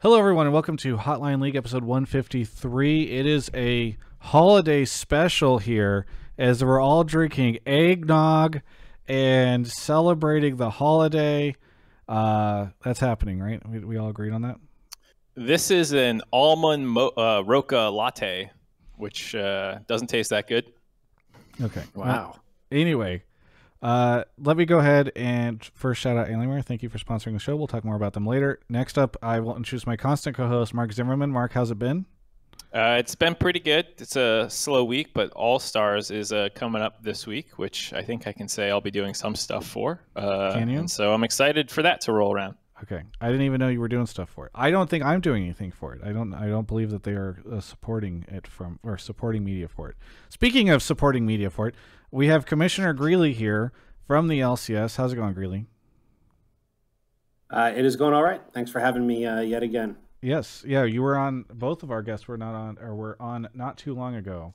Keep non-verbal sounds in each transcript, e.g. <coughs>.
Hello, everyone, and welcome to Hotline League episode 153. It is a holiday special here as we're all drinking eggnog and celebrating the holiday. Uh, that's happening, right? We, we all agreed on that? This is an almond mo- uh, roca latte, which uh, doesn't taste that good. Okay. Wow. Anyway, uh, let me go ahead and first shout out Alienware. Thank you for sponsoring the show. We'll talk more about them later. Next up, I will introduce my constant co-host, Mark Zimmerman. Mark, how's it been? Uh, it's been pretty good. It's a slow week, but All Stars is uh, coming up this week, which I think I can say I'll be doing some stuff for. Uh, Can you? And so I'm excited for that to roll around. Okay, I didn't even know you were doing stuff for it. I don't think I'm doing anything for it. I don't. I don't believe that they are uh, supporting it from or supporting media for it. Speaking of supporting media for it, we have Commissioner Greeley here from the LCS. How's it going, Greeley? Uh, it is going all right. Thanks for having me uh, yet again. Yes, yeah, you were on. Both of our guests were not on, or were on not too long ago,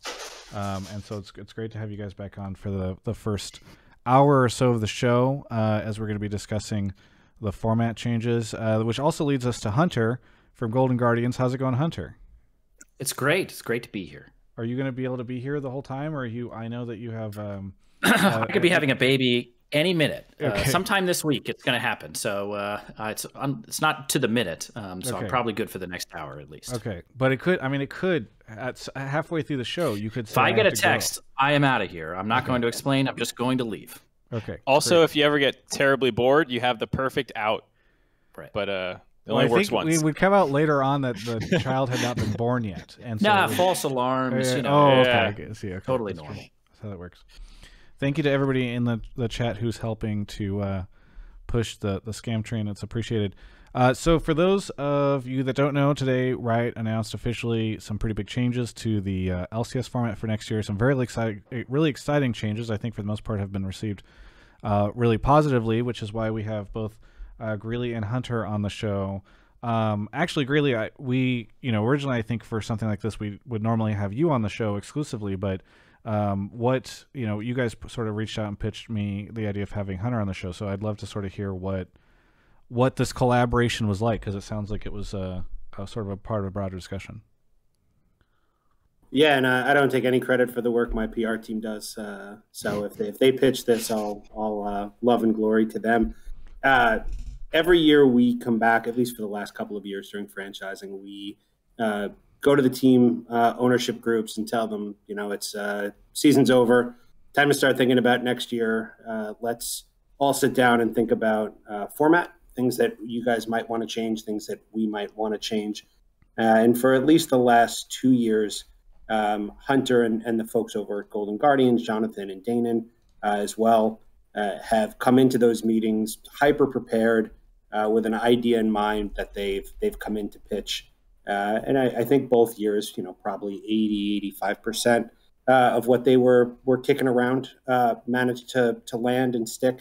um, and so it's it's great to have you guys back on for the the first hour or so of the show, uh, as we're going to be discussing the format changes, uh, which also leads us to Hunter from Golden Guardians. How's it going, Hunter? It's great. It's great to be here. Are you going to be able to be here the whole time, or are you? I know that you have. Um, <clears throat> I could be having a baby any minute. Uh, Okay. sometime this week, it's going to happen. So uh, uh, it's un- it's not to the minute. Um, so Okay. I'm probably good for the next hour at least. okay, but it could. I mean, it could. At halfway through the show, you could. If say, I get a to go." text, I am out of here. I'm not Okay. going to explain. I'm just going to leave. Okay. Also, great. if you ever get terribly bored, you have the perfect out, Right. but uh, it Well, only I works think once. we would come out later on that the child had not been born yet, and so nah, it would- false alarms. Uh, You know, oh, okay. Yeah. I get- see, okay, Totally that's true. normal. That's how that works. Thank you to everybody in the, the chat who's helping to uh, push the, the scam train. It's appreciated. Uh, so, for those of you that don't know, today Riot announced officially some pretty big changes to the uh, LCS format for next year. Some very exciting, really exciting changes. I think for the most part have been received uh, really positively, which is why we have both uh, Greeley and Hunter on the show. Um, actually, Greeley, I, we, you know, originally I think for something like this we would normally have you on the show exclusively, but um, what you know, you guys sort of reached out and pitched me the idea of having Hunter on the show, so I'd love to sort of hear what what this collaboration was like because it sounds like it was a, a sort of a part of a broader discussion. Yeah, and uh, I don't take any credit for the work my PR team does. Uh, so if they, if they pitch this, I'll, I'll uh, love and glory to them. Uh, every year we come back, at least for the last couple of years during franchising, we uh, go to the team uh, ownership groups and tell them, you know, it's uh, season's over, time to start thinking about next year. Uh, let's all sit down and think about uh, format, things that you guys might want to change, things that we might want to change. Uh, and for at least the last two years, um, Hunter and, and the folks over at Golden Guardians, Jonathan and Danon uh, as well, uh, have come into those meetings hyper prepared uh, with an idea in mind that they've they've come in to pitch. Uh, and I, I think both years, you know, probably 80, 85 percent uh, of what they were were kicking around managed to to land and stick.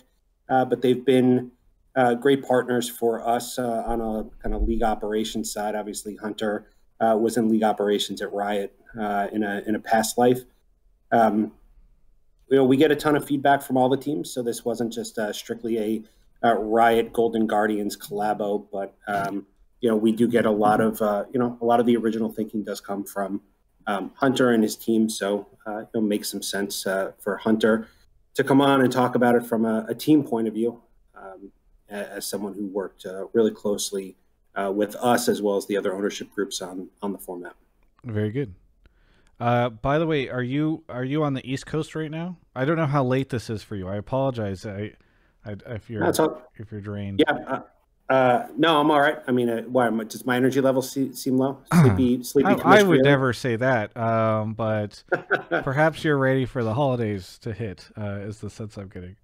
But they've been uh, great partners for us uh, on a kind of league operations side. Obviously, Hunter uh, was in league operations at Riot uh, in a in a past life. Um, you know, we get a ton of feedback from all the teams, so this wasn't just uh, strictly a, uh Riot Golden Guardians collabo, but um, you know, we do get a lot of you know a lot of the original thinking does come from um, Hunter and his team, so it'll make some sense for Hunter to come on and talk about it from a, a team point of view, as someone who worked uh, really closely uh, with us as well as the other ownership groups on on the format. Very good. Uh, by the way, are you are you on the East Coast right now? I don't know how late this is for you. I apologize. I, I if you're No, if you're drained. Yeah. Uh, uh, no, I'm all right. I mean, uh, why? Does my energy level se- seem low? <clears throat> Sleepy, sleepy. I, I would never say that. Um, but <laughs> perhaps you're ready for the holidays to hit. Uh, is the sense I'm getting.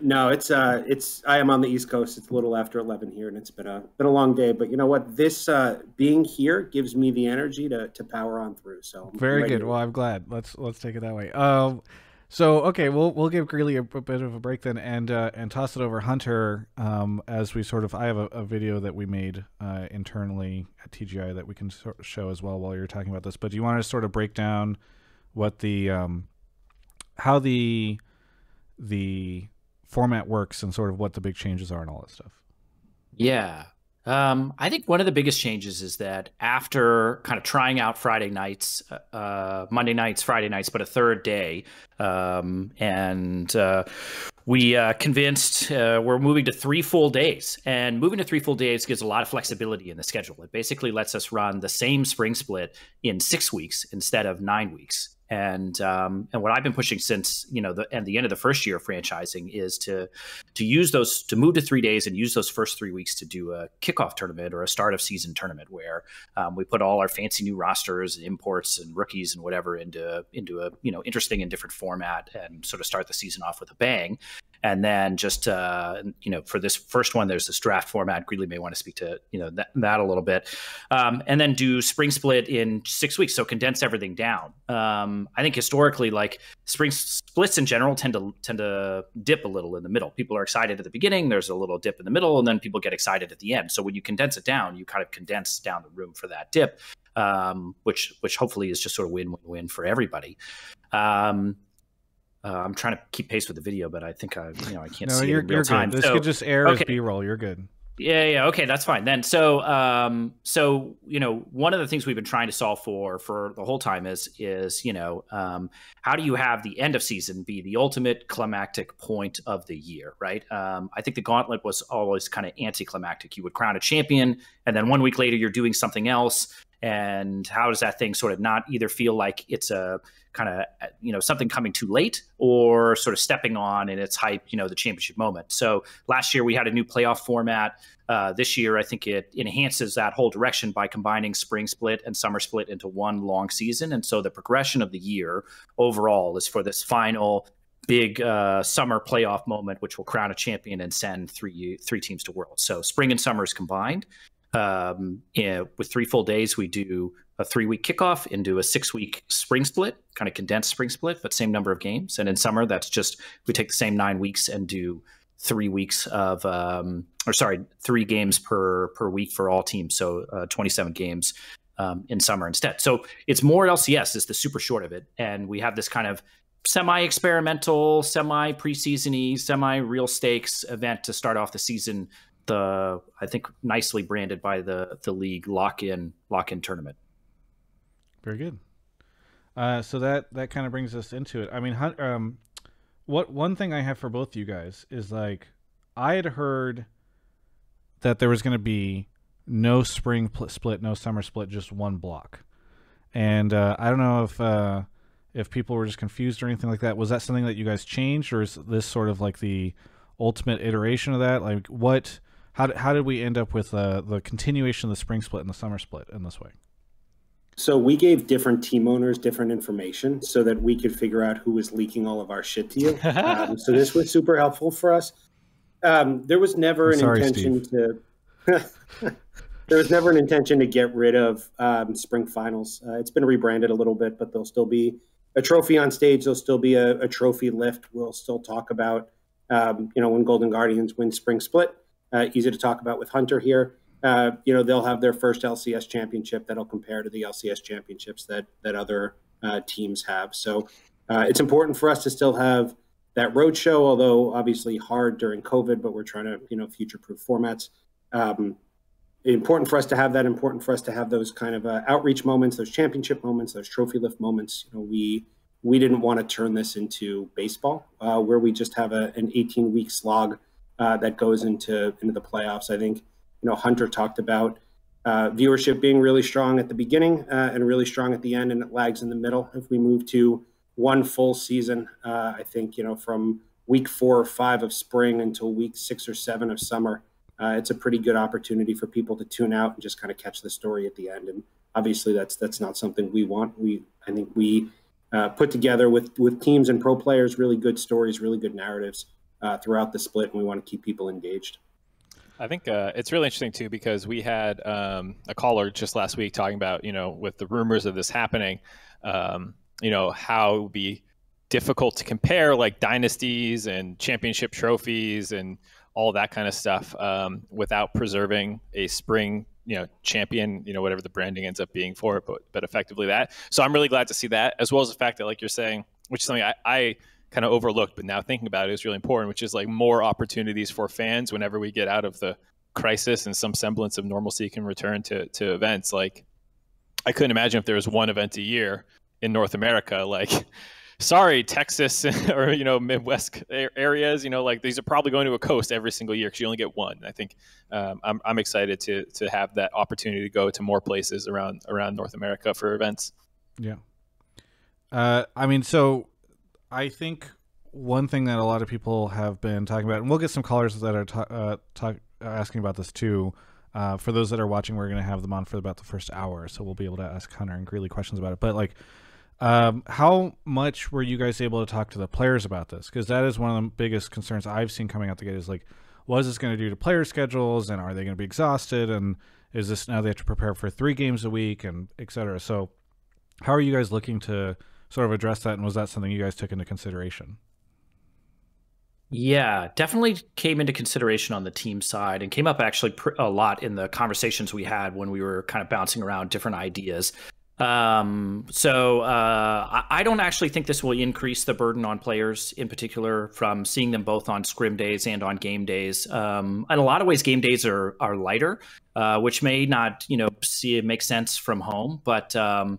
No, it's uh, it's. I am on the East Coast. It's a little after eleven here, and it's been a been a long day. But you know what? This uh, being here gives me the energy to to power on through. So I'm Very good. Well, I'm glad. Let's let's take it that way. Um, so okay, we'll we'll give Greeley a, a bit of a break then, and uh, and toss it over Hunter. Um, as we sort of, I have a, a video that we made uh, internally at TGI that we can sort of show as well while you're talking about this. But do you want to sort of break down what the um, how the the format works and sort of what the big changes are and all that stuff? Yeah. Um, I think one of the biggest changes is that after kind of trying out Friday nights, uh, uh Monday nights, Friday nights, but a third day, um, and uh, we uh, convinced uh, we're moving to three full days. And moving to three full days gives a lot of flexibility in the schedule. It basically lets us run the same spring split in six weeks instead of nine weeks and um, and what I've been pushing since you know the and the end of the first year of franchising is to to use those to move to three days and use those first three weeks to do a kickoff tournament or a start of season tournament where um, we put all our fancy new rosters and imports and rookies and whatever into into a you know interesting and different format and sort of start the season off with a bang and then just uh, you know for this first one there's this draft format. Greeley may want to speak to you know that, that a little bit. Um, and then do spring split in six weeks so condense everything down. Um, i think historically like spring splits in general tend to tend to dip a little in the middle. People are excited at the beginning there's a little dip in the middle and then people get excited at the end. So when you condense it down you kind of condense down the room for that dip um, which which hopefully is just sort of win win win for everybody. Um, uh, I'm trying to keep pace with the video, but I think I, you know, I can't no, see you're, it in real you're time. Good. This so, could just air okay. as B-roll. You're good. Yeah, yeah, okay, that's fine then. So, um, so you know, one of the things we've been trying to solve for for the whole time is is you know, um, how do you have the end of season be the ultimate climactic point of the year, right? Um, I think the gauntlet was always kind of anticlimactic. You would crown a champion, and then one week later, you're doing something else. And how does that thing sort of not either feel like it's a kind of you know something coming too late or sort of stepping on in its hype you know the championship moment. So last year we had a new playoff format. Uh, this year i think it enhances that whole direction by combining spring split and summer split into one long season. And so the progression of the year overall is for this final big uh, summer playoff moment which will crown a champion and send three three teams to world so spring and summer is combined. Um, with three full days we do a three week kickoff into a six week spring split, kind of condensed spring split, but same number of games. And in summer, that's just we take the same nine weeks and do three weeks of, um, or sorry, three games per per week for all teams. So uh, 27 games um, in summer instead. So it's more LCS is the super short of it, and we have this kind of semi experimental, semi preseasony, semi real stakes event to start off the season. The I think nicely branded by the the league lock in lock in tournament. Very good. Uh, so that that kind of brings us into it. I mean, um, what one thing I have for both you guys is like I had heard that there was going to be no spring pl- split, no summer split, just one block. And uh, I don't know if uh, if people were just confused or anything like that. Was that something that you guys changed, or is this sort of like the ultimate iteration of that? Like, what? How, how did we end up with uh, the continuation of the spring split and the summer split in this way? So we gave different team owners different information so that we could figure out who was leaking all of our shit to you. um, so this was super helpful for us. Um, there was never I'm an sorry, intention Steve. to. <laughs> there was never an intention to get rid of um, spring finals. Uh, it's been rebranded a little bit, but there'll still be a trophy on stage. There'll still be a, a trophy lift. We'll still talk about, um, you know, when Golden Guardians win spring split. Uh, easy to talk about with Hunter here uh, you know they'll have their first LCS championship that'll compare to the LCS championships that that other uh, teams have. So uh, it's important for us to still have that roadshow, although obviously hard during COVID. But we're trying to you know future proof formats. Um, important for us to have that. Important for us to have those kind of uh, outreach moments, those championship moments, those trophy lift moments. You know, we we didn't want to turn this into baseball, uh, where we just have a, an 18 week slog that goes into into the playoffs. I think you know, Hunter talked about uh, viewership being really strong at the beginning uh, and really strong at the end, and it lags in the middle. If we move to one full season, uh, I think you know from week four or five of spring until week six or seven of summer, uh, it's a pretty good opportunity for people to tune out and just kind of catch the story at the end. And obviously, that's that's not something we want. We I think we uh, put together with with teams and pro players really good stories, really good narratives uh, throughout the split, and we want to keep people engaged. I think uh, it's really interesting too because we had um, a caller just last week talking about you know with the rumors of this happening, um, you know how it would be difficult to compare like dynasties and championship trophies and all that kind of stuff um, without preserving a spring you know champion you know whatever the branding ends up being for it but but effectively that. So i'm really glad to see that as well as the fact that like you're saying which is something i, I kind of overlooked, but now thinking about it is really important, which is like more opportunities for fans whenever we get out of the crisis and some semblance of normalcy can return to to events, like I couldn't imagine if there was one event a year in North America, like <laughs> sorry, Texas <laughs> or you know Midwest areas, you know, like these are probably going to a coast every single year because you only get one. I think um, I'm I'm excited to to have that opportunity to go to more places around around North America for events. Yeah, uh, I mean, so I think one thing that a lot of people have been talking about, and we'll get some callers that are ta- uh, talk, asking about this too. Uh, for those that are watching, we're going to have them on for about the first hour, so we'll be able to ask Hunter and Greeley questions about it. But like, um, how much were you guys able to talk to the players about this? Because that is one of the biggest concerns I've seen coming out the gate is like, what is this going to do to player schedules, and are they going to be exhausted, and is this now they have to prepare for three games a week, and etc. So, how are you guys looking to sort of address that, and was that something you guys took into consideration? Yeah, definitely came into consideration on the team side and came up actually pr- a lot in the conversations we had when we were kind of bouncing around different ideas. Um, so uh, I don't actually think this will increase the burden on players in particular from seeing them both on scrim days and on game days. Um, in a lot of ways, game days are are lighter, uh, which may not you know see it make sense from home, but um,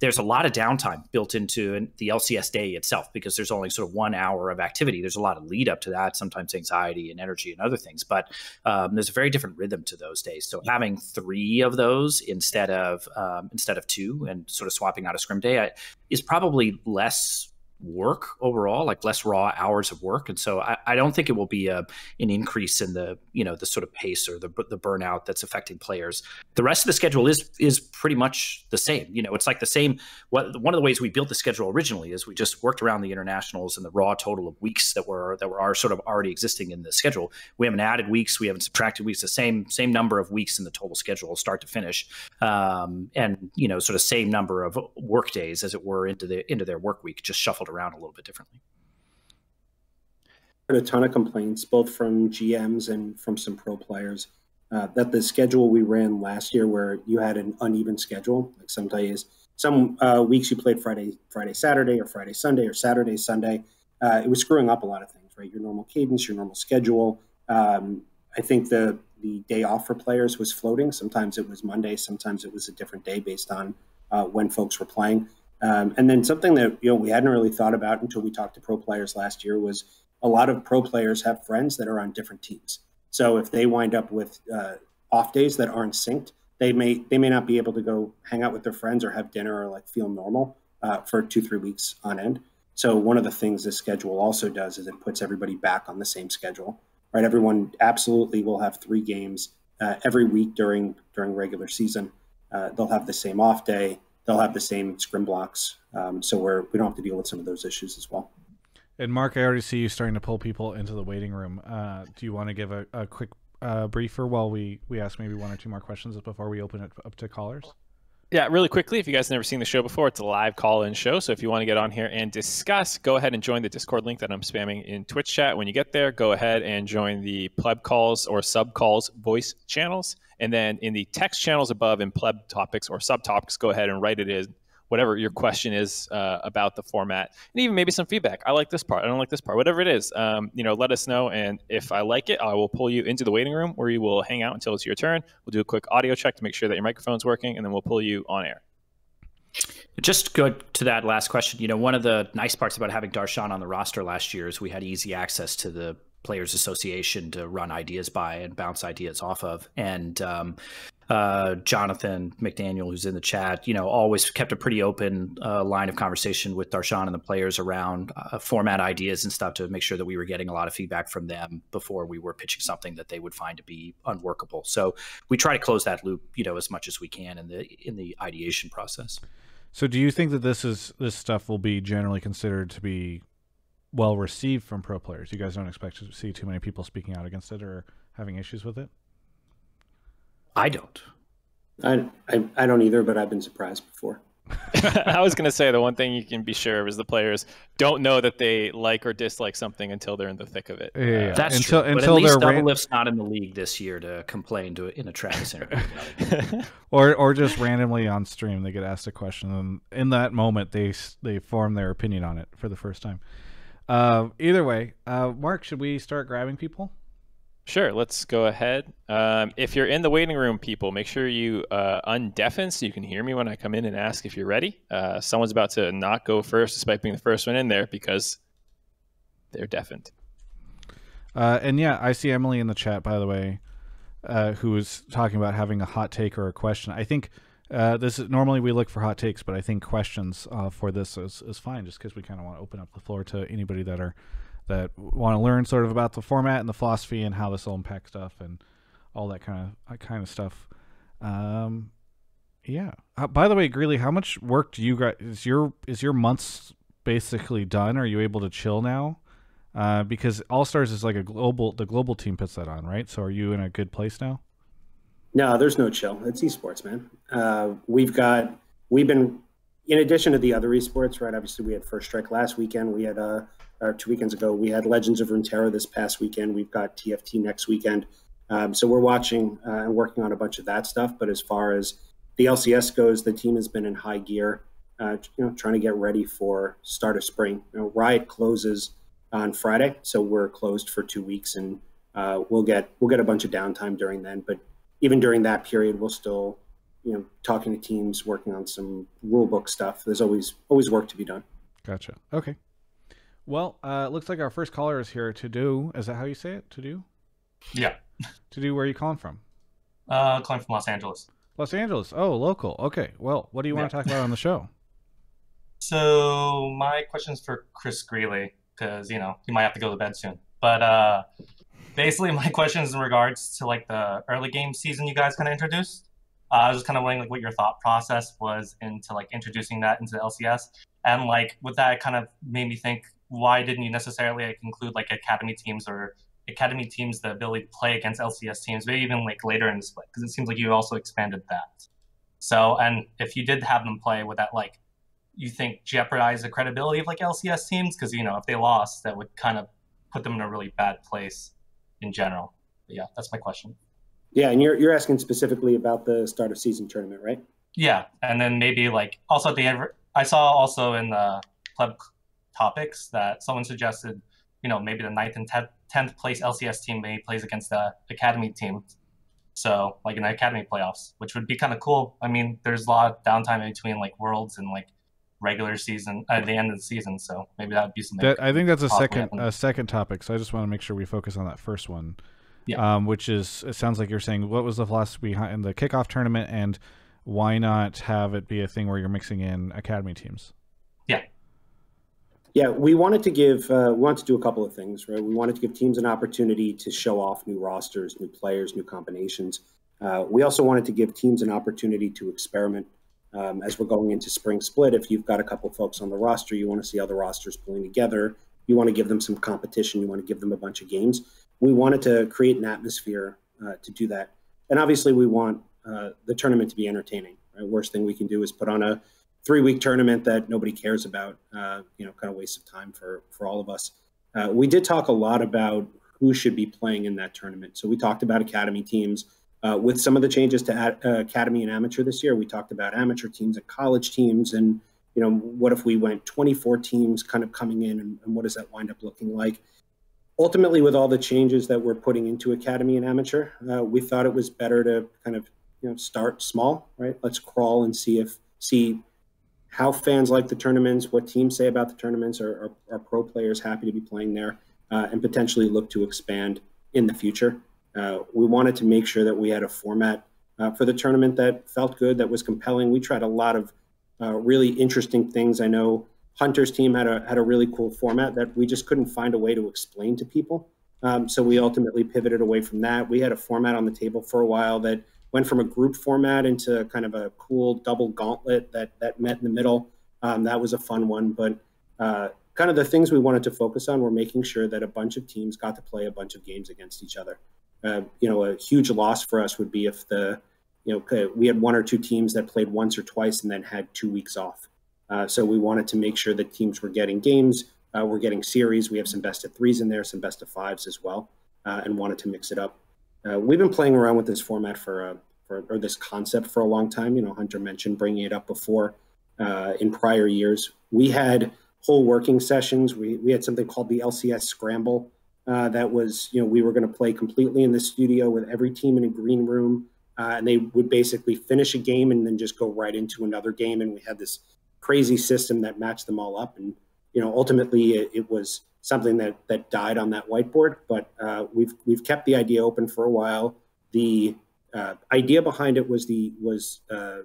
there's a lot of downtime built into the LCS day itself because there's only sort of one hour of activity. There's a lot of lead up to that, sometimes anxiety and energy and other things, but um, there's a very different rhythm to those days. So having three of those instead of um, instead of two and sort of swapping out a scrim day I, is probably less work overall, like less raw hours of work. And so I, I don't think it will be a, an increase in the, you know, the sort of pace or the, the burnout that's affecting players. The rest of the schedule is, is pretty much the same. You know, it's like the same. What, one of the ways we built the schedule originally is we just worked around the internationals and the raw total of weeks that were, that were are sort of already existing in the schedule. We haven't added weeks. We haven't subtracted weeks, the same, same number of weeks in the total schedule, start to finish. Um, and, you know, sort of same number of work days as it were into the, into their work week, just shuffled around a little bit differently. Heard a ton of complaints, both from GMs and from some pro players, uh, that the schedule we ran last year, where you had an uneven schedule, like some days, some uh, weeks you played Friday, Friday, Saturday, or Friday, Sunday, or Saturday, Sunday. Uh, it was screwing up a lot of things, right? Your normal cadence, your normal schedule. Um, I think the the day off for players was floating. Sometimes it was Monday, sometimes it was a different day based on uh, when folks were playing. Um, and then something that you know we hadn't really thought about until we talked to pro players last year was a lot of pro players have friends that are on different teams. So if they wind up with uh, off days that aren't synced, they may they may not be able to go hang out with their friends or have dinner or like feel normal uh, for two three weeks on end. So one of the things this schedule also does is it puts everybody back on the same schedule. Right, everyone absolutely will have three games uh, every week during during regular season. Uh, they'll have the same off day they'll have the same scrim blocks. Um, so we're we don't have to deal with some of those issues as well. And Mark, I already see you starting to pull people into the waiting room. Uh, do you want to give a, a quick uh, briefer while we we ask maybe one or two more questions before we open it up to callers? Yeah, really quickly, if you guys have never seen the show before, it's a live call in show. So if you want to get on here and discuss, go ahead and join the Discord link that I'm spamming in Twitch chat. When you get there, go ahead and join the pleb calls or sub calls voice channels. And then in the text channels above in pleb topics or subtopics, go ahead and write it in whatever your question is uh, about the format, and even maybe some feedback. I like this part. I don't like this part. Whatever it is, um, you know, let us know. And if I like it, I will pull you into the waiting room where you will hang out until it's your turn. We'll do a quick audio check to make sure that your microphone's working, and then we'll pull you on air. Just go to that last question. You know, one of the nice parts about having Darshan on the roster last year is we had easy access to the Players Association to run ideas by and bounce ideas off of. And um, uh, Jonathan McDaniel, who's in the chat, you know, always kept a pretty open uh, line of conversation with Darshan and the players around uh, format ideas and stuff to make sure that we were getting a lot of feedback from them before we were pitching something that they would find to be unworkable. So we try to close that loop, you know, as much as we can in the in the ideation process. So, do you think that this is this stuff will be generally considered to be well received from pro players. You guys don't expect to see too many people speaking out against it or having issues with it. I don't. I I, I don't either, but I've been surprised before. <laughs> I was going to say the one thing you can be sure of is the players don't know that they like or dislike something until they're in the thick of it. Yeah, yeah. that's until, true. Until but at least Doublelift's ran- not in the league this year to complain to in a Travis <laughs> interview. or or just randomly on stream they get asked a question and in that moment they they form their opinion on it for the first time. Uh, either way, uh, Mark, should we start grabbing people? Sure, let's go ahead. Um, if you're in the waiting room, people, make sure you uh, undeafen so you can hear me when I come in and ask if you're ready. Uh, someone's about to not go first, despite being the first one in there, because they're deafened. Uh, and yeah, I see Emily in the chat, by the way, uh, who was talking about having a hot take or a question. I think uh, this is normally we look for hot takes, but I think questions uh, for this is, is fine, just because we kind of want to open up the floor to anybody that are that want to learn sort of about the format and the philosophy and how this will impact stuff and all that kind of that kind of stuff. Um, yeah. Uh, by the way, Greeley, how much work do you got? Is your is your months basically done? Are you able to chill now? Uh, because All Stars is like a global. The global team puts that on, right? So are you in a good place now? No, there's no chill. It's esports, man. Uh, we've got we've been in addition to the other esports, right? Obviously, we had First Strike last weekend. We had uh, or two weekends ago. We had Legends of Runeterra this past weekend. We've got TFT next weekend. Um, so we're watching uh, and working on a bunch of that stuff. But as far as the LCS goes, the team has been in high gear, uh, you know, trying to get ready for start of spring. You know, Riot closes on Friday, so we're closed for two weeks, and uh, we'll get we'll get a bunch of downtime during then. But even during that period, we'll still, you know, talking to teams, working on some rule book stuff. There's always always work to be done. Gotcha. Okay. Well, uh, it looks like our first caller is here. Tudou is that how you say it? Tudou? Yeah. Tudou. Where are you calling from? Uh, calling from Los Angeles. Los Angeles. Oh, local. Okay. Well, what do you want to talk about on the show? <laughs> So my question's for Chris Greeley because you know he might have to go to bed soon. But uh, basically, my <laughs> question is in regards to like the early game season you guys kind of introduced. Uh, I was just kind of wondering like what your thought process was into like introducing that into LCS, and like with that, kind of made me think why didn't you necessarily like, include like academy teams or academy teams the ability to play against LCS teams, maybe even like later in the split because it seems like you also expanded that. So, and if you did have them play, would that like you think jeopardize the credibility of like LCS teams? Because you know if they lost, that would kind of put them in a really bad place in general. But yeah, that's my question. Yeah, and you're you're asking specifically about the start of season tournament, right? Yeah, and then maybe like also at the end, I saw also in the club topics that someone suggested, you know, maybe the ninth and tenth place LCS team maybe plays against the academy team. So like in the academy playoffs, which would be kind of cool. I mean, there's a lot of downtime between like worlds and like regular season at the end of the season. So maybe that would be something. That, I think that's a second happen. a second topic. So I just want to make sure we focus on that first one. Yeah. Um, which is it sounds like you're saying what was the philosophy behind the kickoff tournament and why not have it be a thing where you're mixing in academy teams? Yeah. Yeah, we wanted to give uh, we wanted to do a couple of things, right? We wanted to give teams an opportunity to show off new rosters, new players, new combinations. Uh, we also wanted to give teams an opportunity to experiment um, as we're going into spring split. If you've got a couple folks on the roster, you want to see other rosters pulling together. You want to give them some competition. You want to give them a bunch of games. We wanted to create an atmosphere uh, to do that, and obviously, we want uh, the tournament to be entertaining. Right? Worst thing we can do is put on a three week tournament that nobody cares about. Uh, you know, kind of waste of time for for all of us. Uh, we did talk a lot about who should be playing in that tournament. So we talked about academy teams. Uh, with some of the changes to ad, uh, academy and amateur this year, we talked about amateur teams and college teams, and you know, what if we went 24 teams kind of coming in, and, and what does that wind up looking like? Ultimately, with all the changes that we're putting into academy and amateur, uh, we thought it was better to kind of you know start small, right? Let's crawl and see if see how fans like the tournaments, what teams say about the tournaments, are, are, are pro players happy to be playing there, uh, and potentially look to expand in the future. Uh, we wanted to make sure that we had a format uh, for the tournament that felt good, that was compelling. We tried a lot of uh, really interesting things. I know Hunter's team had a had a really cool format that we just couldn't find a way to explain to people. Um, so we ultimately pivoted away from that. We had a format on the table for a while that went from a group format into kind of a cool double gauntlet that that met in the middle. Um, that was a fun one, but uh, kind of the things we wanted to focus on were making sure that a bunch of teams got to play a bunch of games against each other. Uh, you know, a huge loss for us would be if the you know we had one or two teams that played once or twice and then had two weeks off. Uh, so we wanted to make sure that teams were getting games, uh, we're getting series. We have some best of threes in there, some best of fives as well, uh, and wanted to mix it up. Uh, we've been playing around with this format for, uh, for or this concept for a long time. You know, Hunter mentioned bringing it up before uh, in prior years. We had whole working sessions. We we had something called the LCS Scramble Uh, that was, you know, we were going to play completely in the studio with every team in a green room, uh, and they would basically finish a game and then just go right into another game. And we had this crazy system that matched them all up. And you know, ultimately, it, it was something that that died on that whiteboard. But uh, we've we've kept the idea open for a while. The uh, idea behind it was the was uh,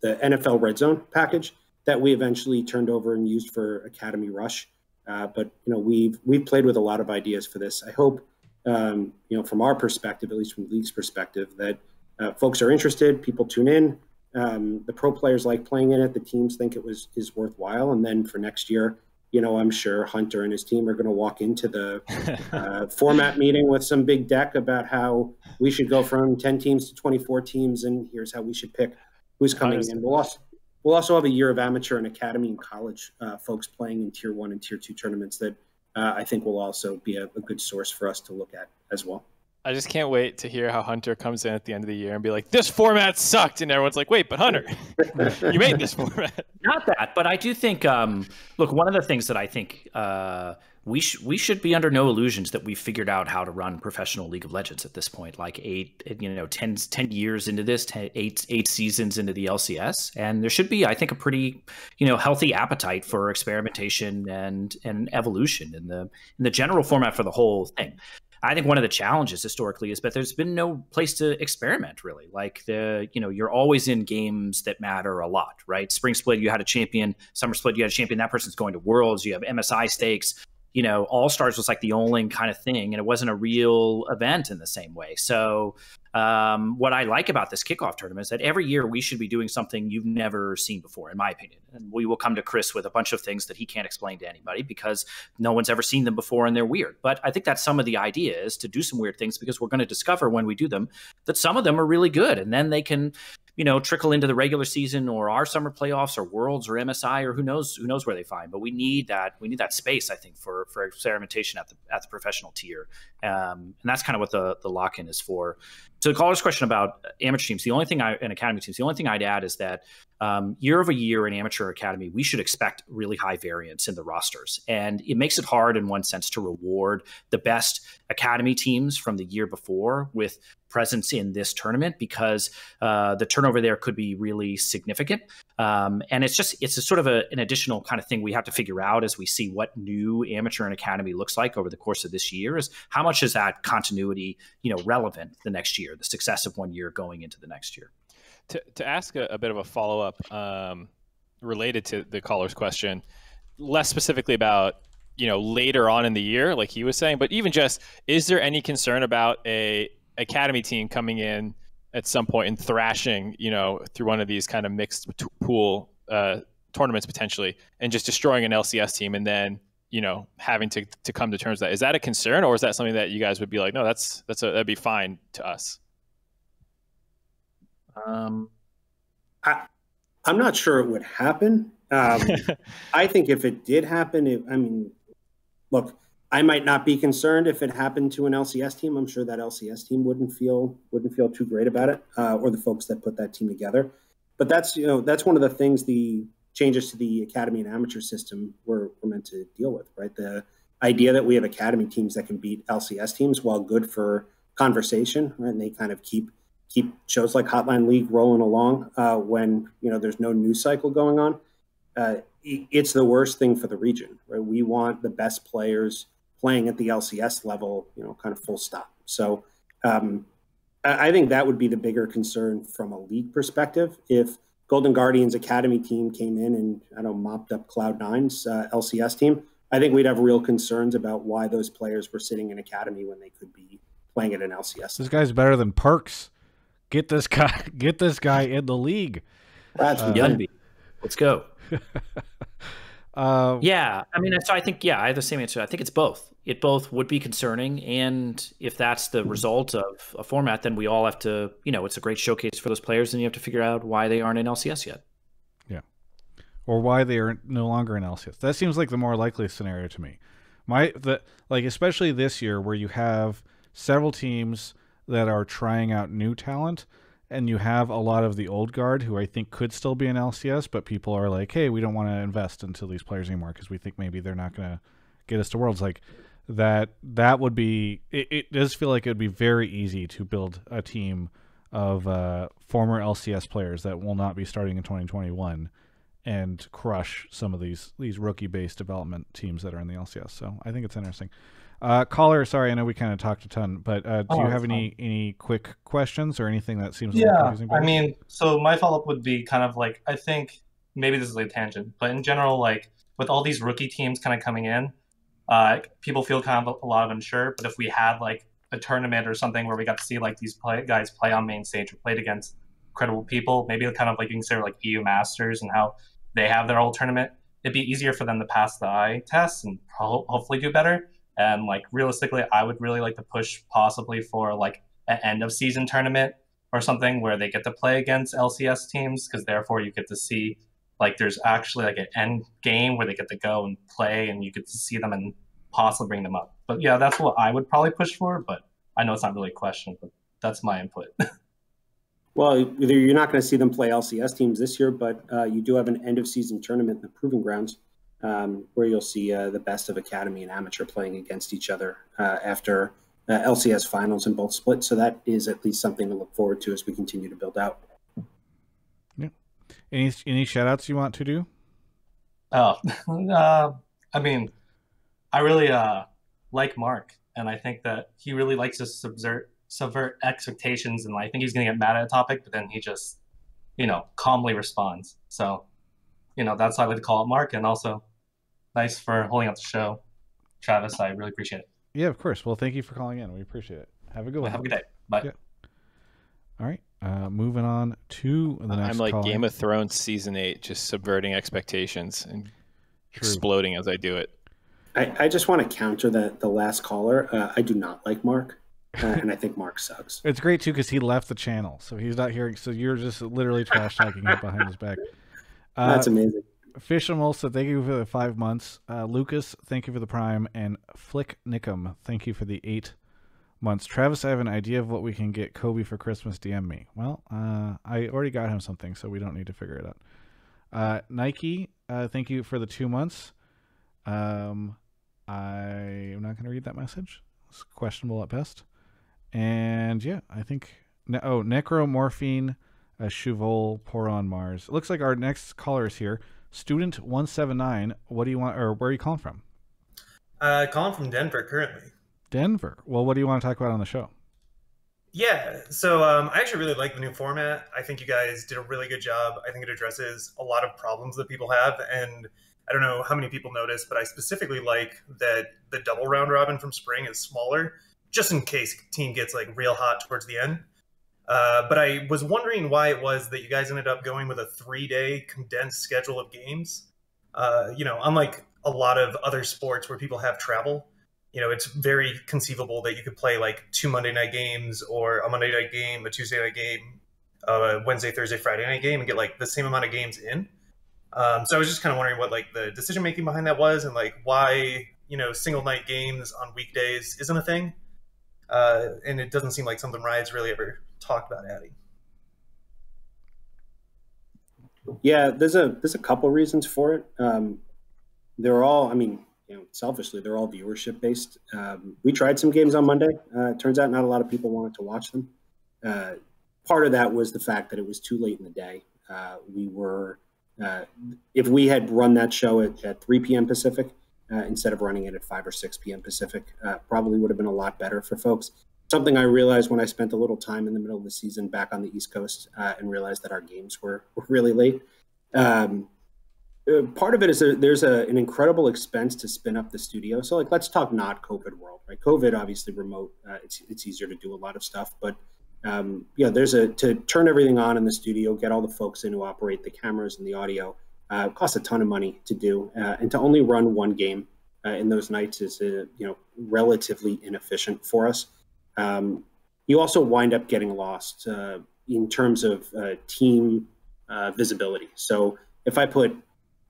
the NFL Red Zone package that we eventually turned over and used for Academy Rush. Uh, but you know, we've we've played with a lot of ideas for this. I hope um, you know, from our perspective, at least from the league's perspective, that uh, folks are interested. People tune in. Um, the pro players like playing in it. The teams think it was is worthwhile. And then for next year, you know, I'm sure Hunter and his team are going to walk into the <laughs> uh, format meeting with some big deck about how we should go from 10 teams to 24 teams, and here's how we should pick who's coming in. We'll also, we'll also have a year of amateur and academy and college uh, folks playing in tier one and tier two tournaments that uh, I think will also be a, a good source for us to look at as well. I just can't wait to hear how Hunter comes in at the end of the year and be like, "This format sucked," and everyone's like, "Wait, but Hunter, <laughs> you made this format." Not that, but I do think. Um, look, one of the things that I think uh, we sh- we should be under no illusions that we've figured out how to run professional League of Legends at this point. Like eight, you know, 10, 10 years into this, 10, eight eight seasons into the LCS, and there should be, I think, a pretty you know healthy appetite for experimentation and and evolution in the in the general format for the whole thing. I think one of the challenges historically is that there's been no place to experiment really. Like the, you know, you're always in games that matter a lot, right? Spring split, you had a champion. Summer split, you had a champion. That person's going to worlds. You have MSI stakes. You know, All Stars was like the only kind of thing, and it wasn't a real event in the same way. So um, what I like about this kickoff tournament is that every year we should be doing something you've never seen before, in my opinion. And we will come to Chris with a bunch of things that he can't explain to anybody because no one's ever seen them before and they're weird. But I think that's some of the idea is to do some weird things because we're going to discover when we do them that some of them are really good. And then they can you know trickle into the regular season or our summer playoffs or worlds or MSI or who knows who knows where they find. But we need that we need that space I think for for experimentation at the at the professional tier, um, and that's kind of what the the lock in is for. To the caller's question about amateur teams, the only thing I and academy teams, the only thing I'd add is that um, year over year in amateur academy, we should expect really high variance in the rosters, and it makes it hard in one sense to reward the best academy teams from the year before with presence in this tournament because uh, the turnover there could be really significant. Um, and it's just it's a sort of a, an additional kind of thing we have to figure out as we see what new amateur and academy looks like over the course of this year. Is how much is that continuity you know relevant the next year, the success of one year going into the next year. To to ask a, a bit of a follow up um, related to the caller's question, less specifically about you know later on in the year like he was saying but even just is there any concern about a academy team coming in at some point and thrashing, you know, through one of these kind of mixed pool uh, tournaments potentially, and just destroying an LCS team, and then you know having to to come to terms with that. Is that a concern, or is that something that you guys would be like, no, that's that's a, that'd be fine to us? Um, I I'm not sure it would happen. Um, <laughs> I think if it did happen, it, I mean, look I might not be concerned if it happened to an LCS team. I'm sure that LCS team wouldn't feel wouldn't feel too great about it, uh, or the folks that put that team together. But that's you know that's one of the things the changes to the academy and amateur system were, were meant to deal with, right? The idea that we have academy teams that can beat LCS teams while good for conversation, right? And they kind of keep keep shows like Hotline League rolling along uh, when you know there's no news cycle going on. Uh, it's the worst thing for the region, right? We want the best players playing at the LCS level, you know, kind of full stop. So um, I think that would be the bigger concern from a league perspective. If Golden Guardians Academy team came in and I don't know mopped up Cloud Nine's uh, LCS team, I think we'd have real concerns about why those players were sitting in Academy when they could be playing at an LCS. This guy's better than Perkz. Get this guy. <laughs> Get this guy in the league. That's uh, Let's go. <laughs> Uh, yeah, I mean, so I think yeah, I have the same answer. I think it's both. It both would be concerning, and if that's the result of a format, then we all have to, you know, it's a great showcase for those players, and you have to figure out why they aren't in LCS yet. Yeah, or why they are no longer in LCS. That seems like the more likely scenario to me. My the like especially this year where you have several teams that are trying out new talent and you have a lot of the old guard who I think could still be in LCS, but people are like, hey, we don't want to invest into these players anymore because we think maybe they're not going to get us to Worlds. Like that that would be it, it does feel like it would be very easy to build a team of uh, former LCS players that will not be starting in 2021 and crush some of these these rookie based development teams that are in the LCS. So I think it's interesting. Uh, caller, sorry, I know we kind of talked a ton, but uh, do Oh, you have any any quick questions or anything that seems Yeah, I mean, so my follow up would be kind of like I think maybe this is a tangent, but in general, like with all these rookie teams kind of coming in, uh, people feel kind of a lot of unsure. But if we had like a tournament or something where we got to see like these play, guys play on main stage or played against credible people, maybe kind of like you can consider like EU Masters and how they have their whole tournament, it'd be easier for them to pass the eye test and ho- hopefully do better. And like realistically, I would really like to push possibly for like an end of season tournament or something where they get to play against LCS teams because therefore you get to see like there's actually like an end game where they get to go and play and you get to see them and possibly bring them up. But yeah, that's what I would probably push for. But I know it's not really a question, but that's my input. <laughs> Well, you're not going to see them play LCS teams this year, but uh, you do have an end of season tournament in the Proving Grounds um, where you'll see uh, the best of academy and amateur playing against each other uh, after uh, LCS finals and both split. So that is at least something to look forward to as we continue to build out. Yeah. any any shout outs you want to do? oh, <laughs> uh, I mean, I really uh, like Mark, and I think that he really likes to subvert subvert expectations, and I think he's going to get mad at a topic, but then he just, you know, calmly responds. So, you know, that's why I like to call it Mark, and also nice for holding up the show, Travis. I really appreciate it. Yeah, of course. Well, thank you for calling in. We appreciate it. Have a good one. Have a good day. Bye. Yeah. All right. Uh, moving on to the next I'm like caller. Game of Thrones season eight, just subverting expectations and True. exploding as I do it. I, I just want to counter that the last caller. Uh, I do not like Mark, uh, <laughs> and I think Mark sucks. It's great too because he left the channel, so he's not hearing. So you're just literally trash talking him behind his back. Uh, That's amazing. Fish and Molsa, thank you for the five months. Uh, Lucas, thank you for the prime, and Flick Nickum, thank you for the eight months. Travis, I have an idea of what we can get Kobe for Christmas. DM me. Well, uh, I already got him something, so we don't need to figure it out. Uh, Nike, uh, thank you for the two months. Um, I am not going to read that message. It's questionable at best. And yeah, I think. Ne- oh, Necromorphine, uh, Chuvol, Poron Mars. It looks like our next caller is here. Student one seven nine. What do you want, or where are you calling from? Uh, calling from Denver currently. Denver. Well, what do you want to talk about on the show? Yeah, so um, I actually really like the new format. I think you guys did a really good job. I think it addresses a lot of problems that people have, and I don't know how many people notice, but I specifically like that the double round robin from spring is smaller, just in case team gets like real hot towards the end. Uh, but I was wondering why it was that you guys ended up going with a three-day condensed schedule of games. Uh, you know, unlike a lot of other sports where people have travel, you know, it's very conceivable that you could play like two Monday night games or a Monday night game, a Tuesday night game, a Wednesday, Thursday, Friday night game, and get like the same amount of games in. Um, so I was just kind of wondering what like the decision making behind that was, and like why you know single night games on weekdays isn't a thing. Uh, and it doesn't seem like something Riot's really ever talked about adding. Yeah, there's a there's a couple reasons for it. Um, they're all, I mean, you know, selfishly, they're all viewership based. Um, we tried some games on Monday. Uh, turns out not a lot of people wanted to watch them. Uh, part of that was the fact that it was too late in the day. Uh, we were, uh, if we had run that show at, at 3 p.m. Pacific uh, instead of running it at 5 or 6 p.m. Pacific, uh, probably would have been a lot better for folks. Something I realized when I spent a little time in the middle of the season back on the East Coast uh, and realized that our games were, were really late. Um, uh, part of it is there's a, an incredible expense to spin up the studio. So, like, let's talk not COVID world, right? COVID, obviously, remote. Uh, it's it's easier to do a lot of stuff, but um, yeah, there's a to turn everything on in the studio, get all the folks in who operate the cameras and the audio. Uh, costs a ton of money to do, uh, and to only run one game uh, in those nights is uh, you know relatively inefficient for us. Um, you also wind up getting lost uh, in terms of uh, team uh, visibility. So if I put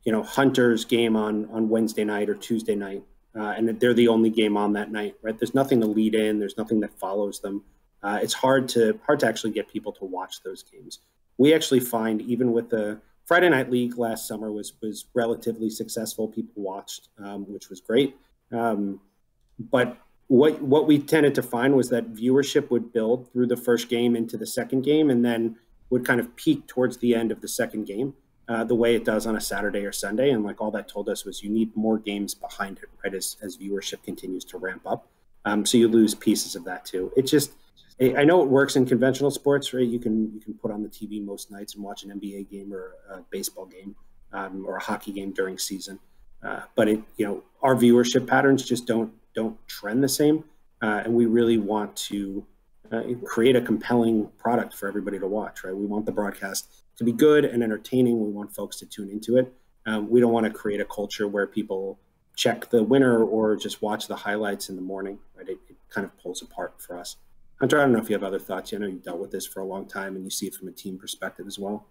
you know Hunter's game on on Wednesday night or Tuesday night, uh, and they're the only game on that night, right? There's nothing to lead in. There's nothing that follows them. Uh, it's hard to hard to actually get people to watch those games. We actually find even with the Friday Night League last summer was was relatively successful. People watched, um, which was great. Um, but what what we tended to find was that viewership would build through the first game into the second game, and then would kind of peak towards the end of the second game, uh, the way it does on a Saturday or Sunday. And like all that told us was you need more games behind it, right? As as viewership continues to ramp up, um, so you lose pieces of that too. It just I know it works in conventional sports, right? You can you can put on the TV most nights and watch an NBA game or a baseball game um, or a hockey game during season. Uh, but it, you know, our viewership patterns just don't don't trend the same, uh, and we really want to uh, create a compelling product for everybody to watch. Right? We want the broadcast to be good and entertaining. We want folks to tune into it. Um, we don't want to create a culture where people check the winner or just watch the highlights in the morning. Right? It, it kind of pulls apart for us. Hunter, I don't know if you have other thoughts. I know you've dealt with this for a long time and you see it from a team perspective as well.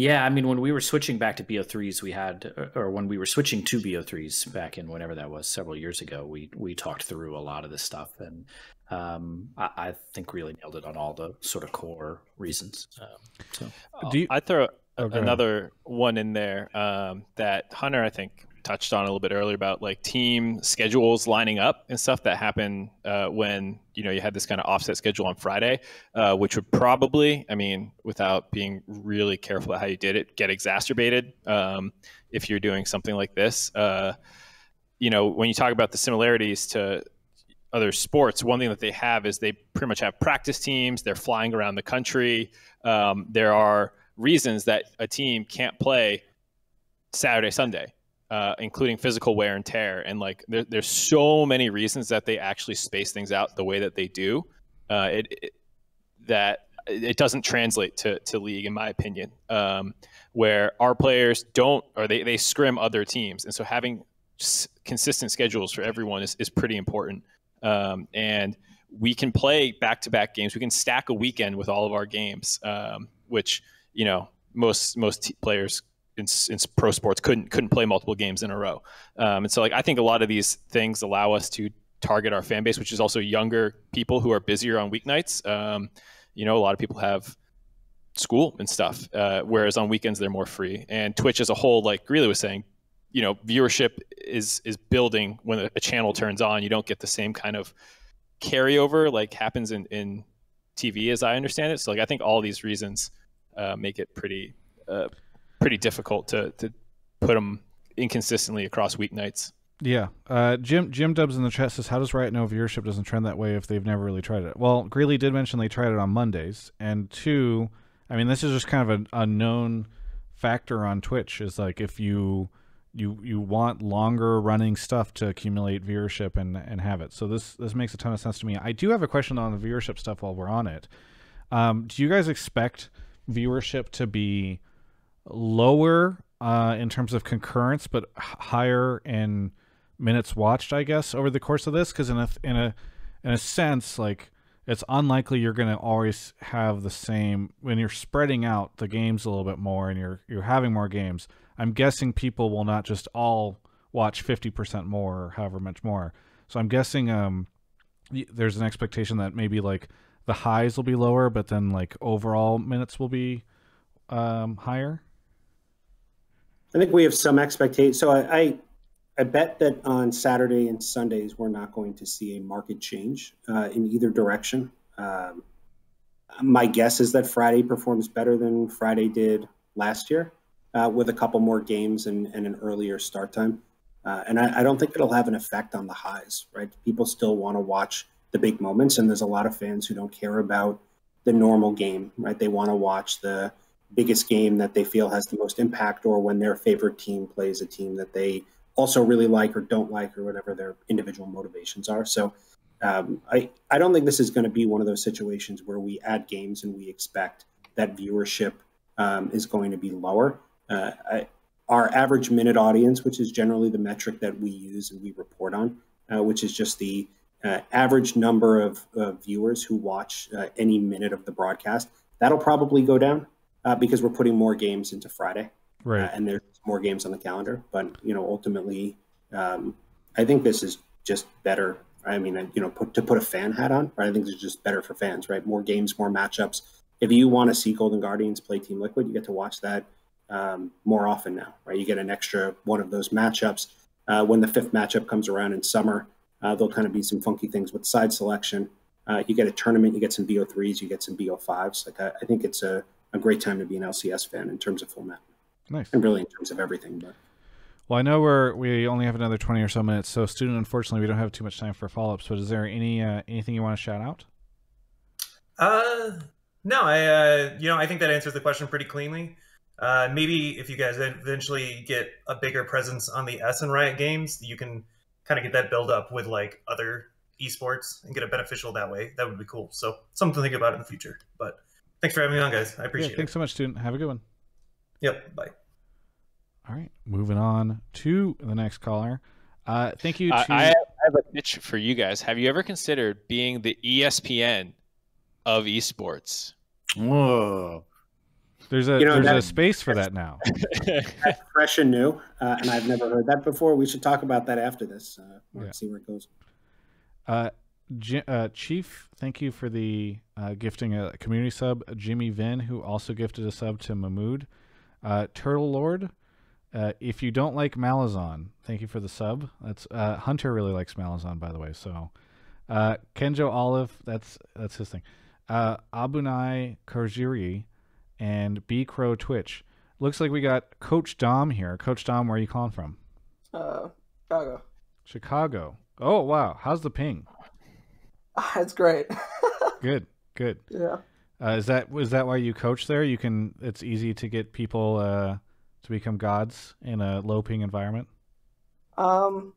Yeah, I mean, when we were switching back to BO3s, we had, or when we were switching to BO3s back in whenever that was, several years ago, we we talked through a lot of this stuff, and um, I, I, think really nailed it on all the sort of core reasons. Um, so, do you, I throw oh, another one in there um, that Hunter, I think, touched on a little bit earlier about like team schedules lining up and stuff that happen uh, when you know you had this kind of offset schedule on Friday, uh, which would probably, I mean, without being really careful about how you did it, get exacerbated um, if you're doing something like this. Uh, you know, when you talk about the similarities to other sports, one thing that they have is they pretty much have practice teams. They're flying around the country. Um, there are reasons that a team can't play Saturday, Sunday uh, including physical wear and tear. And like, there, there's so many reasons that they actually space things out the way that they do. Uh, it, it, that it doesn't translate to, to league, in my opinion, um, where our players don't or they, they scrim other teams. And so having s- consistent schedules for everyone is, is pretty important. Um, and we can play back to back games. We can stack a weekend with all of our games, um, which, you know, most most t- players in, in, pro sports couldn't couldn't play multiple games in a row. Um, and so like I think a lot of these things allow us to target our fan base, which is also younger people who are busier on weeknights. Um, you know, a lot of people have school and stuff, uh, whereas on weekends they're more free. And Twitch as a whole, like Greeley was saying, you know, viewership is is building when a, channel turns on. You don't get the same kind of carryover like happens in in TV, as I understand it. So like I think all these reasons uh, make it pretty. Uh, pretty difficult to to put them inconsistently across weeknights. Yeah. Uh, Jim Jim Dubs in the chat says, "How does Riot know viewership doesn't trend that way if they've never really tried it?" Well, Greeley did mention they tried it on Mondays, and two, I mean, this is just kind of a, known factor on Twitch. Is like if you you you want longer running stuff to accumulate viewership and and have it. So this this makes a ton of sense to me. I do have a question on the viewership stuff while we're on it. Um, do you guys expect viewership to be lower uh, in terms of concurrence, but higher in minutes watched, I guess, over the course of this. Because in a in a in a sense, like it's unlikely you're going to always have the same when you're spreading out the games a little bit more and you're you're having more games. I'm guessing people will not just all watch 50% more or however much more. So I'm guessing um there's an expectation that maybe like the highs will be lower, but then like overall minutes will be um higher. I think we have some expectation. So I, I, I bet that on Saturday and Sundays we're not going to see a market change uh, in either direction. Um, my guess is that Friday performs better than Friday did last year, uh, with a couple more games and, and an earlier start time. Uh, and I, I, don't think it'll have an effect on the highs. Right? People still want to watch the big moments, and there's a lot of fans who don't care about the normal game. Right? They want to watch the biggest game that they feel has the most impact or when their favorite team plays a team that they also really like or don't like or whatever their individual motivations are. So um, I, I don't think this is going to be one of those situations where we add games and we expect that viewership um, is going to be lower. Uh, I, our average minute audience, which is generally the metric that we use and we report on, uh, which is just the uh, average number of viewers who watch uh, any minute of the broadcast, that'll probably go down uh, because we're putting more games into Friday, right? Uh, and there's more games on the calendar. But you know, ultimately, um, I think this is just better. I mean, you know, put, to put a fan hat on, right? I think this is just better for fans, right? More games, more matchups. If you want to see Golden Guardians play Team Liquid, you get to watch that um, more often now, right? You get an extra one of those matchups. Uh, when the fifth matchup comes around in summer, Uh, there'll kind of be some funky things with side selection. Uh, you get a tournament, you get some BO3s, you get some BO5s. Like I, I think it's a, a great time to be an LCS fan in terms of format. Nice. And really in terms of everything. But well, I know we're we only have another twenty or so minutes, so student, unfortunately, we don't have too much time for follow ups. But is there any uh, anything you want to shout out? Uh, no, I uh, you know I think that answers the question pretty cleanly. Uh, maybe if you guys eventually get a bigger presence on the S and Riot games, you can kind of get that build up with like other esports and get it beneficial that way. That would be cool. So something to think about in the future. But thanks for having me on, guys. I appreciate yeah, thanks it. so much, student. Have a good one. Yep. Bye. All right, moving on to the next caller. Uh, thank you. To... I, I have a pitch for you guys. Have you ever considered being the ESPN of esports? Whoa. There's a You know, there's that- a space for that now. that's fresh and new, uh, and I've never heard that before. We should talk about that after this. Uh, Mark, Yeah. See where it goes. Uh, Ji- uh, Chief, thank you for the uh, gifting a community sub. Jimmy Vin, who also gifted a sub to Mahmoud. Uh, Turtle Lord, uh, if you don't like Malazan, thank you for the sub. That's uh, Hunter really likes Malazan, by the way. So, uh, Kenjo Olive, that's that's his thing. Uh, Abunai Karjiri and B Crow Twitch. Looks like we got Coach Dom here. Coach Dom, where are you calling from? Uh, Chicago. Chicago. Oh wow, how's the ping? Ah, It's great. <laughs> Good, good. yeah. Uh, is that is that why you coach there? You can. It's easy to get people uh, to become gods in a low ping environment. Um,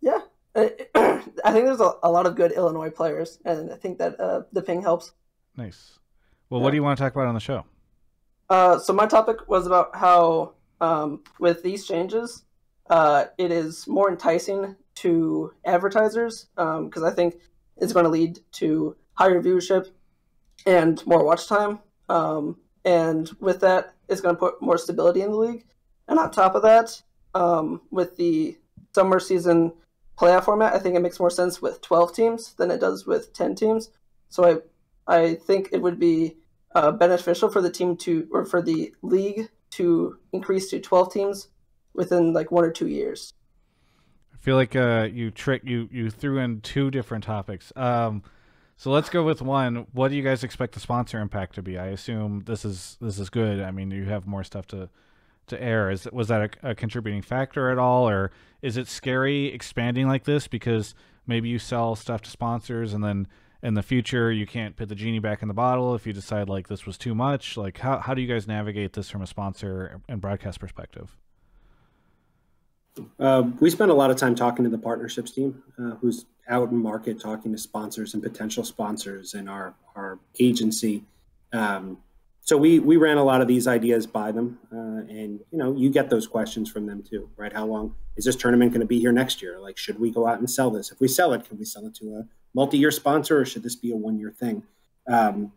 yeah. <clears throat> I think there's a, a lot of good Illinois players, and I think that uh, the ping helps. Nice. Well, what do you want to talk about on the show? Uh, so my topic was about how um, with these changes, uh, it is more enticing to advertisers Um, because I think it's going to lead to higher viewership and more watch time. Um, and with that, it's going to put more stability in the league. And on top of that, um, with the summer season playoff format, I think it makes more sense with 12 teams than it does with 10 teams. So I I think it would be uh, beneficial for the team to or for the league to increase to 12 teams within like one or two years. I feel like uh, you trick you you threw in two different topics. Um, so let's go with one. What do you guys expect the sponsor impact to be? I assume this is this is good. I mean, you have more stuff to to air. Is was that a, a contributing factor at all, or is it scary expanding like this because maybe you sell stuff to sponsors and then in the future you can't put the genie back in the bottle if you decide like this was too much? Like how how do you guys navigate this from a sponsor and broadcast perspective? Uh, we spend a lot of time talking to the partnerships team, uh, who's out in market talking to sponsors and potential sponsors and our our agency. Um, so we we ran a lot of these ideas by them, uh, and you know you get those questions from them too, right? How long is this tournament going to be here next year? Like, should we go out and sell this? If we sell it, can we sell it to a multi-year sponsor, or should this be a one-year thing? Um,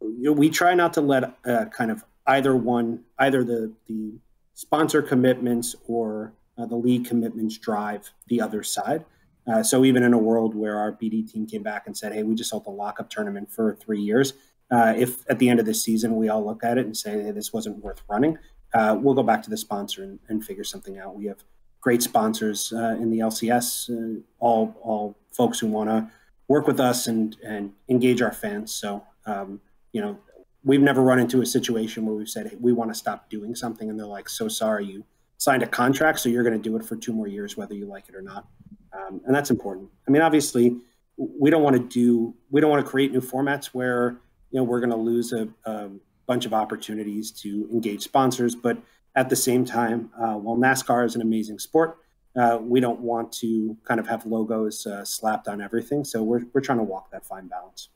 you know, we try not to let uh, kind of either one, either the the sponsor commitments or uh, the league commitments drive the other side. Uh, so even in a world where our BD team came back and said, "Hey, we just held the lockup tournament for three years," uh, if at the end of this season we all look at it and say, "Hey, this wasn't worth running," uh, we'll go back to the sponsor and, and figure something out. We have great sponsors uh, in the LCS, uh, all all folks who want to work with us and and engage our fans. So um, you know, we've never run into a situation where we've said, "Hey, we want to stop doing something," and they're like, "So sorry, you." Signed a contract, so you're going to do it for two more years, whether you like it or not. Um, and that's important. I mean, obviously, we don't want to do, we don't want to create new formats where you know we're going to lose a, a, bunch of opportunities to engage sponsors. But at the same time, uh, while NASCAR is an amazing sport, uh, we don't want to kind of have logos uh, slapped on everything. So we're we're trying to walk that fine balance.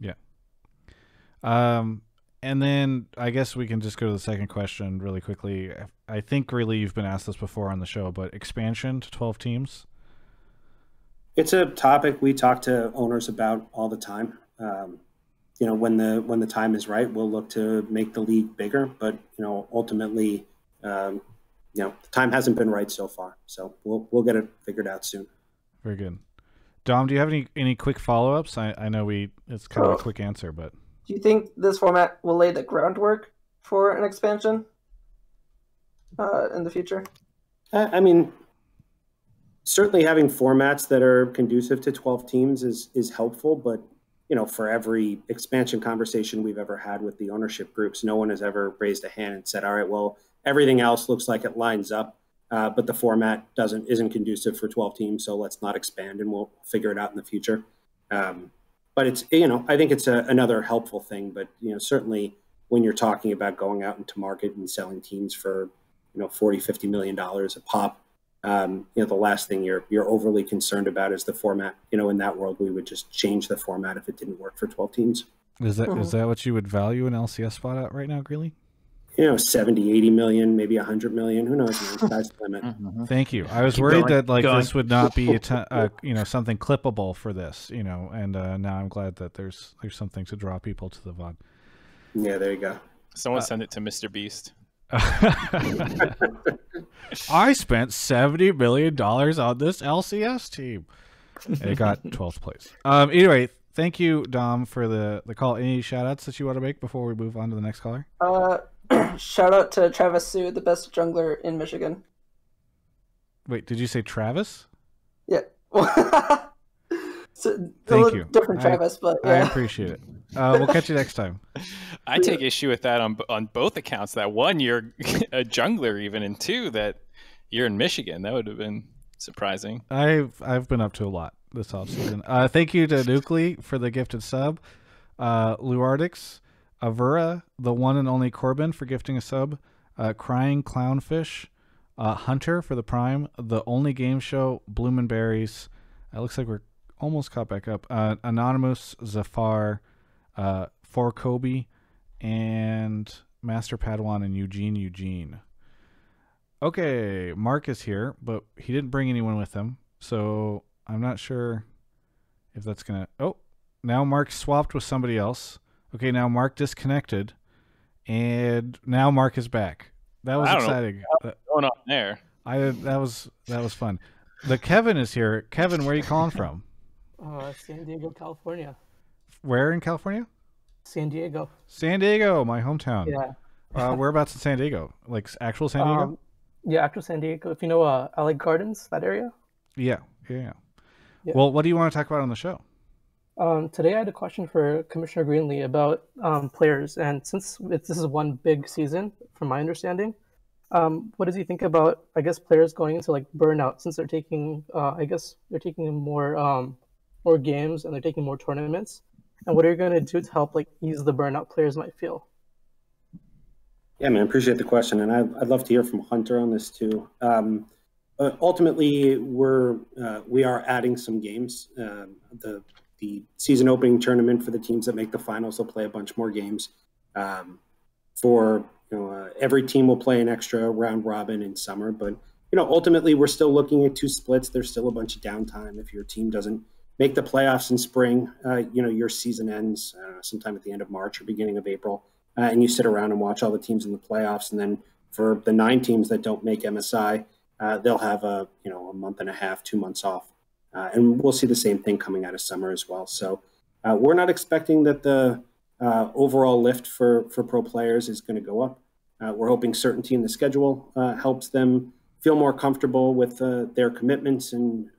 Yeah. Um, and then I guess we can just go to the second question really quickly. I think really you've been asked this before on the show, but expansion to 12 teams. It's a topic we talk to owners about all the time. Um, you know, when the when the time is right, we'll look to make the league bigger. But you know, ultimately, um, you know, the time hasn't been right so far. So we'll we'll get it figured out soon. Very good. Dom, do you have any any quick follow ups? I, I know we it's kind of Oh. a quick answer, but Do you think this format will lay the groundwork for an expansion uh, in the future? I, mean, certainly having formats that are conducive to 12 teams is is helpful, but you know, for every expansion conversation we've ever had with the ownership groups, no one has ever raised a hand and said, "All right, well, everything else looks like it lines up, uh, but the format doesn't isn't conducive for 12 teams, so let's not expand and we'll figure it out in the future." Um, but it's you know, I think it's a, another helpful thing. But you know, certainly when you're talking about going out into market and selling teams for you know 40, 50 million dollars a pop, um, you know, the last thing you're you're overly concerned about is the format. You know, in that world, we would just change the format if it didn't work for 12 teams. Is that is that what you would value an LCS spot at right now, Greeley? You know, 70, 80 million, maybe 100 million. Who knows? Man? <laughs> Sky's the limit. Mm-hmm. Thank you. I was Keep worried going, that like going. this would not be <laughs> a t- uh, you know something clippable for this, you know, and uh, now I'm glad that there's there's something to draw people to the VOD. Yeah, there you go. Someone send it to Mr. Beast. I spent seventy million dollars on this LCS team. And it got 12th place. Um, anyway, thank you, Dom, for the the call. Any shout outs that you want to make before we move on to the next caller? Uh, <clears throat> shout out to Travis Sue, the best jungler in Michigan. Wait, did you say Travis? Yeah. <laughs> so, Thank you. Different I- Travis, but I appreciate it. Uh, we'll catch you next time. <laughs> I take issue with that on on both accounts. That one, you're <laughs> a jungler, even, and two, that you're in Michigan. That would have been surprising. I've I've been up to a lot this offseason. Uh, thank you to Nuclei for the gifted sub. Uh, Luardix, Avura, the one and only Corbin for gifting a sub. Uh, Crying Clownfish, uh, Hunter for the Prime. The only game show, Bloomenberries. It looks like we're almost caught back up. Uh, Anonymous, Zafar, uh, For Kobe, and Master Padawan and Eugene Eugene. Okay, Mark is here, but he didn't bring anyone with him, so I'm not sure if that's gonna. Oh, now Mark swapped with somebody else. Okay, now Mark disconnected, and now Mark is back. That was I don't know. exciting. That- Going on there. I that was that was fun. The Kevin is here. Kevin, where are you calling from? Uh, San Diego, California. Where in California? San Diego. San Diego, my hometown. Yeah. Uh, <laughs> whereabouts in San Diego? Like actual San Diego? Um, yeah, actual San Diego. If you know uh, Allied Gardens, that area. yeah, yeah, yeah. Well, what do you want to talk about on the show? Um, today I had a question for Commissioner Greeley about um, players, and since it's, this is one big season, from my understanding, um, what does he think about, I guess, players going into like burnout since they're taking, uh, I guess, they're taking more um, more games and they're taking more tournaments, and what are you going to do to help like ease the burnout players might feel? Yeah, man, appreciate the question, and I, I'd love to hear from Hunter on this too. Um, uh, ultimately, we're uh, we are adding some games. Um, the the season opening tournament for the teams that make the finals will play a bunch more games. Um, for you know, uh, every team will play an extra round robin in summer, but you know, ultimately, we're still looking at two splits. There's still a bunch of downtime if your team doesn't make the playoffs in spring. Uh, you know, your season ends uh, sometime at the end of March or beginning of April uh, and you sit around and watch all the teams in the playoffs. And then for the nine teams that don't make MSI, uh, they'll have a you know a month and a half, two months off, uh, and we'll see the same thing coming out of summer as well. So uh, we're not expecting that the overall lift for for pro players is going to go up. We're hoping certainty in the schedule helps them feel more comfortable with their commitments and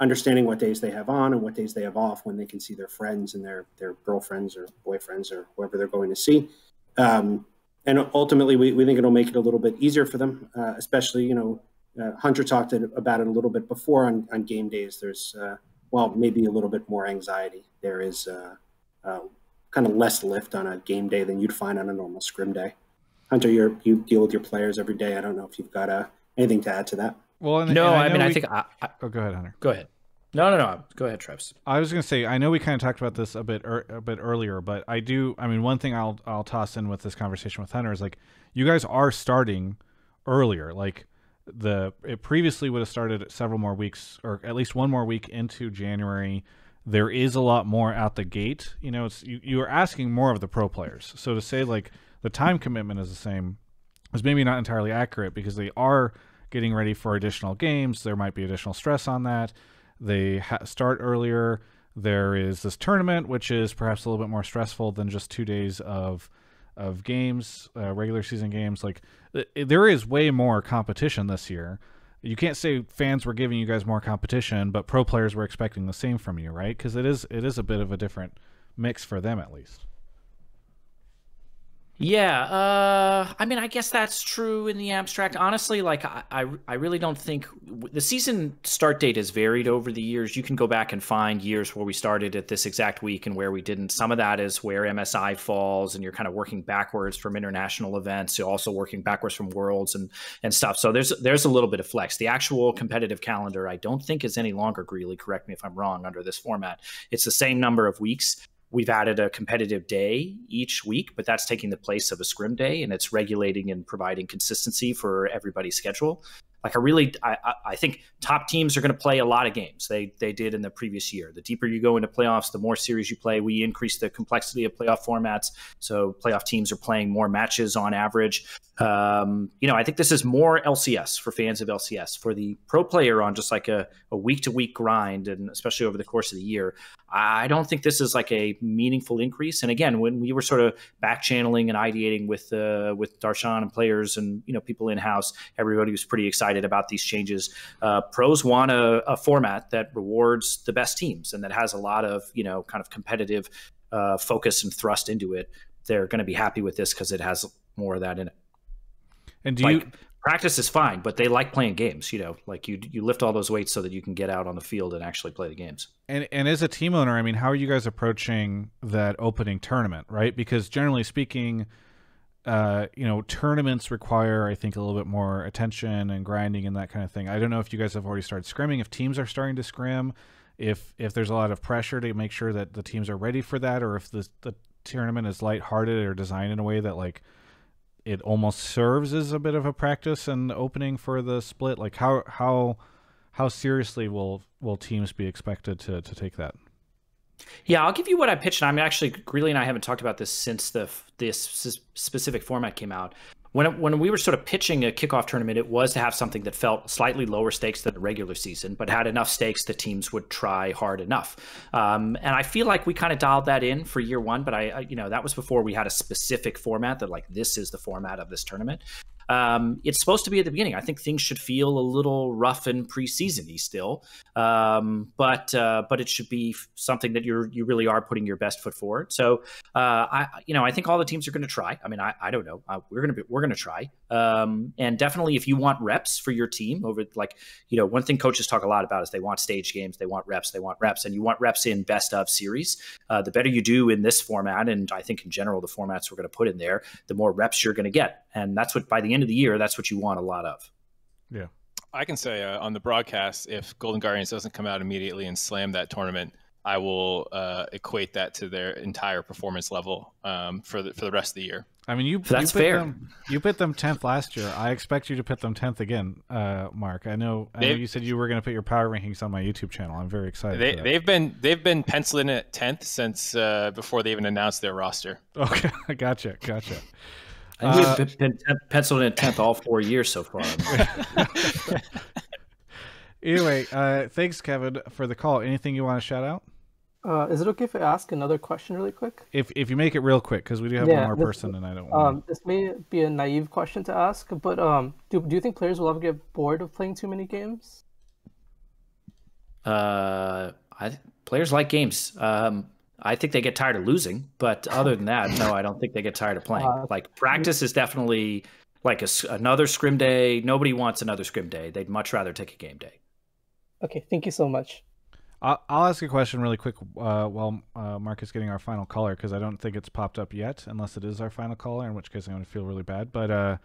understanding what days they have on and what days they have off when they can see their friends and their their girlfriends or boyfriends or whoever they're going to see. Um, and ultimately, we, we think it'll make it a little bit easier for them, uh, especially, you know, uh, Hunter talked about it a little bit before on, on game days. There's, uh, well, maybe a little bit more anxiety. There is uh, uh, kind of less lift on a game day than you'd find on a normal scrim day. Hunter, you're, you deal with your players every day. I don't know if you've got uh, anything to add to that. Well, and, No, and I, know mean, I think I, I, Oh, go ahead, Hunter. go ahead. No, no, no. Go ahead, Travis. I was going to say I know we kind of talked about this a bit er, a bit earlier, but I do. I mean, one thing I'll I'll toss in with this conversation with Hunter is like you guys are starting earlier. Like the it previously would have started several more weeks or at least one more week into January. There is a lot more out the gate. You know, it's you, you are asking more of the pro players. So to say like the time commitment is the same is maybe not entirely accurate because they are getting ready for additional games. There might be additional stress on that. They ha- start earlier. There is this tournament, which is perhaps a little bit more stressful than just two days of of games, uh, regular season games. Like th- there is way more competition this year. you can't say fans were giving you guys more competition, but pro players were expecting the same from you, right? Because it is it is a bit of a different mix for them at least. Yeah, uh, I mean, I guess that's true in the abstract. Honestly, like I, I, I, really don't think the season start date has varied over the years. You can go back and find years where we started at this exact week and where we didn't. Some of that is where MSI falls, and you're kind of working backwards from international events. You're also working backwards from worlds and and stuff. So there's there's a little bit of flex. The actual competitive calendar, I don't think, is any longer. Greeley, correct me if I'm wrong. Under this format, it's the same number of weeks We've added a competitive day each week, but that's taking the place of a scrim day and it's regulating and providing consistency for everybody's schedule. Like I really, I, I think top teams are going to play a lot of games. They they did in the previous year. The deeper you go into playoffs, the more series you play. We increase the complexity of playoff formats, so playoff teams are playing more matches on average. Um, you know, I think this is more LCS for fans of LCS. For the pro player on just like a, week to week grind, and especially over the course of the year, I don't think this is like a meaningful increase. And again, when we were sort of back channeling and ideating with uh, with Darshan and players and you know people in house, everybody was pretty excited excited about these changes. Uh, pros want a, a, format that rewards the best teams and that has a lot of you know kind of competitive uh, focus and thrust into it. They're going to be happy with this because it has more of that in it. And do like, you practice is fine, but they like playing games. You know, like you you lift all those weights so that you can get out on the field and actually play the games. And and as a team owner, I mean, how are you guys approaching that opening tournament, right? Because generally speaking uh, you know, tournaments require, I think, a little bit more attention and grinding and that kind of thing. I don't know if you guys have already started scrimming, if teams are starting to scrim, if if there's a lot of pressure to make sure that the teams are ready for that, or if the the tournament is lighthearted or designed in a way that like it almost serves as a bit of a practice and opening for the split. Like how how how seriously will will teams be expected to to take that? Yeah, I'll give you what I pitched. And I mean, actually, Greeley and I haven't talked about this since the this specific format came out. When when we were sort of pitching a kickoff tournament, it was to have something that felt slightly lower stakes than the regular season, but had enough stakes that teams would try hard enough. Um, and I feel like we kind of dialed that in for year one, but I, I, you know, that was before we had a specific format that like this is the format of this tournament. Um, it's supposed to be at the beginning. I think things should feel a little rough and preseasony still, um, but uh, but it should be something that you're you really are putting your best foot forward. So uh, I you know I think all the teams are going to try. I mean I, I don't know uh, we're gonna be we're gonna try um, and definitely if you want reps for your team over like you know one thing coaches talk a lot about is they want stage games they want reps they want reps and you want reps in best of series. Uh, the better you do in this format and I think in general the formats we're going to put in there the more reps you're going to get and that's what by the end of the year, that's what you want a lot of. Yeah, I can say uh, on the broadcast, if Golden Guardians doesn't come out immediately and slam that tournament, I will uh, equate that to their entire performance level um, for the for the rest of the year. I mean, you that's you fair. Them, you put them tenth last year. I expect you to put them tenth again, uh, Mark. I know. I know you said you were going to put your power rankings on my YouTube channel. I'm very excited. They, have been they've been penciling it tenth since uh, before they even announced their roster. Okay, <laughs> gotcha, gotcha. And uh, we've been penciled in tenth all four years so far. <laughs> anyway, uh, thanks, Kevin, for the call. Anything you want to shout out? Uh, is it okay if I ask another question really quick? If if you make it real quick, because we do have yeah, one more this, person, and I don't. Want um, this may be a naive question to ask, but um, do do you think players will ever get bored of playing too many games? Uh, I players like games. Um, I think they get tired of losing, but other than that, no, I don't think they get tired of playing. Uh, like practice is definitely like a, another scrim day. Nobody wants another scrim day. They'd much rather take a game day. Okay, thank you so much. I'll, ask a question really quick uh, while uh, Mark is getting our final caller because I don't think it's popped up yet, unless it is our final caller, in which case I'm going to feel really bad. But uh,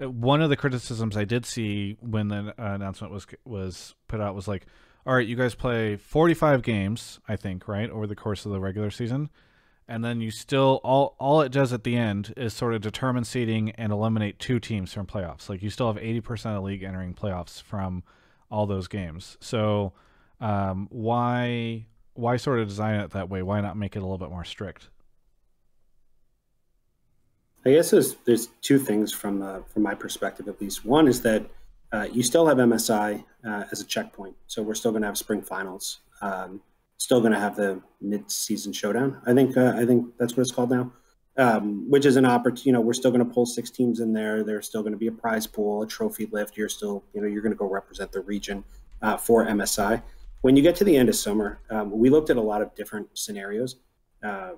one of the criticisms I did see when the announcement was was put out was like, all right, you guys play 45 games, I think, right, over the course of the regular season. And then you still all all it does at the end is sort of determine seeding and eliminate two teams from playoffs. Like you still have 80% of the league entering playoffs from all those games. So um, why why sort of design it that way? Why not make it a little bit more strict? I guess there's there's two things from uh, from my perspective at least. One is that uh, you still have MSI uh, as a checkpoint. So we're still going to have spring finals. Um, still going to have the mid-season showdown. I think uh, I think that's what it's called now. Um, which is an opportunity. You know, we're still going to pull six teams in there. There's still going to be a prize pool, a trophy lift. You're still, you know, you're going to go represent the region uh, for MSI. When you get to the end of summer, um, we looked at a lot of different scenarios. Uh,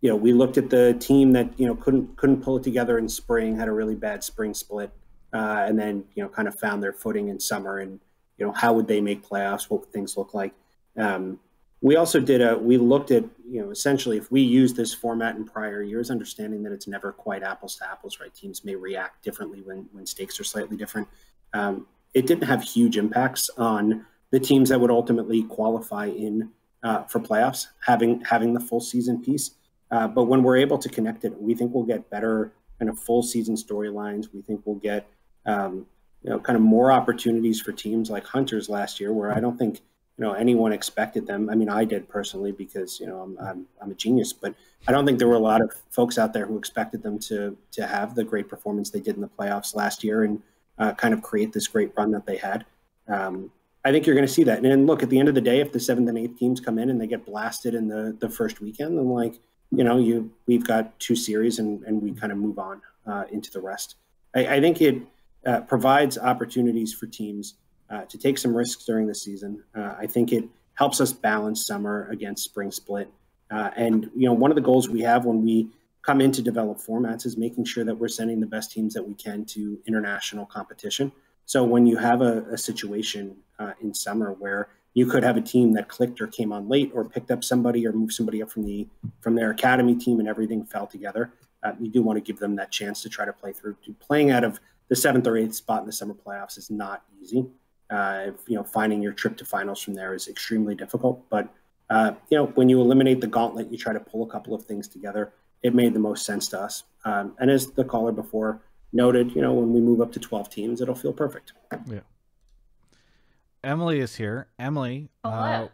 you know, we looked at the team that you know couldn't couldn't pull it together in spring, had a really bad spring split, uh, and then you know kind of found their footing in summer. And you know, how would they make playoffs? What would things look like? Um, we also did a we looked at you know essentially if we use this format in prior years understanding that it's never quite apples to apples right? Teams may react differently when when stakes are slightly different. Um, it didn't have huge impacts on the teams that would ultimately qualify in uh, for playoffs having having the full season piece. Uh, but when we're able to connect it we think we'll get better kind of full season storylines. We think we'll get um, you know kind of more opportunities for teams like hunters last year where i don't think you know anyone expected them. I mean, I did personally because you know I'm, I'm, I'm a genius, but I don't think there were a lot of folks out there who expected them to to have the great performance they did in the playoffs last year and uh, kind of create this great run that they had. Um, I think you're going to see that. And then look, at the end of the day, if the seventh and eighth teams come in and they get blasted in the the first weekend, then like you know you we've got two series and and we kind of move on uh, into the rest. I, I think it uh, provides opportunities for teams uh, to take some risks during the season. Uh, I think it helps us balance summer against spring split. Uh, and you know, one of the goals we have when we come in to develop formats is making sure that we're sending the best teams that we can to international competition. So when you have a, a situation uh, in summer where you could have a team that clicked or came on late or picked up somebody or moved somebody up from the from their academy team and everything fell together, uh, you do want to give them that chance to try to play through. Playing out of the seventh or eighth spot in the summer playoffs is not easy uh, you know, finding your trip to finals from there is extremely difficult. But uh, you know, when you eliminate the gauntlet, you try to pull a couple of things together. It made the most sense to us. Um, and as the caller before noted, you know, when we move up to twelve teams, it'll feel perfect. Yeah. Emily is here. Emily uh,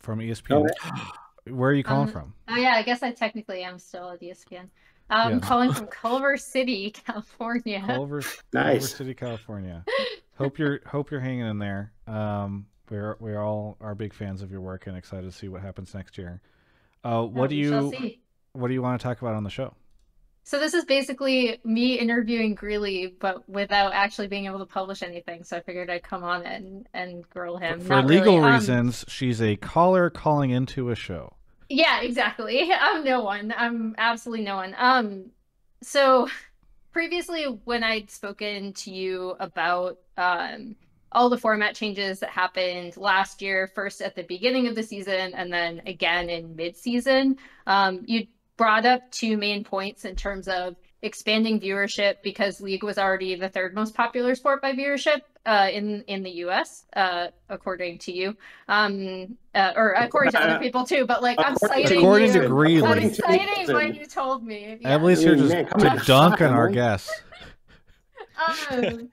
from ESPN. Oh, <gasps> Where are you calling um, from? Oh yeah, I guess I technically am still at ESPN. I'm yeah. calling <laughs> from Culver City, <laughs> California. Culver, nice. Culver City, California <laughs> hope you're hope you're hanging in there. Um, we're we all are big fans of your work and excited to see what happens next year. Uh, what do you what do you want to talk about on the show? So this is basically me interviewing Greeley, but without actually being able to publish anything. So I figured I'd come on and and grill him. For, legal really. Um, reasons, um, she's a caller calling into a show. Yeah, exactly. <laughs> I'm no one. I'm absolutely no one. Um, so previously when I'd spoken to you about um, all the format changes that happened last year, first at the beginning of the season and then again in mid-season, um, you brought up two main points in terms of expanding viewership because league was already the third most popular sport by viewership uh, in in the U.S. Uh, according to you, um, uh, or according to other people too. But like I'm citing according you, to Greeley. I'm citing what you told me. Yeah. Emily's here just to dunk on our guests. Um,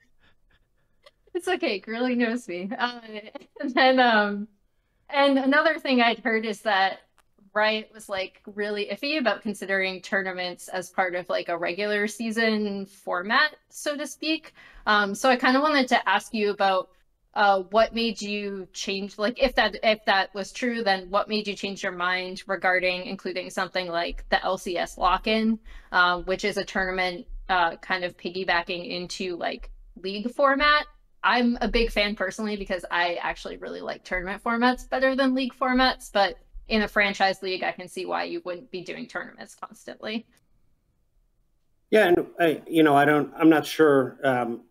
it's okay. Greeley knows me. Uh, <laughs> and then um, and another thing I'd heard is that Riot was like really iffy about considering tournaments as part of like a regular season format, so to speak. Um, so I kind of wanted to ask you about uh, what made you change like if that if that was true then what made you change your mind regarding including something like the lcs lock-in um, which is a tournament uh, kind of piggybacking into like league format i'm a big fan personally because i actually really like tournament formats better than league formats but in a franchise league, I can see why you wouldn't be doing tournaments constantly. Yeah, and I, you know, I don't, I'm not sure, um,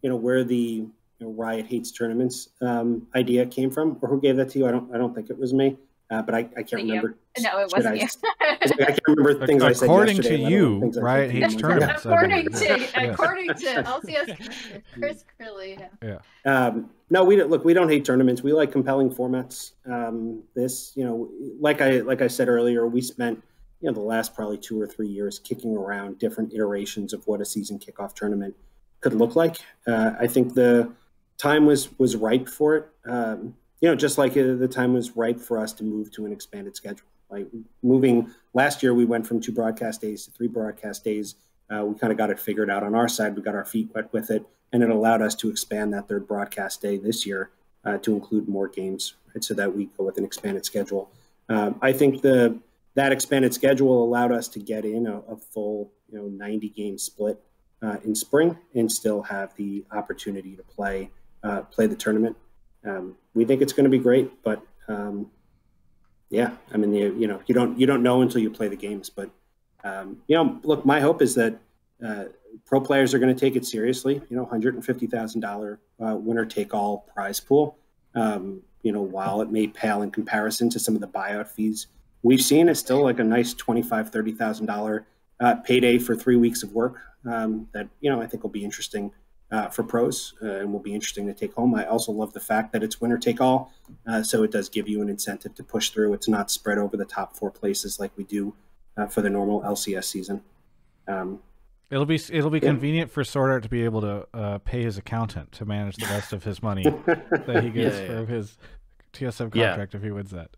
you know, where the you know, Riot hates tournaments um, idea came from, or who gave that to you. I don't, I don't think it was me, uh, but I, I can't remember. No, it wasn't I, you. <laughs> I can't remember things according I said According to you, right? hates tournaments. according to, <laughs> according to LCS Chris Greeley. Yeah. yeah. Um, no, we don't look. We don't hate tournaments. We like compelling formats. Um, this, you know, like I like I said earlier, we spent you know the last probably two or three years kicking around different iterations of what a season kickoff tournament could look like. Uh, I think the time was was ripe for it. Um, you know, just like uh, the time was ripe for us to move to an expanded schedule. Like moving last year, we went from two broadcast days to three broadcast days. Uh, we kind of got it figured out on our side. We got our feet wet with it and it allowed us to expand that third broadcast day this year uh, to include more games, right, so that we go with an expanded schedule. Um, I think the that expanded schedule allowed us to get in a, a full, you know, 90 game split uh, in spring and still have the opportunity to play uh, play the tournament. Um, we think it's going to be great, but um, yeah, I mean, you, you know, you don't you don't know until you play the games. But um, you know, look, my hope is that uh, pro players are going to take it seriously. You know, hundred and fifty thousand uh, winner take all prize pool. Um, you know, while it may pale in comparison to some of the buyout fees we've seen, it's still like a nice twenty five thirty thousand dollar uh, payday for three weeks of work. Um, that you know, I think will be interesting uh, for pros uh, and will be interesting to take home. I also love the fact that it's winner take all, uh, so it does give you an incentive to push through. It's not spread over the top four places like we do uh, for the normal LCS season. Um, It'll be it'll be yeah. convenient for Sword to be able to uh, pay his accountant to manage the rest of his money <laughs> that he gets yeah, yeah. from his TSM contract if he wins that.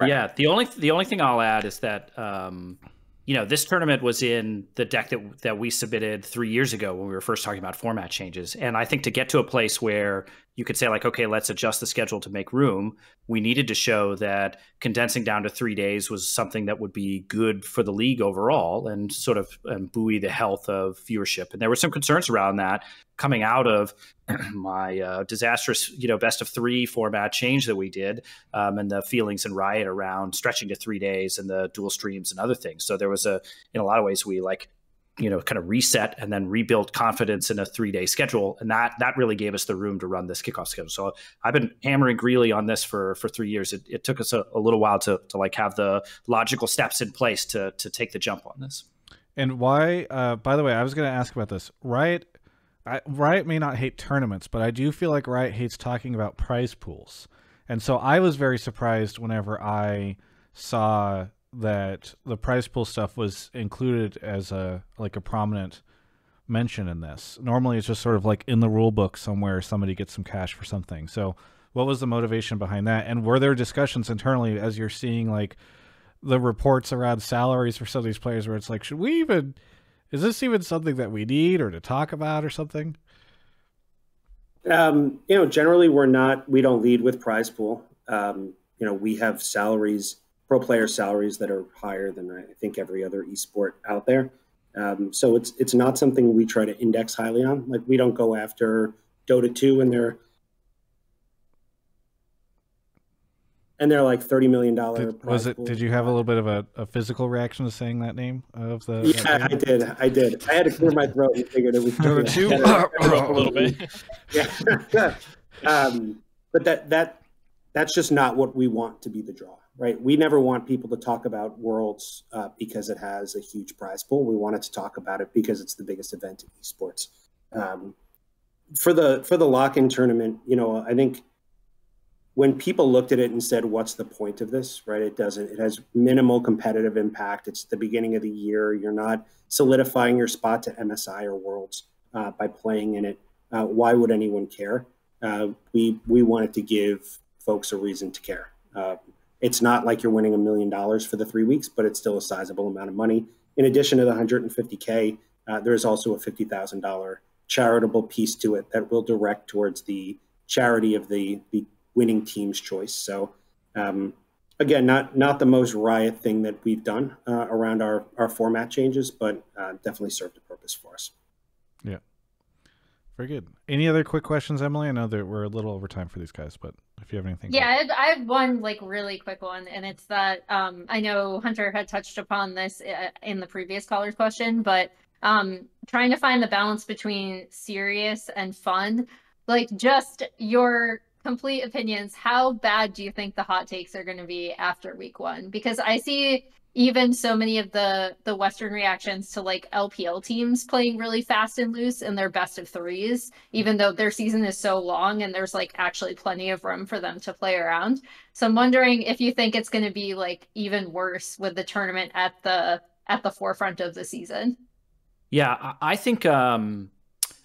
Right. Yeah, the only the only thing I'll add is that um, you know, this tournament was in the deck that that we submitted three years ago when we were first talking about format changes. And I think to get to a place where you could say like, okay, let's adjust the schedule to make room, we needed to show that condensing down to three days was something that would be good for the league overall and sort of um, buoy the health of viewership. And there were some concerns around that coming out of <clears throat> my uh, disastrous, you know, best of three format change that we did, um, and the feelings and riot around stretching to three days and the dual streams and other things. So there was a, in a lot of ways, we like you know kind of reset and then rebuild confidence in a three day schedule. And that that really gave us the room to run this kickoff schedule. So i've been hammering greeley on this for for three years. It, it took us a, a, little while to to like have the logical steps in place to to take the jump on this. And why uh by the way i was going to ask about this. I, riot may not hate tournaments but i do feel like riot hates talking about prize pools. And so i was very surprised whenever i saw that the prize pool stuff was included as a like a prominent mention in this. Normally, it's just sort of like in the rule book somewhere somebody gets some cash for something. So, what was the motivation behind that? And were there discussions internally as you're seeing like the reports around salaries for some of these players where it's like, should we even? Is this even something that we need or to talk about or something? Um, you know, generally we're not. We don't lead with prize pool. Um, you know, we have salaries pro player salaries that are higher than I think every other esport out there. Um, so it's it's not something we try to index highly on. Like we don't go after Dota 2 and they're and they're like thirty million dollar. Was it? Did you have a little bit of a, a, physical reaction to saying that name of the? Yeah, I did. I did. I had to clear my throat and figured it was Dota two. <laughs> <coughs> a little bit. yeah, <laughs> um, but that that that's just not what we want to be the draw right? We never want people to talk about Worlds uh, because it has a huge prize pool. We wanted to talk about it because it's the biggest event in esports. Um, for the for the lock-in tournament, you know, I think when people looked at it and said, "What's the point of this?" Right? It doesn't. It has minimal competitive impact. It's the beginning of the year. You're not solidifying your spot to MSI or Worlds uh, by playing in it. Uh, why would anyone care? Uh, we we wanted to give folks a reason to care. It's not like you're winning a million dollars for the three weeks, but it's still a sizable amount of money. In addition to the 150K, uh, there's also a $50,000 charitable piece to it that will direct towards the charity of the, the winning team's choice. So, um, again, not not the most riot thing that we've done uh, around our, our format changes, but uh, definitely served a purpose for us. Yeah. Very good. Any other quick questions, Emily? I know that we're a little over time for these guys, but if you have anything. Yeah, I have, I have one like really quick one, and it's that um, I know Hunter had touched upon this uh, in the previous caller's question, but um, trying to find the balance between serious and fun, like just your complete opinions. How bad do you think the hot takes are going to be after week one? Because I see even so many of the the western reactions to like lpl teams playing really fast and loose in their best of threes even though their season is so long and there's like actually plenty of room for them to play around. So i'm wondering if you think it's going to be like even worse with the tournament at the at the forefront of the season. Yeah i think um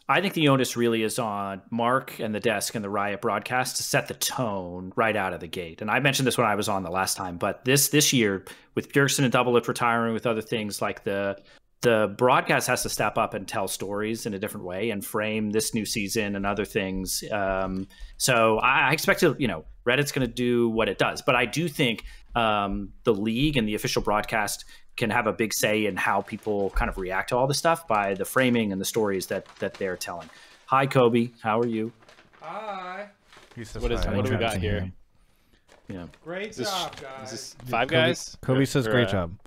I think the onus really is on Mark and the desk and the Riot broadcast to set the tone right out of the gate. And I mentioned this when I was on the last time, but this this year with Bjergsen and Doublelift retiring, with other things like the the broadcast has to step up and tell stories in a different way and frame this new season and other things. Um, so I, I expect to, you know, Reddit's going to do what it does, but I do think um, the league and the official broadcast can have a big say in how people kind of react to all this stuff by the framing and the stories that that they're telling. Hi, Kobe. How are you? Hi. He What is- hi. what do we got here? him. Yeah. Great Is this, job, is guys. this five Kobe- guys? Kobe Or- says or, great uh, job.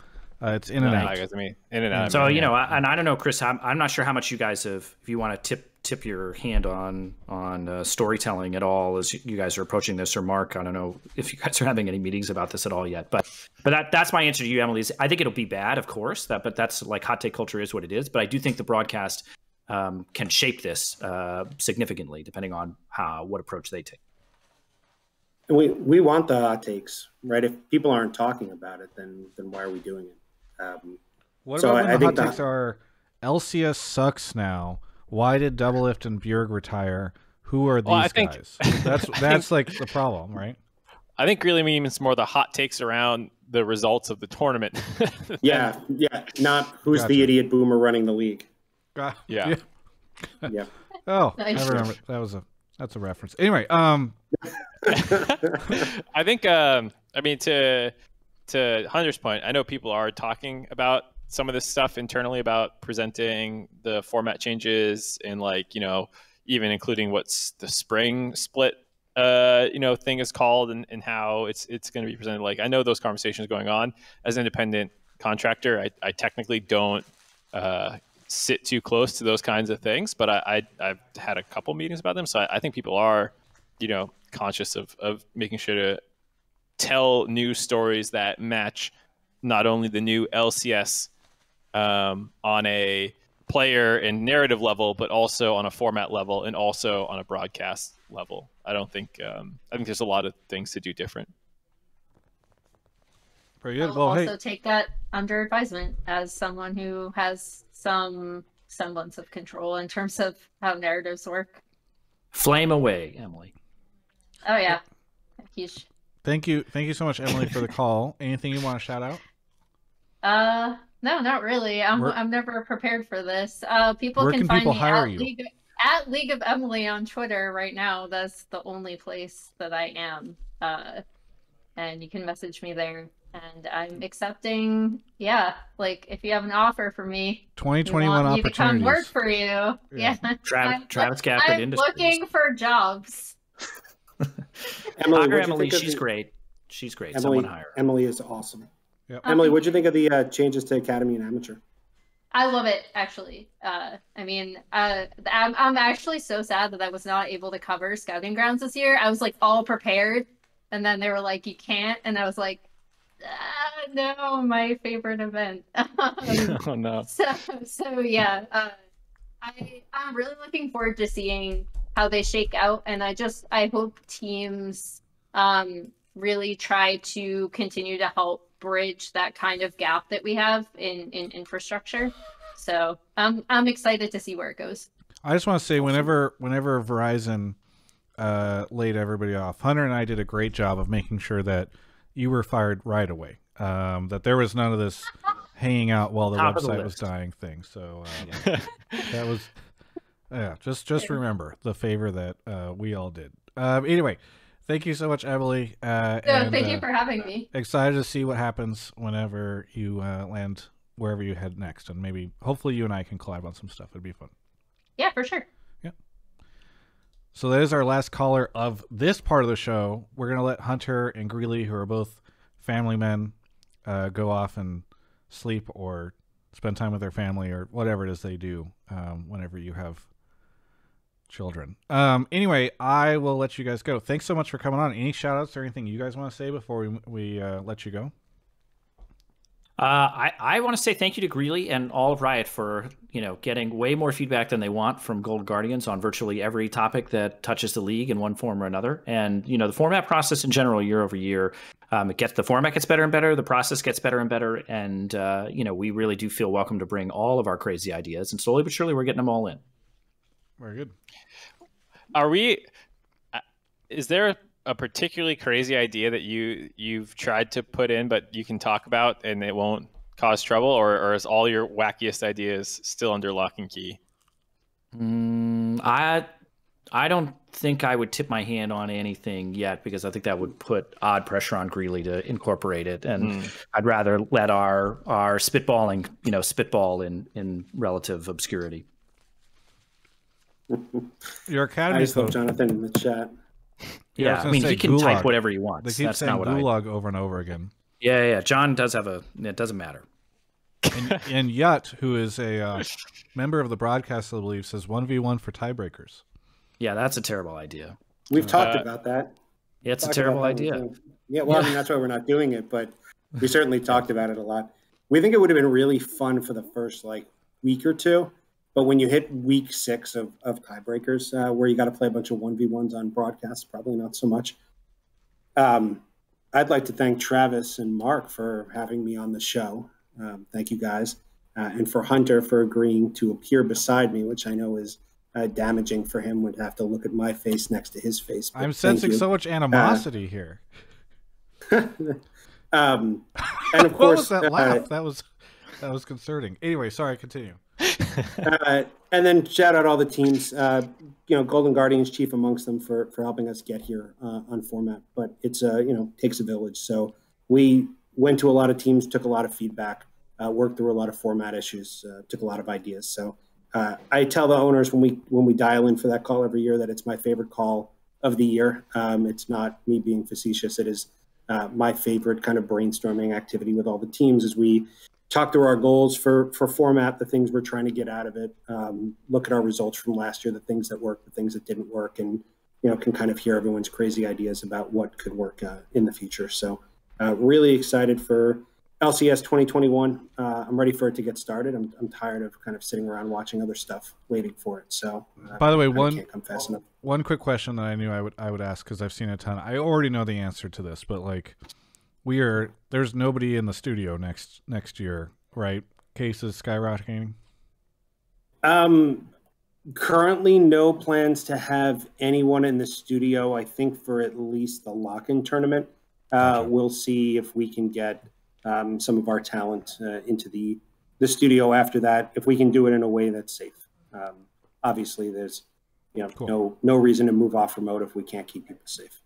Uh, it's in and no, out. five guys, I mean, in and out. So you yeah. know, I, and I don't know, Chris. I'm, I'm not sure how much you guys have. If you want to tip tip your hand on on uh, storytelling at all as you guys are approaching this, or Mark, I don't know if you guys are having any meetings about this at all yet. But but that that's my answer to you, Emily. Is I think it'll be bad, of course. That but that's like hot take culture is what it is. But I do think the broadcast um, can shape this uh, significantly depending on how what approach they take. And we we want the hot takes, right? If people aren't talking about it, then then why are we doing it? Um, What So about I- when I the hot think takes that- are LCS sucks now? Why did Doublelift and Bjerg retire? Who are these Well, think- guys? That's <laughs> that's like the problem, right? I think really means more the hot takes around the results of the tournament. <laughs> yeah, yeah. Not who's Gotcha. the idiot boomer running the league. God, <laughs> Yeah. Yeah. Oh, Nice. I remember that was a that's a reference. Anyway, um, I think um, I mean to to Hunter's point, I know people are talking about some of this stuff internally about presenting the format changes and like, you know, even including what's the spring split uh, you know, thing is called and, and how it's it's gonna be presented. Like I know those conversations going on as an independent contractor. I, I technically don't uh, sit too close to those kinds of things, but I, I I've had a couple meetings about them. So I, I think people are, you know, conscious of of making sure to tell new stories that match not only the new LCS um, on a player and narrative level, but also on a format level and also on a broadcast level. I don't think um, I think there's a lot of things to do different. pretty good. I'll Well, also hey, take that under advisement as someone who has some semblance of control in terms of how narratives work. Flame away, Emily. Oh yeah, Heesh. thank you, thank you so much, Emily, for the call. Anything you want to shout out? Uh, no, not really. I'm Where- I'm never prepared for this. Uh, people Where can, can find people me at you? League at League of Emily on Twitter right now. That's the only place that I am. Uh, and you can message me there. And I'm accepting. Yeah, like if you have an offer for me, 2021 want me to come work for you. Yeah. <laughs> Yeah, Travis, I'm- Travis Gafford I'm Industries. looking for jobs. Emily, Hire what'd you Emily. She's the- great. She's great. Emily, Someone hire. her. Emily is awesome. Yep. Emily, Um, what'd you think of the uh, changes to Academy and Amateur? I love it actually. Uh, I mean, uh, I'm I'm actually so sad that I was not able to cover Scouting Grounds this year. I was like all prepared, and then they were like, "You can't," and I was like, ah, "No, my favorite event." <laughs> <laughs> Oh no. so so yeah, uh, I I'm really looking forward to seeing how they shake out, and I just I hope teams um really try to continue to help bridge that kind of gap that we have in in infrastructure. So I'm I'm excited to see where it goes. I just want to say, whenever whenever Verizon uh, laid everybody off, Hunter and I did a great job of making sure that you were fired right away. Um, that there was none of this hanging out while the Top of the website was dying thing. So <laughs> um, that was yeah. Just just remember the favor that uh, we all did. Um, anyway, thank you so much, Emily. Uh, So and, thank uh, you for having me. excited to see what happens whenever you uh, land wherever you head next, and maybe hopefully you and I can collab on some stuff. It'd be fun. Yeah, for sure. Yeah. So that is our last caller of this part of the show. We're gonna let Hunter and Greeley, who are both family men, uh, go off and sleep or spend time with their family or whatever it is they do um, whenever you have children. Um, anyway, I will let you guys go. Thanks so much for coming on. Any shout outs or anything you guys want to say before we we uh, let you go? Uh, I, I want to say thank you to Greeley and all of Riot for you know getting way more feedback than they want from Golden Guardians on virtually every topic that touches the league in one form or another. And you know the format process in general, year over year, um, it gets the format gets better and better, the process gets better and better, and uh, you know we really do feel welcome to bring all of our crazy ideas, and slowly but surely we're getting them all in. Very good. Are we? uh, Is there a particularly crazy idea that you you've tried to put in, but you can talk about, and it won't cause trouble, or, or is all your wackiest ideas still under lock and key? Mm, I I don't think I would tip my hand on anything yet because I think that would put odd pressure on Greeley to incorporate it, and Mm. I'd rather let our our spitballing, you know, spitball in in relative obscurity. Your I academy just love. Jonathan in the chat. Yeah, I Yeah, I gonna mean say he can gulag. type whatever he wants. They keep That's saying not what I. gulag over and over again. Yeah, yeah. John does have a. It doesn't matter. And, and Yut, who is a uh, member of the broadcast, I believe, says one v one for tiebreakers. Yeah, that's a terrible idea. We've talked Uh, about that. Yeah, it's a terrible idea. one, too. Yeah, well, I mean, that's why we're not doing it, but we <laughs> certainly talked about it a lot. We think it would have been really fun for the first like week or two, but when you hit week six of, of tiebreakers, uh, where you got to play a bunch of one v ones on broadcast, probably not so much. Um, I'd like to thank Travis and Mark for having me on the show. Um, thank you guys, uh, and for Hunter for agreeing to appear beside me, which I know is uh, damaging for him. Would have to look at my face next to his face. I'm sensing so much animosity here. <laughs> um, and of <laughs> course, that uh, laugh? That was that was concerning. Anyway, sorry. Continue. Uh, and then shout out all the teams. Uh, you know, Golden Guardians chief amongst them for for helping us get here uh, on format. But it's uh, you know takes a village. So we went to a lot of teams, took a lot of feedback, uh, worked through a lot of format issues, uh, took a lot of ideas. So I tell the owners when we when we dial in for that call every year that it's my favorite call of the year. Um, it's not me being facetious. It is my favorite kind of brainstorming activity with all the teams as we talk through our goals for for format, the things we're trying to get out of it, um, look at our results from last year, the things that worked, the things that didn't work, and you know can kind of hear everyone's crazy ideas about what could work uh, in the future. So uh, really excited for LCS 2021. Uh, I'm ready for it to get started. I'm, I'm tired of kind of sitting around watching other stuff, waiting for it. So uh, By the way, I one- can't come fast enough. One quick question that I knew I would I would ask because I've seen a ton. I already know the answer to this, but like, we are there's nobody in the studio next next year, right? Cases skyrocketing. Um, currently, no plans to have anyone in the studio. I think for at least the lock-in tournament, uh, Gotcha. we'll see if we can get um, some of our talent uh, into the the studio after that. If we can do it in a way that's safe. Um, obviously, there's you know Cool. no no reason to move off remote if we can't keep people safe.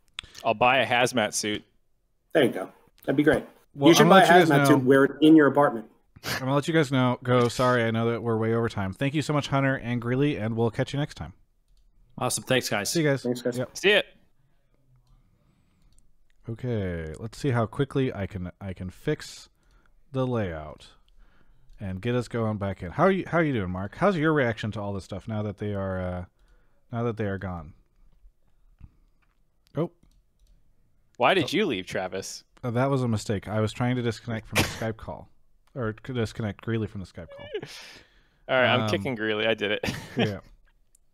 I'll buy a hazmat suit. There you go. That'd be great. Well, you should I'm buy gonna a let you guys hazmat suit. Wear it in your apartment. I'm gonna let you guys know. Go. Sorry, I know that we're way over time. Thank you so much, Hunter and Greeley, and we'll catch you next time. Awesome. Thanks, guys. See you guys. Thanks, guys. Yep. See it. Okay, let's see how quickly I can I can fix the layout and get us going back in. How are you how are you doing, Mark? How's your reaction to all this stuff now that they are uh now that they are gone? Oh, Why did you leave, Travis? Uh, that was a mistake. I was trying to disconnect from the Skype call or disconnect Greeley from the Skype call. <laughs> All right, I'm Um, kicking Greeley. I did it. Yeah.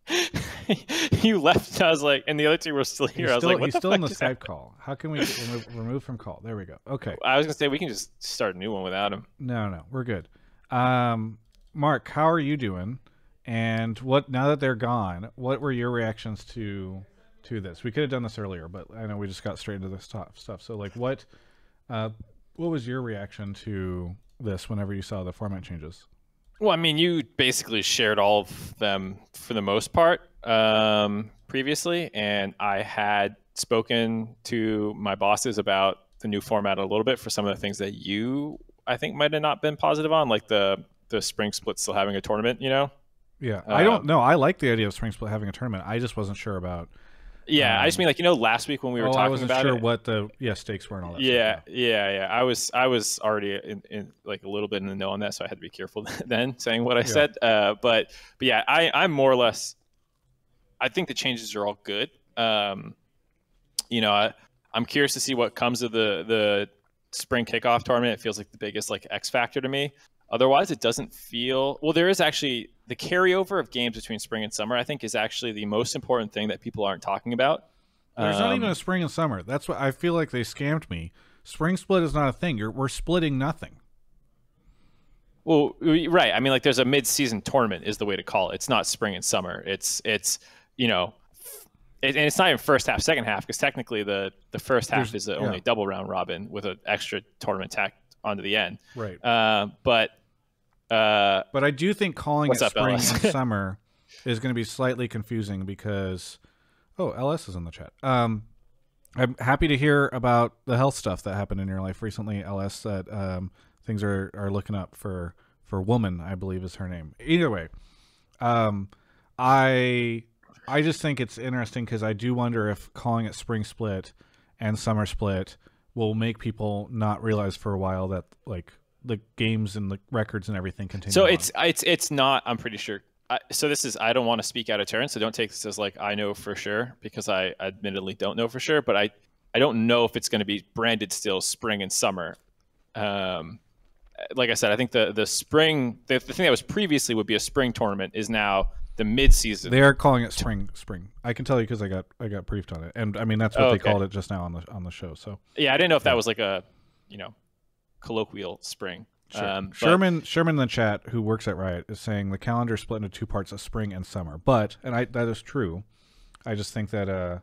<laughs> you left. I was like, and the other two were still here. He's I was still, like, what he's the still fuck in the Skype call. How can we remove, <laughs> remove from call? There we go. Okay. I was gonna say we can just start a new one without him. No, no, we're good. Um, Mark, how are you doing? And what now that they're gone, what were your reactions to to this? We could have done this earlier, but I know we just got straight into this top stuff. So, like, what uh, what was your reaction to this whenever you saw the format changes? Well, I mean, you basically shared all of them for the most part um, previously, and I had spoken to my bosses about the new format a little bit for some of the things that you, I think, might have not been positive on, like the the spring split still having a tournament. You know, Yeah, I don't Um, know. I like the idea of Spring Split having a tournament. I just wasn't sure about. Yeah. I just Um, mean, like you know, last week when we were oh, talking I wasn't about sure it, what the yeah stakes were and all that. yeah, stuff, yeah, yeah. I was I was already in, in like a little bit in the know on that, so I had to be careful <laughs> then saying what I said. Uh, but but yeah, I I'm more or less. I think the changes are all good. Um, you know, I, I'm curious to see what comes of the the spring kickoff tournament. It feels like the biggest like X factor to me. Otherwise, it doesn't feel well. There is actually the carryover of games between spring and summer. I think is actually the most important thing that people aren't talking about. There's not even Um, a spring and summer. That's what I feel like they scammed me. Spring split is not a thing. You're, we're splitting nothing. Well, right. I mean, like, there's a mid-season tournament is the way to call it. It's not spring and summer. It's it's you know, it, and it's not even first half, second half, because technically the the first half There's- is the yeah. only double round robin with an extra tournament tacked onto the end. Right. Uh, but uh, But I do think calling it up, spring and <laughs> summer is going to be slightly confusing because oh, LS is in the chat. Um, I'm happy to hear about the health stuff that happened in your life recently, LS. That um, things are, are looking up for for woman, I believe is her name. Either way, um, I I just think it's interesting because I do wonder if calling it spring split and summer split will make people not realize for a while that like the games and the records and everything continue. So on. it's it's it's not. I'm pretty sure. I, so this is. I don't want to speak out of turn. So don't take this as like I know for sure because I admittedly don't know for sure. But I I don't know if it's going to be branded still spring and summer. Um, like I said, I think the the spring the, the thing that was previously would be a spring tournament is now the mid season. They are calling it spring. Spring. I can tell you because I got I got briefed on it, and I mean that's what Oh, they called it just now on the on the show. So Yeah, I didn't know if that was like a you know colloquial spring. Sure. Um, but- Sherman Sherman in the chat who works at Riot is saying the calendar is split into two parts of spring and summer. But and I that is true. I just think that uh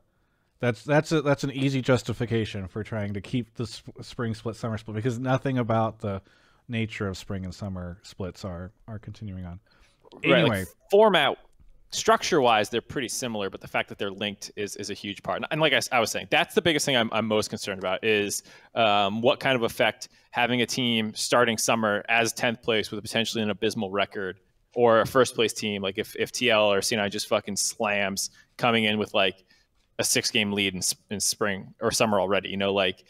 that's that's a, that's an easy justification for trying to keep the sp- spring split summer split because nothing about the nature of spring and summer splits are are continuing on. Right, like, Anyway, format structure wise they're pretty similar but the fact that they're linked is is a huge part. And like I was saying that's the biggest thing i'm, I'm most concerned about is um, what kind of effect having a team starting summer as 10th place with potentially an abysmal record or a first place team like if, if tl or c9 just fucking slams coming in with like a six game lead in, in spring or summer already you know like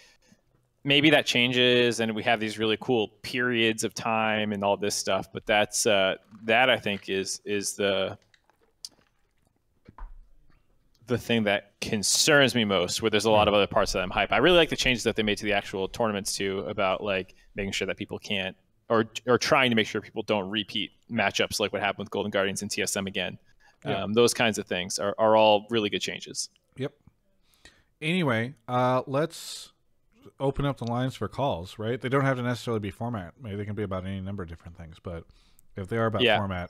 maybe that changes and we have these really cool periods of time and all this stuff but that's uh, that i think is is the the thing that concerns me most where there's a lot of other parts that i'm hype i really like the changes that they made to the actual tournaments too about like making sure that people can't or or trying to make sure people don't repeat matchups like what happened with golden guardians and tsm again Yeah. um, those kinds of things are, are all really good changes Yep. Anyway, uh, let's open up the lines for calls. Right? They don't have to necessarily be format. Maybe they can be about any number of different things. But if they are about Yeah. format,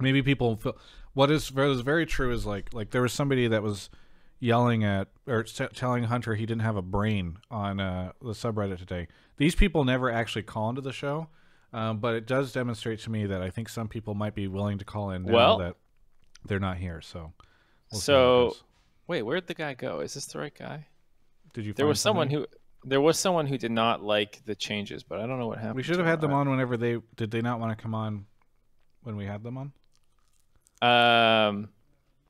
maybe people feel what is what is very true is like like there was somebody that was yelling at or t- telling Hunter he didn't have a brain on uh, the subreddit today. These people never actually call into the show. Um, but it does demonstrate to me that I think some people might be willing to call in now Well- that they're not here. So, we'll see how it so wait where'd the guy go is this the right guy did you? there was someone who there was someone who did not like the changes but i don't know what happened We should have had them on whenever they did. They not want to come on when we had them on. Um,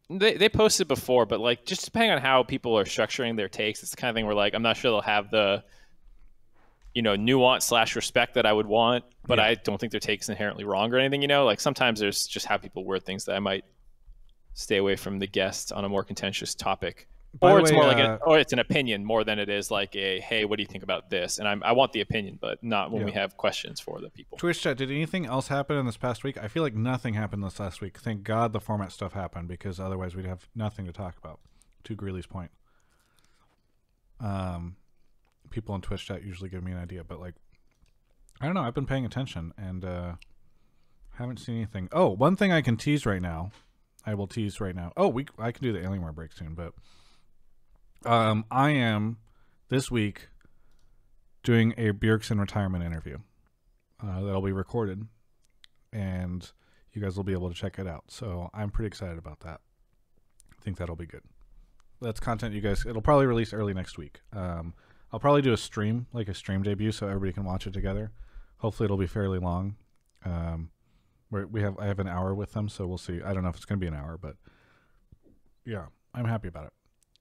they they posted before, but like just depending on how people are structuring their takes, it's the kind of thing where like I'm not sure they'll have the you know nuance slash respect that I would want, but Yeah. I don't think their takes inherently wrong or anything. You know, like sometimes there's just how people word things that I might stay away from the guest on a more contentious topic. Or it's way, more like uh, a, or it's an opinion more than it is like a hey, what do you think about this? And I'm, I want the opinion, but not when we have questions for the people. Twitch chat. Did anything else happen in this past week? I feel like nothing happened this last week. Thank God the format stuff happened because otherwise we'd have nothing to talk about. To Greeley's point. Um, people on Twitch chat usually give me an idea, but like, I don't know. I've been paying attention and uh, haven't seen anything. Oh, one thing I can tease right now. I will tease right now. Oh, we I can do the Alienware break soon, but um, I am this week doing a Bjergsen retirement interview uh, that'll be recorded, and you guys will be able to check it out. So I'm pretty excited about that. I think that'll be good. That's content you guys. It'll probably release early next week. Um, I'll probably do a stream, like a stream debut, so everybody can watch it together. Hopefully, it'll be fairly long. Um, we have I have an hour with them, so we'll see. I don't know if it's going to be an hour, but yeah, I'm happy about it.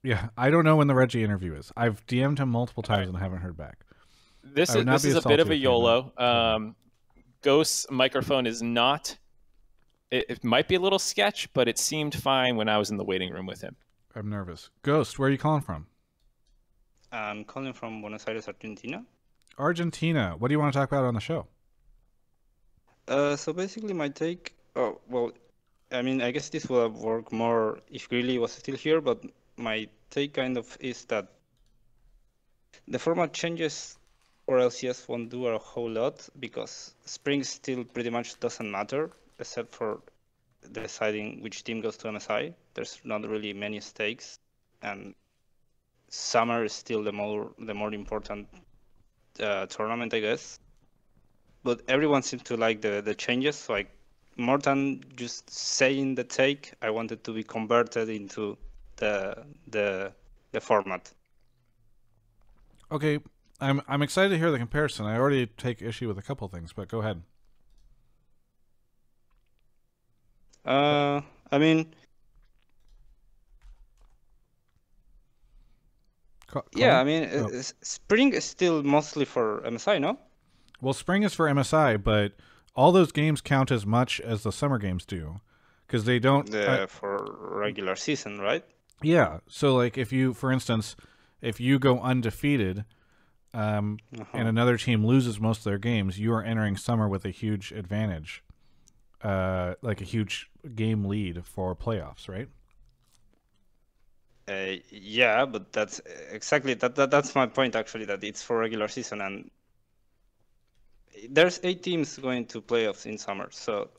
Yeah, I don't know when the Reggie interview is. I've DM'd him multiple times and haven't heard back. This is this is a bit of a if you're not. YOLO. Um, Ghost's microphone is not. It, it might be a little sketch, but it seemed fine when I was in the waiting room with him. I'm nervous. Ghost, where are you calling from? I'm calling from Buenos Aires, Argentina. Argentina. What do you want to talk about on the show? Uh, so basically, my take. Oh, well, I mean, I guess this would have worked more if Greeley was still here, but my take kind of is that the format changes or LCS won't do a whole lot because spring still pretty much doesn't matter except for deciding which team goes to MSI. There's not really many stakes, and summer is still the more the more important uh, tournament, I guess. But everyone seems to like the the changes. Like more than just saying the take, I wanted to be converted into the the the format. Okay, I'm I'm excited to hear the comparison. I already take issue with a couple things, but go ahead. Uh, I mean, Co- yeah, I mean, Oh. spring is still mostly for MSI, no? Well, spring is for MSI, but all those games count as much as the summer games do, because they don't. Uh, for regular season, right? Yeah, so like if you, for instance, if you go undefeated, um, Uh-huh. and another team loses most of their games, you are entering summer with a huge advantage, uh, like a huge game lead for playoffs, right? Uh, yeah, but that's exactly that, that. That's my point, actually. That it's for regular season, and there's eight teams going to playoffs in summer. So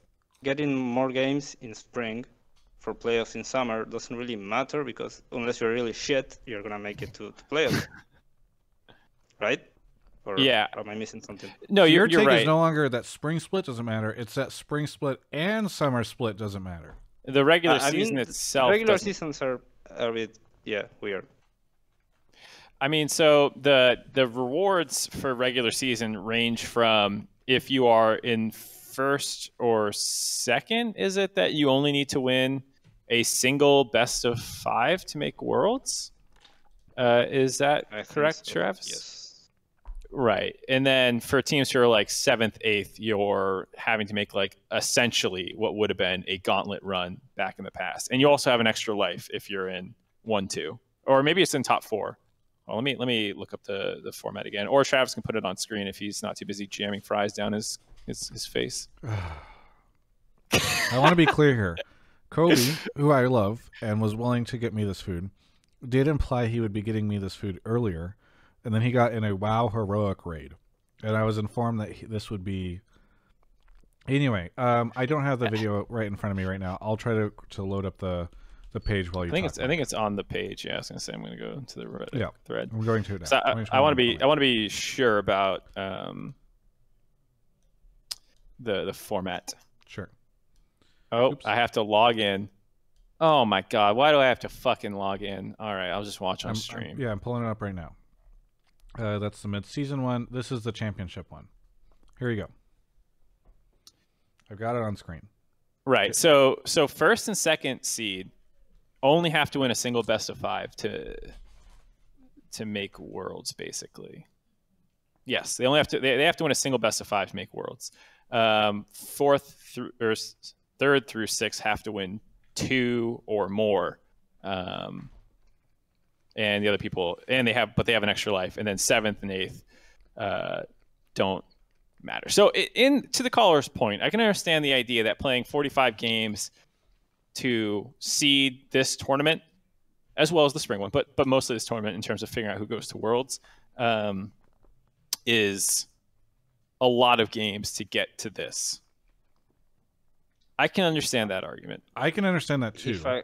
getting more games in spring for playoffs in summer doesn't really matter because unless you're really shit, you're gonna make it to, to playoffs, <laughs> right? Or Yeah. am I missing something? No, So you're, your you're take right. is no longer that spring split doesn't matter; it's that spring split and summer split doesn't matter. the regular I- I season mean, th- itself. Regular doesn't- seasons are a bit yeah weird. I mean, so the the rewards for regular season range from if you are in first or second, is it that you only need to win a single best of five to make worlds? Uh, is that I correct, so, Travis? Yes. Right. And then for teams who are like seventh, eighth, you're having to make like essentially what would have been a gauntlet run back in the past. And you also have an extra life if you're in one, two, or maybe it's in top four. Well, let me let me look up the the format again. Or Travis can put it on screen if he's not too busy jamming fries down his his, his face. <sighs> I want to be clear here. Kobe, <laughs> who I love and was willing to get me this food, did imply he would be getting me this food earlier, and then he got in a WoW heroic raid, and I was informed that he, this would be. Anyway, um, I don't have the video right in front of me right now. I'll try to to load up the the page while you. I think it's I think it's on the page. Yeah, I was gonna say I'm gonna go to the Reddit Yeah. thread. I'm going to now. So I, Let me just I want to be it. I want to be sure about um, the the format. Sure. Oh, Oops. I have to log in. Oh my god, why do I have to fucking log in? All right, I'll just watch on I'm- I'm- stream. yeah, I'm pulling it up right now. Uh, that's the mid-season one. This is the championship one. Here you go. I've got it on screen. Right. So so first and second seed only have to win a single best of five to to make worlds, basically. Yes, they only have to they, they have to win a single best of five to make worlds. Um, fourth through or third through six have to win two or more. Um, and the other people and they have but they have an extra life and then seventh and eighth uh, don't matter so in to the caller's point i can understand the idea that playing 45 games to seed this tournament as well as the spring one but but mostly this tournament in terms of figuring out who goes to worlds um, is a lot of games to get to this i can understand that argument I can understand that too. If I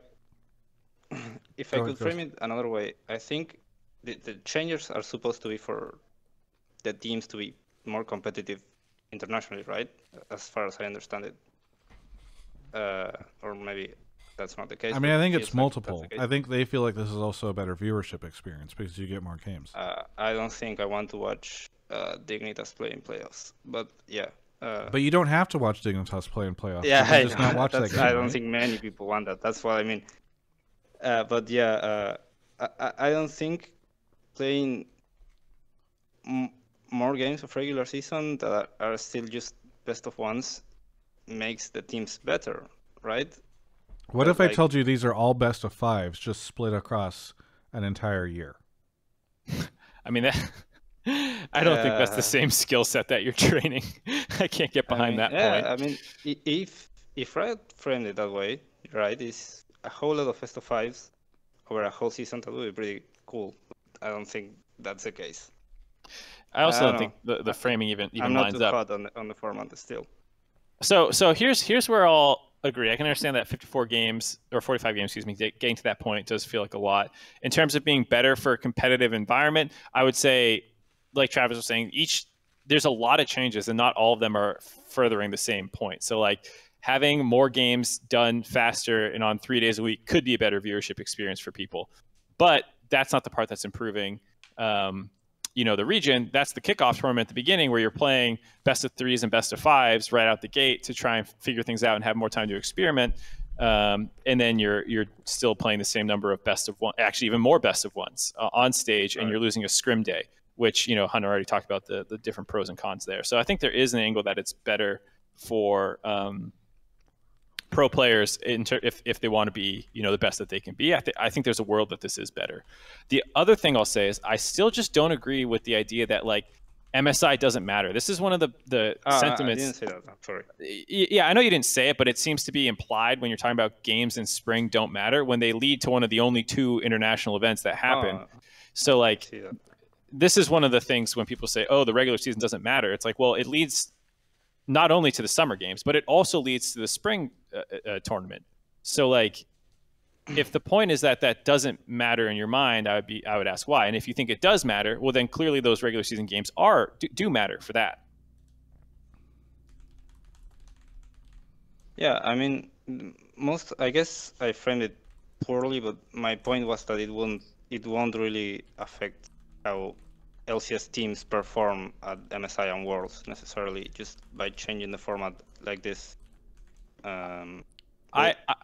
<clears throat> if I could ahead, frame it another way, I think the, the changes are supposed to be for the teams to be more competitive internationally, right? As far as I understand it. Uh, or maybe that's not the case. I mean, I think it's multiple. that's I think they feel like this is also a better viewership experience because you get more games. Uh, I don't think I want to watch uh, Dignitas play in playoffs, but yeah. Uh, But you don't have to watch Dignitas play in playoffs. yeah, I, just not watch that game. I don't right? think many people want that. That's what I mean. Uh, but yeah, uh, I, I- I don't think playing m- more games of regular season that are, are still just best of ones makes the teams better, right? What but if I told you these are all best of fives, just split across an entire year? <laughs> i mean that <laughs> i don't think that's Uh, the same skill set that you're <laughs> training <laughs> i can't get I behind mean, that yeah, point I mean, if if Riot framed it that way, right, is a whole lot of best of fives over a whole season, that would be pretty cool. I don't think that's the case. I also I don't don't think the, the framing even even I'm not lines too up. hot on the, on the format still. So so here's here's where I'll agree. I can understand that 54 games or 45 games, excuse me, getting to that point does feel like a lot. In terms of being better for a competitive environment, I would say like Travis was saying, each there's a lot of changes, and not all of them are furthering the same point. So like having more games done faster and on three days a week could be a better viewership experience for people, but that's not the part that's improving. Um, you know the region that's the kickoff tournament at the beginning where you're playing best of threes and best of fives right out the gate to try and figure things out and have more time to experiment um, and then you're you're still playing the same number of best of one actually even more best of ones uh, on stage and you're losing a scrim day which you know hunter already talked about the the different pros and cons there so i think there is an angle that it's better for um, pro players ter- if, if they want to be you know the best that they can be I, th- I think there's a world that this is better the other thing i'll say is i still just don't agree with the idea that like msi doesn't matter this is one of the the Uh, sentiments I didn't say that. I'm sorry. Yeah i know you didn't say it but it seems to be implied when you're talking about games in spring don't matter when they lead to one of the only two international events that happen Oh, so like. This is one of the things when people say, "Oh, the regular season doesn't matter." It's like, well, it leads not only to the summer games, but it also leads to the spring uh, uh, tournament. So, like, if the point is that that doesn't matter in your mind, I would be, I would ask why. And if you think it does matter, well, then clearly those regular season games are do, do matter for that. Yeah, I mean, most. I guess I framed it poorly, but my point was that it won't. It won't really affect how LCS teams perform at MSI and Worlds necessarily, just by changing the format like this. Um, I, I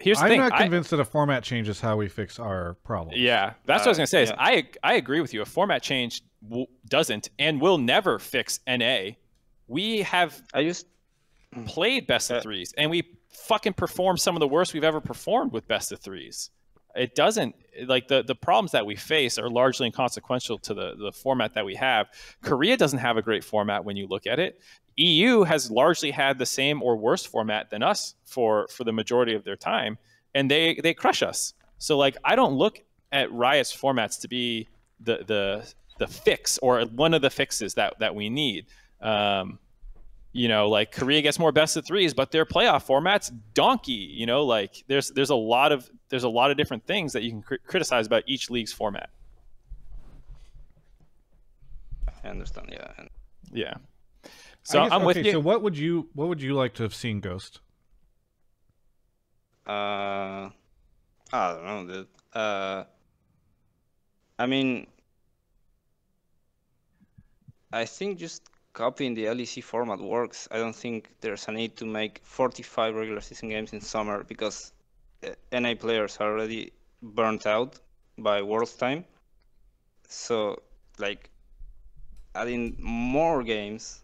here's the I'm thing. not I- convinced that a format change is how we fix our problem. Yeah, that's what I was Uh, gonna say. Is yeah. I I agree with you. A format change w- doesn't and will never fix NA. We have I just played best Uh, of threes, and we fucking performed some of the worst we've ever performed with best of threes. It doesn't like the the problems that we face are largely inconsequential to the the format that we have. Korea doesn't have a great format when you look at it. EU has largely had the same or worse format than us for for the majority of their time, and they they crush us. So like I don't look at Riot's formats to be the the the fix or one of the fixes that that we need. Um, you know, like Korea gets more best of threes, but their playoff format's donkey. You know, like there's there's a lot of there's a lot of different things that you can cri- criticize about each league's format. I understand. Yeah, Yeah. So guess- I'm with you. So what would you what would you like to have seen, Ghost? Uh, I don't know. Dude. Uh, I mean, I think just copying the LEC format works. I don't think there's a need to make 45 regular season games in summer because NA players are already burnt out by World's time. So, like, adding more games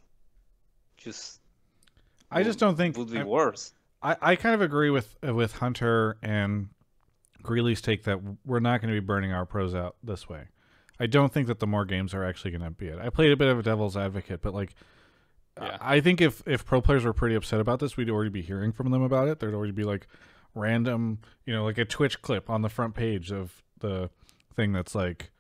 just I just don't think would be I- worse. I, I kind of agree with uh, with Hunter and Greeley's take that we're not going to be burning our pros out this way. I don't think that the more games are actually going to be it. I played a bit of a devil's advocate, but like, Yeah. I I think if if pro players were pretty upset about this, we'd already be hearing from them about it. There'd already be like random, you know, like a Twitch clip on the front page of the thing that's like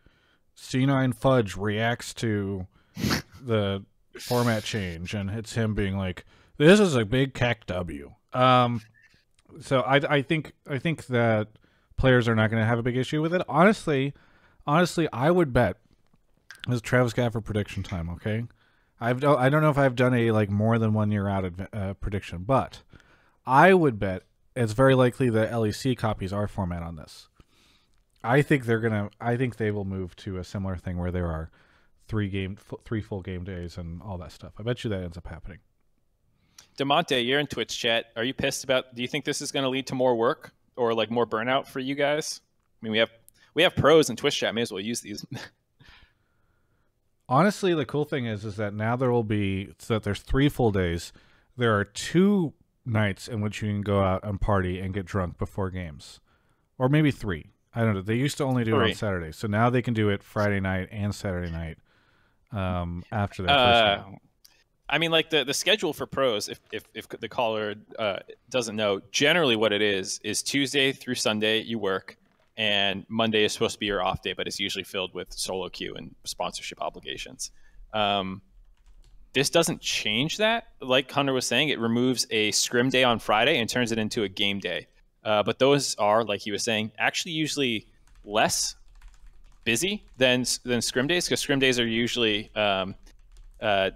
C9 Fudge reacts to <laughs> the format change, and it's him being like, "This is a big cack W." Um, so I I think I think that players are not going to have a big issue with it. Honestly, honestly, I would bet. This is Travis Gafford prediction time. Okay, I've I don't know if I've done a like more than one year out uh, prediction, but I would bet it's very likely that LEC copies our format on this. I think they're gonna. I think they will move to a similar thing where there are three game, three full game days and all that stuff. I bet you that ends up happening. Damonte, you're in Twitch chat. Are you pissed about? Do you think this is going to lead to more work or like more burnout for you guys? I mean, we have we have pros in Twitch chat. May as well use these. <laughs> Honestly, the cool thing is, is that now there will be so that there's three full days. There are two nights in which you can go out and party and get drunk before games, or maybe three. I don't know. They used to only do it on Saturday, so now they can do it Friday night and Saturday night. Um, after that Uh. I mean, like the, the schedule for pros, if, if, if the caller uh, doesn't know, generally what it is is Tuesday through Sunday you work, and Monday is supposed to be your off day, but it's usually filled with solo queue and sponsorship obligations. Um, this doesn't change that. Like Hunter was saying, it removes a scrim day on Friday and turns it into a game day. Uh, but those are, like he was saying, actually usually less busy than than scrim days because scrim days are usually um, uh,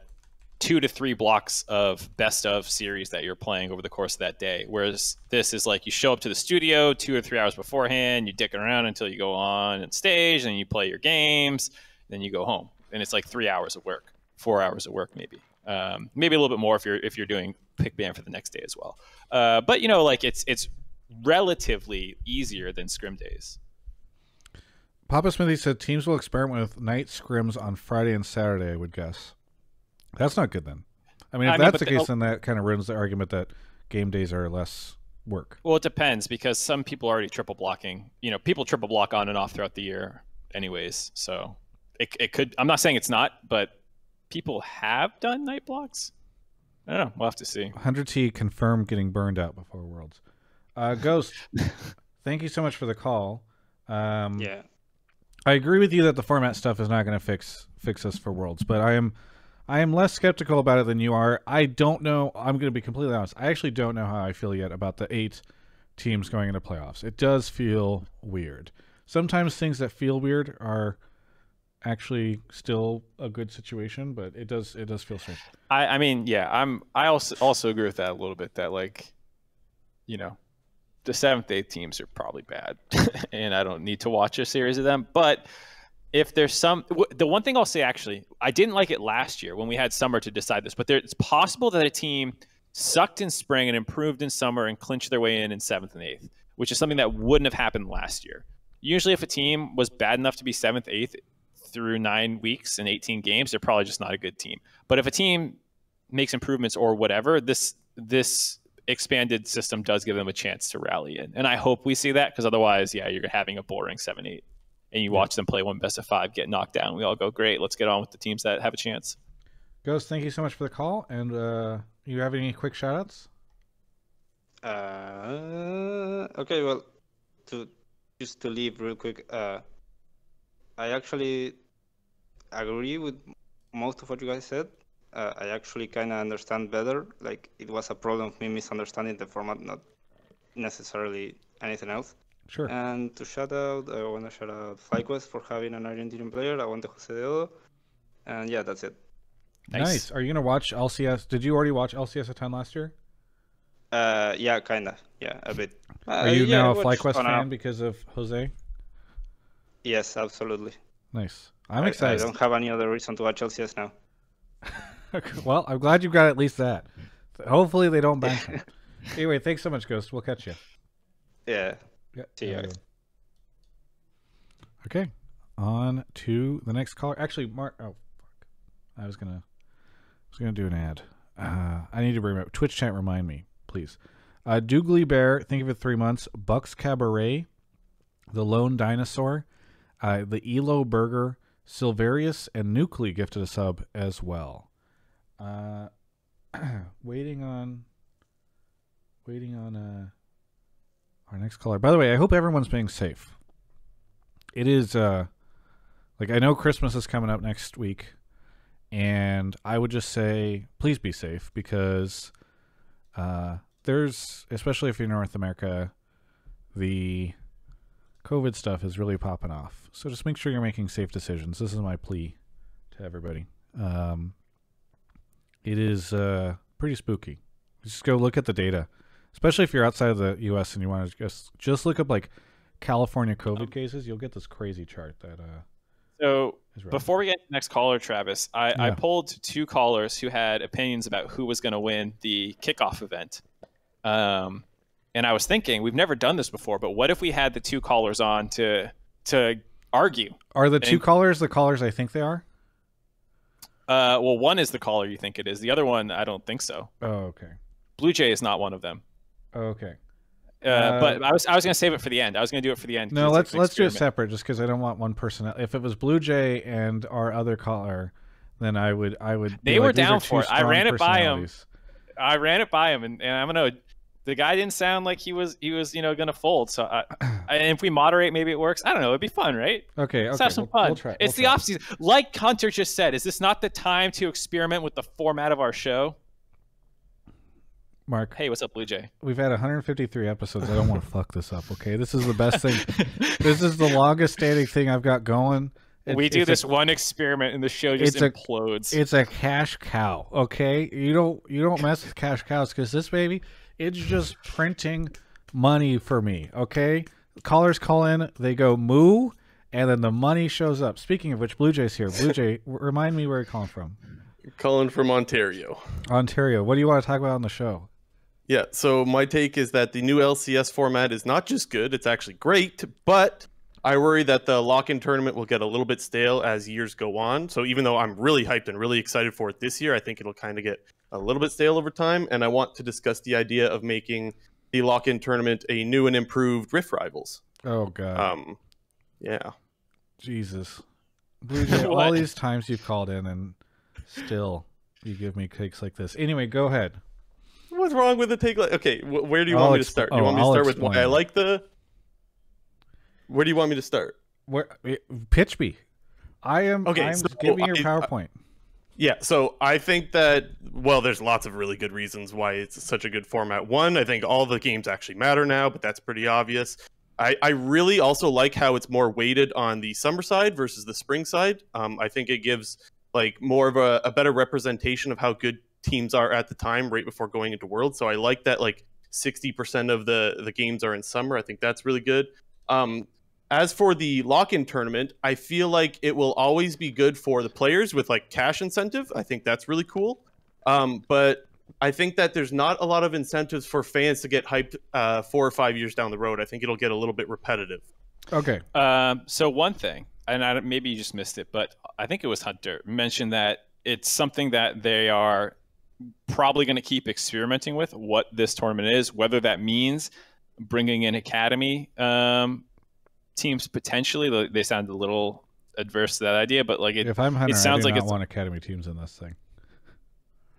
two to three blocks of best of series that you're playing over the course of that day. Whereas this is like you show up to the studio two or three hours beforehand, you dick around until you go on and stage, and you play your games, then you go home, and it's like three hours of work, four hours of work maybe, um, maybe a little bit more if you're if you're doing pick band for the next day as well. Uh, but you know, like it's it's relatively easier than scrim days. Papa Smithy said teams will experiment with night scrims on Friday and Saturday. I would guess. That's not good then. I mean, if I that's the the- case, then that kind of ruins the argument that game days are less work. Well, it depends because some people are already triple blocking. You know, people triple block on and off throughout the year, anyways. So it it could. I'm not saying it's not, but people have done night blocks. I don't know. We'll have to see. 100T confirmed getting burned out before Worlds. Uh, Ghost, <laughs> thank you so much for the call. Um, Yeah. I agree with you that the format stuff is not going to fix fix us for Worlds, but I am I am less skeptical about it than you are. I don't know. I'm going to be completely honest. I actually don't know how I feel yet about the eight teams going into playoffs. It does feel weird. Sometimes things that feel weird are actually still a good situation, but it does it does feel strange. I, I mean, yeah, I'm. I also also agree with that a little bit. That like, you know, the seventh, eighth teams are probably bad, <laughs> and I don't need to watch a series of them. But if there's some, the one thing I'll say actually, I didn't like it last year when we had summer to decide this. But there, it's possible that a team sucked in spring and improved in summer and clinched their way in in seventh and eighth, which is something that wouldn't have happened last year. Usually, if a team was bad enough to be seventh, eighth through nine weeks and 18 games, they're probably just not a good team. But if a team makes improvements or whatever, this this expanded system does give them a chance to rally in. And I hope we see that because otherwise, yeah, you're having a boring seven eight, and you watch them play one best of five, get knocked down. We all go, great, let's get on with the teams that have a chance. Ghost, thank you so much for the call. And uh, you have any quick shout outs? Uh, okay, well, to just to leave real quick, uh, I actually agree with most of what you guys said. Uh, I actually kind of understand better. Like it was a problem of me misunderstanding the format, not necessarily anything else. Sure. And to shout out, I want to shout out FlyQuest for having an Argentinian player. I want to Josedeodo. And yeah, that's it. Nice. Are you gonna watch LCS? Did you already watch LCS a ton last year? Uh, yeah, kinda. Yeah, a bit. Uh, Are you yeah, now a FlyQuest fan because of Jose? Yes, absolutely. Nice. I'm I- excited. I don't have any other reason to watch LCS now. <laughs> well, I'm glad you got at least that. Hopefully they don't ban him. <laughs> anyway, thanks so much, Ghost. We'll catch you. Yeah. Yeah. See you have a guys. good one. Okay. On to the next caller. Actually, Mark. Oh, fuck. I was gonna. I was gonna do an ad. Uh, I need to bring up Twitch chat. Remind me, please. Uh, Doogly Bear. Think of it. Three months. Bucks Cabaret. The Lone Dinosaur. Uh, the Elo Burger. Silverius and Nuclei gifted a sub as well. Uh, <clears throat> waiting on. Waiting on. Uh, our next caller. By the way, I hope everyone's being safe. It is uh like I know Christmas is coming up next week and I would just say please be safe because uh there's especially if you're in North America the COVID stuff is really popping off. So just make sure you're making safe decisions. This is my plea to everybody. Um it is uh pretty spooky. Just go look at the data especially if you're outside of the U.S. and you want to just just look up like California COVID cases, you'll get this crazy chart that uh So before we get to the next caller, Travis, I, I Yeah. pulled two callers who had opinions about who was going to win the kickoff event. Um, and I was thinking we've never done this before, but what if we had the two callers on to to argue? are the two and- callers the callers I think they are? Uh, well, one is the caller you think it is. The other one, I don't think so. Oh, okay. Blue Jay is not one of them. Okay. Uh, Uh, but I was I was going to save it for the end. I was going to do it for the end. No, let's let's do it separate just because I don't want one person. If it was Blue Jay and our other caller, then I would I would. They were like, down for it. I ran it by personalities. I ran it by him, and, and I'm gonna. The guy didn't sound like he was he was you know gonna fold. So I, <clears throat> I, and if we moderate, maybe it works. I don't know. It'd be fun, right? Okay, Let's okay, have some we'll- fun. we'll try- it's we'll the try. off season. Like Hunter just said, is this not the time to experiment with the format of our show? Mark, Hey, what's up, Blue Jay? we've had 153 episodes. I don't want to <laughs> fuck this up. Okay, this is the best thing. this is the longest standing thing I've got going. It- we do it's a- this one experiment, and the show just it's a- implodes. It's a cash cow. Okay, you don't you don't mess with cash cows because this baby, it's just printing money for me. Okay, callers call in, they go moo, and then the money shows up. Speaking of which, Blue Jays here. Blue Jay, <laughs> remind me where you're calling from. Calling from Ontario. Ontario. What do you want to talk about on the show? Yeah, so my take is that the new LCS format is not just good, it's actually great, but I worry that the lock in tournament will get a little bit stale as years go on. So even though I'm really hyped and really excited for it this year, I think it'll kind of get a little bit stale over time. And I want to discuss the idea of making the lock in tournament a new and improved Rift Rivals. Oh God, Um, yeah. Jesus, <laughs> Blue Jay. all these times you've called in and still you give me cakes like this. Anyway, go ahead. What's wrong with the take? Like, okay, wh- where do you I'll want me to start? Do you oh, want me to I'll start with why I like the. Where do you want me to start? Where pitch me? I am. Okay, I'm so giving your I- PowerPoint. Yeah, so I think that well, there's lots of really good reasons why it's such a good format. One, I think all the games actually matter now, but that's pretty obvious. I, I really also like how it's more weighted on the summer side versus the spring side. Um, I think it gives like more of a, a better representation of how good teams are at the time, right before going into World. So I like that like 60% of the the games are in summer. I think that's really good. Um, as for the lock-in tournament, I feel like it will always be good for the players with like cash incentive. I think that's really cool. Um, but I think that there's not a lot of incentives for fans to get hyped uh, four or five years down the road. I think it'll get a little bit repetitive. Okay. Um, so one thing, and I, maybe you just missed it, but I think it was Hunter mentioned that it's something that they are probably going to keep experimenting with. What this tournament is, whether that means bringing in academy um, teams potentially. They sound a little adverse to that idea, but like it, if I'm Hunter, it sounds I do like not it's want academy teams in this thing.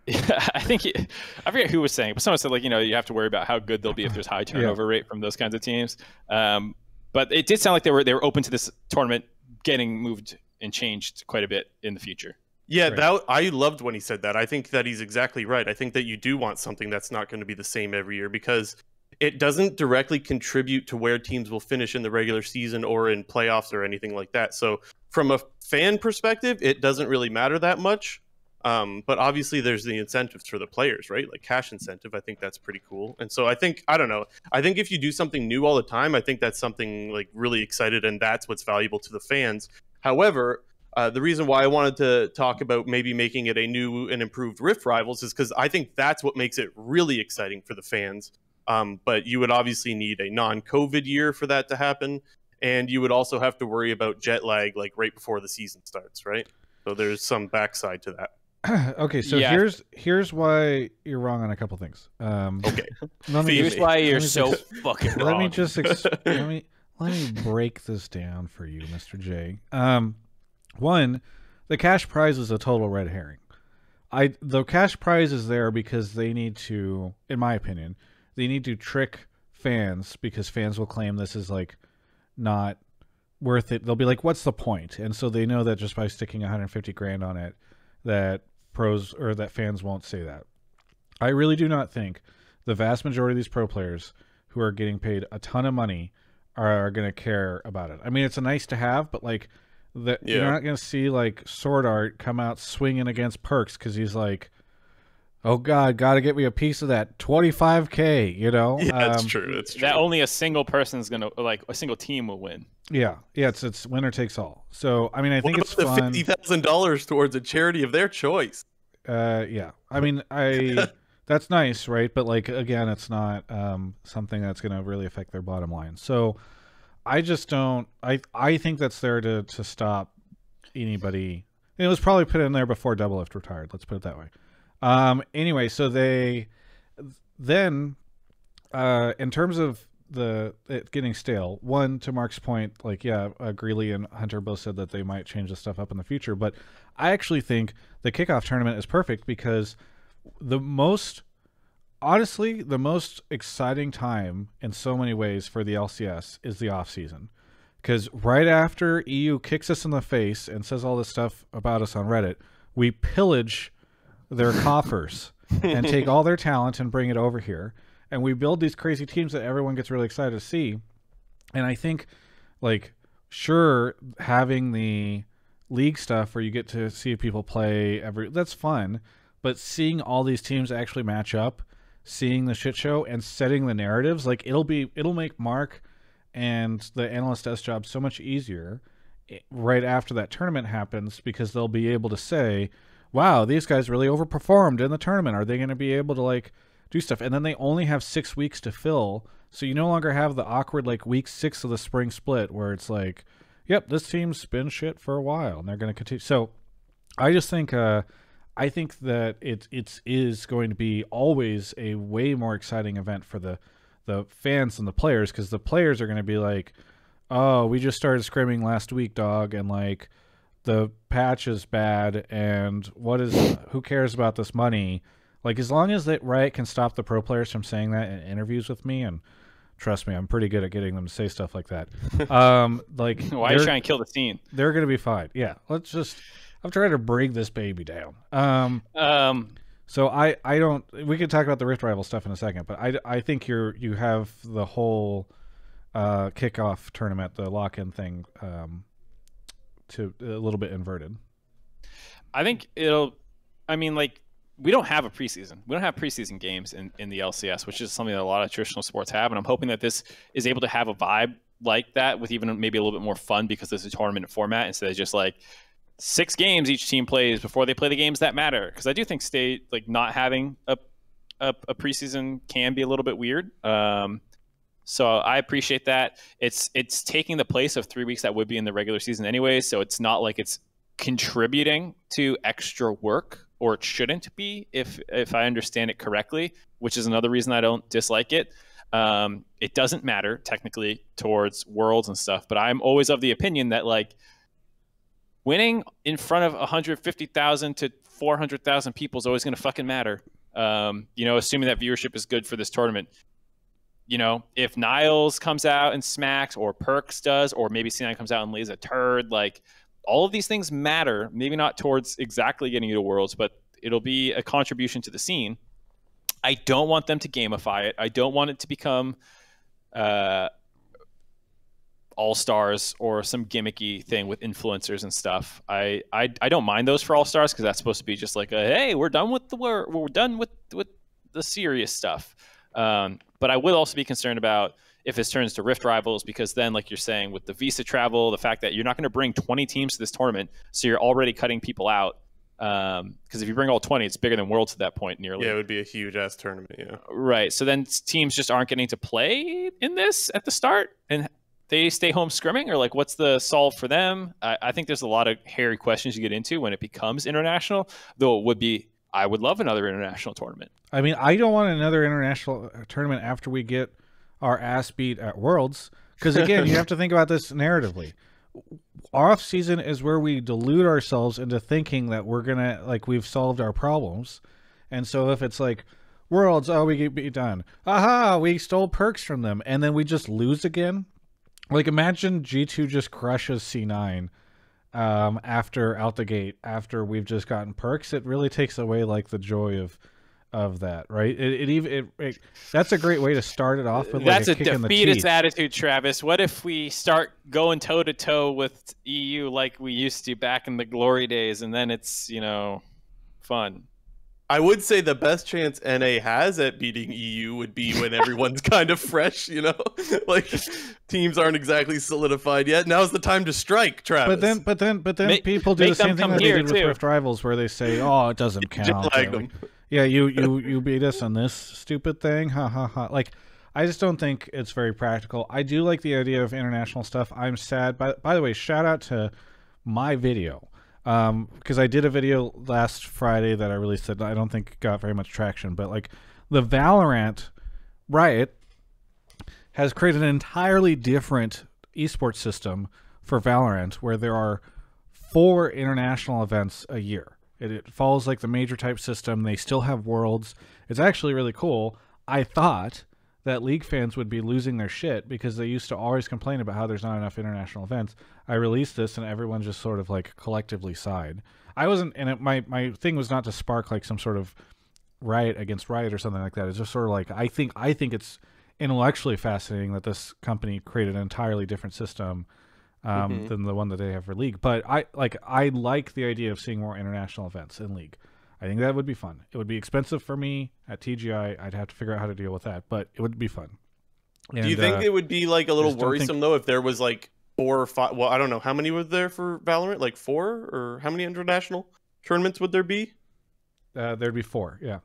Yeah, <laughs> I think it, I forget who was saying, but someone said like you know you have to worry about how good they'll be if there's high <laughs> turnover rate from those kinds of teams. Um, but it did sound like they were they were open to this tournament getting moved and changed quite a bit in the future. Yeah, Right. that I loved when he said that. I think that he's exactly right. I think that you do want something that's not going to be the same every year because it doesn't directly contribute to where teams will finish in the regular season or in playoffs or anything like that. So, from a fan perspective, it doesn't really matter that much. Um, but obviously, there's the incentives for the players, right? Like cash incentive. I think that's pretty cool. And so, I think I don't know. I think if you do something new all the time, I think that's something like really excited, and that's what's valuable to the fans. However, uh, the reason why I wanted to talk about maybe making it a new and improved Rift Rivals is because I think that's what makes it really exciting for the fans. Um, but you would obviously need a non-COVID year for that to happen, and you would also have to worry about jet lag like right before the season starts, right? So there's some backside to that. <clears throat> okay, so Yeah. here's here's why you're wrong on a couple things. Um, Okay. <laughs> let me just- Here's why let you're me so just- <laughs> fucking let me just ex- <laughs> let me let me break this down for you, Mr. J. Um, one, the cash prize is a total red herring. I the cash prize is there because they need to, in my opinion, they need to trick fans because fans will claim this is like not worth it. They'll be like, "What's the point?" And so they know that just by sticking 150 grand on it, that pros or that fans won't say that. I really do not think the vast majority of these pro players who are getting paid a ton of money are going to care about it. I mean, it's a nice to have, but like that you're not going to see like SwordArt come out swinging against Perkz because he's like, "Oh God, got to get me a piece of that 25k," you know? <laughs> Yeah, that's Um, true. That's true. that only a single person's gonna like a single team will win. Yeah, yeah, it's it's winner takes all. So I mean, I think it's the fun. fifty thousand dollars towards a charity of their choice? Uh, yeah. I mean, I <laughs> that's nice, right? But like again, it's not um something that's going to really affect their bottom line. So I just don't. I I think that's there to to stop anybody. It was probably put in there before Doublelift retired. Let's put it that way. Um. Anyway, so they then uh in terms of the it getting stale one to mark's point like yeah uh, greeley and hunter both said that they might change the stuff up in the future but i actually think the kickoff tournament is perfect because the most honestly the most exciting time in so many ways for the lcs is the off season because right after eu kicks us in the face and says all this stuff about us on reddit we pillage their coffers and take all their talent and bring it over here. And we build these crazy teams that everyone gets really excited to see. And I think, like, sure, having the league stuff where you get to see people play every that's fun, but seeing all these teams actually match up, seeing the shit show and setting the narratives, like it'll be it'll make Mark and the analyst S job so much easier eh, right after that tournament happens because they'll be able to say, "Wow, these guys really overperformed in the tournament. Are they going to be able to like do stuff?" And then they only have 6 weeks to fill, so you no longer have the awkward like week 6 of the spring split where it's like, "Yep, this team's been shit for a while and they're going to continue." So, I just think uh I think that it it is going to be always a way more exciting event for the the fans and the players because the players are going to be like, "Oh, we just started scrimming last week, dog," and like the patch is bad, and what is who cares about this money? Like as long as that Riot can stop the pro players from saying that in interviews with me, and trust me, I'm pretty good at getting them to say stuff like that. <laughs> Um, like <laughs> Why are you trying to kill the scene? They're going to be fine. Yeah, let's just. I'm trying to bring this baby down. Um, Um, so I, I don't. We can talk about the Rift Rival stuff in a second, but I, I think you're you have the whole uh, kickoff tournament, the lock-in thing, um, to a little bit inverted. I think it'll. I mean, like we don't have a preseason. We don't have preseason games in, in the LCS, which is something that a lot of traditional sports have. And I'm hoping that this is able to have a vibe like that with even maybe a little bit more fun because this is a tournament format instead of just like six games each team plays before they play the games that matter. Because I do think state like not having a, a a preseason can be a little bit weird. Um, so I appreciate that. It's it's taking the place of three weeks that would be in the regular season anyway. So it's not like it's contributing to extra work or it shouldn't be if if I understand it correctly, which is another reason I don't dislike it. Um, it doesn't matter technically towards worlds and stuff, but I'm always of the opinion that like winning in front of 150,000 to 400,000 people is always going to fucking matter. Um, you know, assuming that viewership is good for this tournament. You know, if Niles comes out and smacks, or Perkz does, or maybe C9 comes out and lays a turd, like all of these things matter. Maybe not towards exactly getting you to Worlds, but it'll be a contribution to the scene. I don't want them to gamify it. I don't want it to become uh, all stars or some gimmicky thing with influencers and stuff. I I, I don't mind those for all stars because that's supposed to be just like a hey we're done with the we're, we're done with with the serious stuff. Um, but I would also be concerned about if this turns to Rift Rivals because then like you're saying with the visa travel, the fact that you're not going to bring 20 teams to this tournament, so you're already cutting people out. Because if you bring all 20, it's bigger than Worlds at that point nearly. Yeah, it would be a huge ass tournament. Yeah. Right. So then teams just aren't getting to play in this at the start and they stay home scrimming or like what's the solve for them? I, I think there's a lot of hairy questions you get into when it becomes international, though it would be I would love another international tournament. I mean, I don't want another international tournament after we get our ass beat at Worlds. Because again, you have to think about this narratively. Off season is where we delude ourselves into thinking that we're gonna like we've solved our problems, and so if it's like Worlds, oh we get beat done, aha, we stole perkz from them, and then we just lose again. Like imagine G two just crushes C nine um, after out the gate after we've just gotten perkz. It really takes away like the joy of of that, right? It, it even it, it that's a great way to start it off with. That's like, a a, kick in the defeatist attitude, Travis. What if we start going toe to toe with EU like we used to back in the glory days, and then it's you know fun. I would say the best chance NA has at beating EU would be when everyone's <laughs> kind of fresh, you know? <laughs> like teams aren't exactly solidified yet. Now's the time to strike, Travis. But then, but then, but then Make- people do the same thing that they here, did with. Rift Rivals, where they say, "Oh, it doesn't <laughs> count." lag Yeah, them. we- yeah, you you you beat us on this stupid thing, ha ha ha. Like, I just don't think it's very practical. I do like the idea of international stuff. I'm sad. By by the way, shout out to my video um because I did a video last Friday that I released that I don't think got very much traction, but like the Valorant Riot has created an entirely different esports system for Valorant where there are four international events a year. It, it follows like the major type system. They still have worlds. It's actually really cool. I thought that League fans would be losing their shit because they used to always complain about how there's not enough international events. I released this and everyone just sort of like collectively sighed. I wasn't, and it, my my thing was not to spark like some sort of Riot against Riot or something like that. It's just sort of like I think I think it's intellectually fascinating that this company created an entirely different system um, Mhm. than the one that they have for League. But I like I like the idea of seeing more international events in League. I think that would be fun. It would be expensive for me at TGI. I'd have to figure out how to deal with that, but it would be fun. Do you think uh, it would be like a little don't think- worrisome though if there was like four or five? Well, I don't know how many were there for Valorant. Like four or how many international tournaments would there be? uh, there'd be four. Yeah.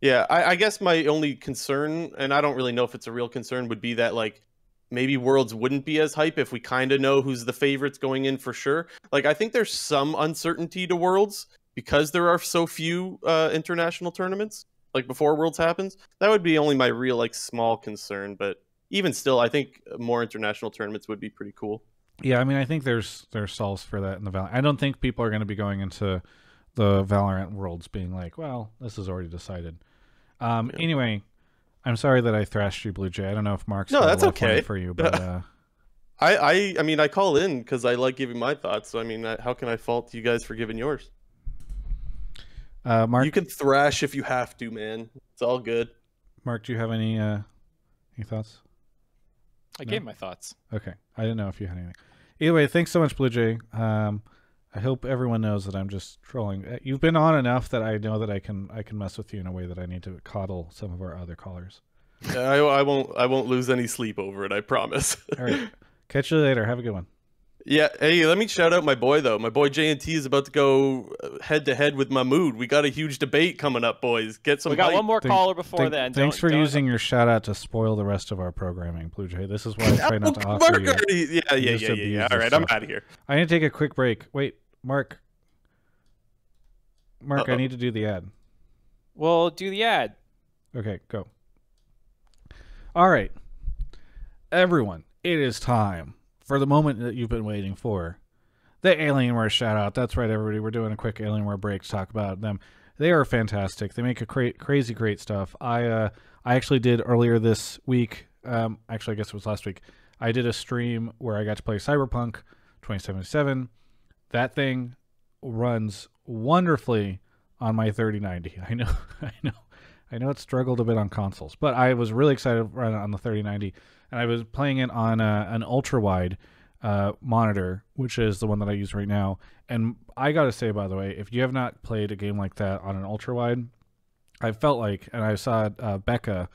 Yeah, I, I guess my only concern, and I don't really know if it's a real concern, would be that like maybe Worlds wouldn't be as hype if we kind of know who's the favorites going in for sure. Like I think there's some uncertainty to Worlds because there are so few uh, international tournaments. Like before Worlds happens, that would be only my real like small concern. But even still, I think more international tournaments would be pretty cool. Yeah, I mean, I think there's there's solves for that in the Valorant. I don't think people are going to be going into the Valorant worlds being like, "Well, this is already decided." Um, Anyway, I'm sorry that I thrashed you, Bluejay. I don't know if Mark's No, that's okay. for you, <laughs> but uh, I, I, I mean, I call in because I like giving my thoughts. So I mean, how can I fault you guys for giving yours? uh, Mark, You can thrash if you have to, man. It's all good. Mark, do you have any uh, any thoughts? I No? gave my thoughts. Okay, I didn't know if you had anything. Either way, thanks so much, Bluejay. Um, I hope everyone knows that I'm just trolling. Uh, You've been on enough that I know that I can I can mess with you in a way that I need to coddle some of our other callers. <laughs> I, I won't, I won't lose any sleep over it. I promise. All right, <laughs> catch you later. Have a good one. Yeah. Hey, let me shout out my boy though. My boy JNT is about to go head to head with Mahmoud. We got a huge debate coming up, boys. Get some. We got hype. one more Thank- caller before thank- then. Thanks Don't- for don't- using your shout out to spoil the rest of our programming, Bluejay. This is why I <laughs> try not to Oh, offer Mark you. already- Yeah, you yeah, just yeah, yeah, abuse yeah. All this right, I'm stuff. out of here. I need to take a quick break. Wait, Mark. Mark, I Uh-oh. need to do the ad. Well, do the ad. Okay, go. All right. Everyone, it is time for the moment that you've been waiting for. The Alienware shout out. That's right, everybody. We're doing a quick Alienware break to talk about them. They are fantastic. They make a cra- crazy great stuff. I uh I actually did earlier this week. Um actually I guess it was last week. I did a stream where I got to play Cyberpunk 2077. That thing runs wonderfully on my 3090. <laughs> I know <laughs> I know I know it struggled a bit on consoles, but I was really excited to run it on the 3090, and I was playing it on uh, an ultra wide uh, monitor, which is the one that I use right now. And I gotta say, by the way, if you have not played a game like that on an ultra wide, I felt like, and I saw uh, Becca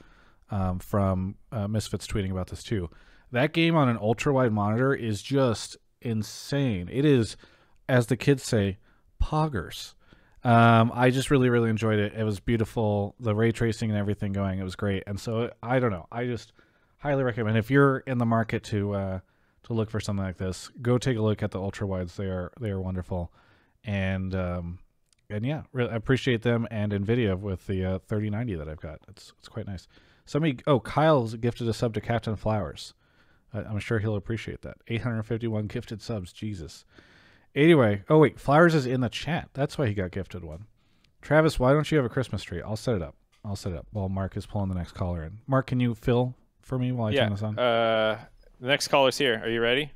um, from uh, Misfits tweeting about this too. That game on an ultra wide monitor is just insane. It is, as the kids say, poggers. Um, I just really, really enjoyed it. It was beautiful. The ray tracing and everything going, it was great. And so I don't know. I just highly recommend if you're in the market to uh, to look for something like this, go take a look at the ultra wides. They are they are wonderful, and um, and yeah, really I appreciate them and Nvidia with the uh, 3090 that I've got. It's it's quite nice. Somebody, oh, Kyle's gifted a sub to Captain Flowers. I, I'm sure he'll appreciate that. 851 gifted subs. Jesus. Anyway, oh wait, Flowers is in the chat. That's why he got gifted one. Travis, why don't you have a Christmas tree? I'll set it up. I'll set it up while Mark is pulling the next caller in. Mark, can you fill for me while I yeah. turn this on? Uh, the next caller's here. Are you ready?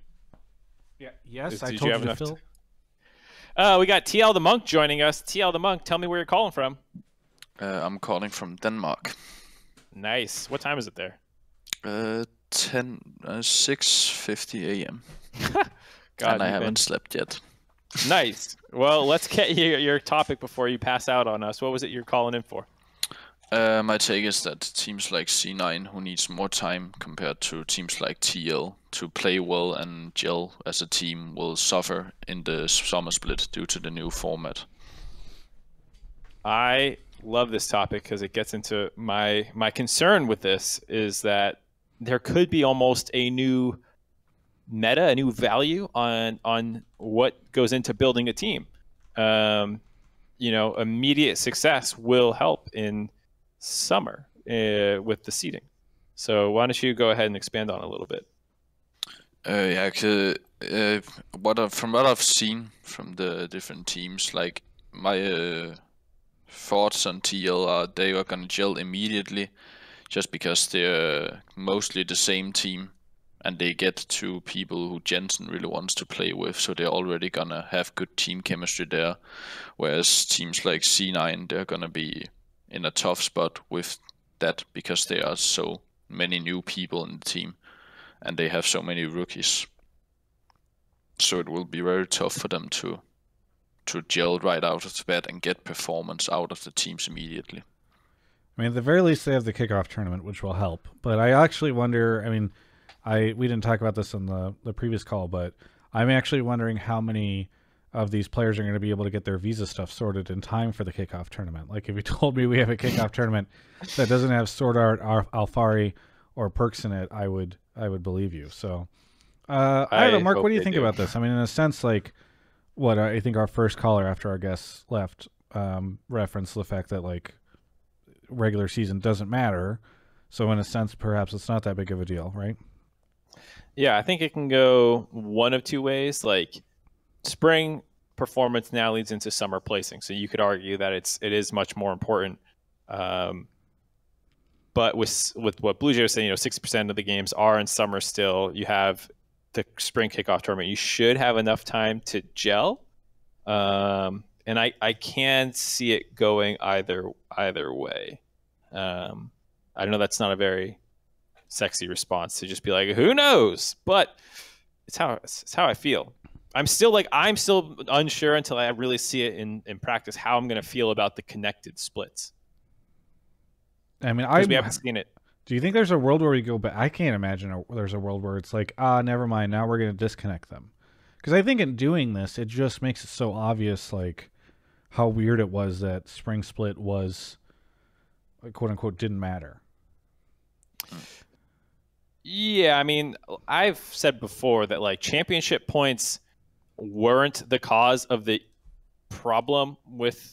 Yeah. Yes, Is- I did told you you, have to enough fill. Uh, we got TL the Monk joining us. TL the Monk, tell me where you're calling from. Uh, I'm calling from Denmark. Nice. What time is it there? Uh, 10, uh, 6.50 a.m. <laughs> God, and I you've haven't been- slept yet. Nice. Well, let's get your, your topic before you pass out on us. What was it you're calling in for? Uh, my take is that teams like C9, who needs more time compared to teams like TL to play well and gel as a team, will suffer in the summer split due to the new format. I love this topic because it gets into my my concern with this is that there could be almost a new meta, a new value on on what goes into building a team. Um, you know, immediate success will help in summer uh, with the seeding. So why don't you go ahead and expand on a little bit? Uh, yeah, 'cause, uh, what I've, from what I've seen from the different teams, like my uh, thoughts on TL are they are gonna gel immediately, just because they're mostly the same team, and they get two people who Jensen really wants to play with, so they're already gonna have good team chemistry there. Whereas teams like C9, they're gonna be in a tough spot with that because there are so many new people in the team and they have so many rookies. So it will be very tough for them to to gel right out of the bat and get performance out of the teams immediately. I mean, at the very least, they have the kickoff tournament, which will help. But I actually wonder. I mean, I we didn't talk about this in the the previous call, but I'm actually wondering how many of these players are going to be able to get their visa stuff sorted in time for the kickoff tournament. Like, if you <laughs> told me we have a kickoff tournament that doesn't have SwordArt, Al- Alphari, or Perkz in it, I would I would believe you. So, uh, I don't know, Mark. What do you think do. about this? I mean, in a sense, like what I think our first caller after our guests left um, referenced the fact that like regular season doesn't matter. So in a sense, perhaps it's not that big of a deal, right? Yeah, I think it can go one of two ways. Like spring performance now leads into summer placing, so you could argue that it's it is much more important. Um, but with with what Bluejay was saying, you know, sixty percent of the games are in summer still. You have the spring kickoff tournament. You should have enough time to gel. Um, and I, I can see it going either either way. Um, I know that's not a very sexy response to just be like, who knows? But it's how it's how I feel. I'm still like I'm still unsure until I really see it in, in practice how I'm going to feel about the connected splits I mean, I we haven't seen it. Do you think there's a world where we go back? I can't imagine a, there's a world where it's like, ah, never mind. Now we're going to disconnect them. Because I think in doing this, it just makes it so obvious, like how weird it was that spring split was, quote unquote, didn't matter. Yeah, I mean, I've said before that like championship points weren't the cause of the problem with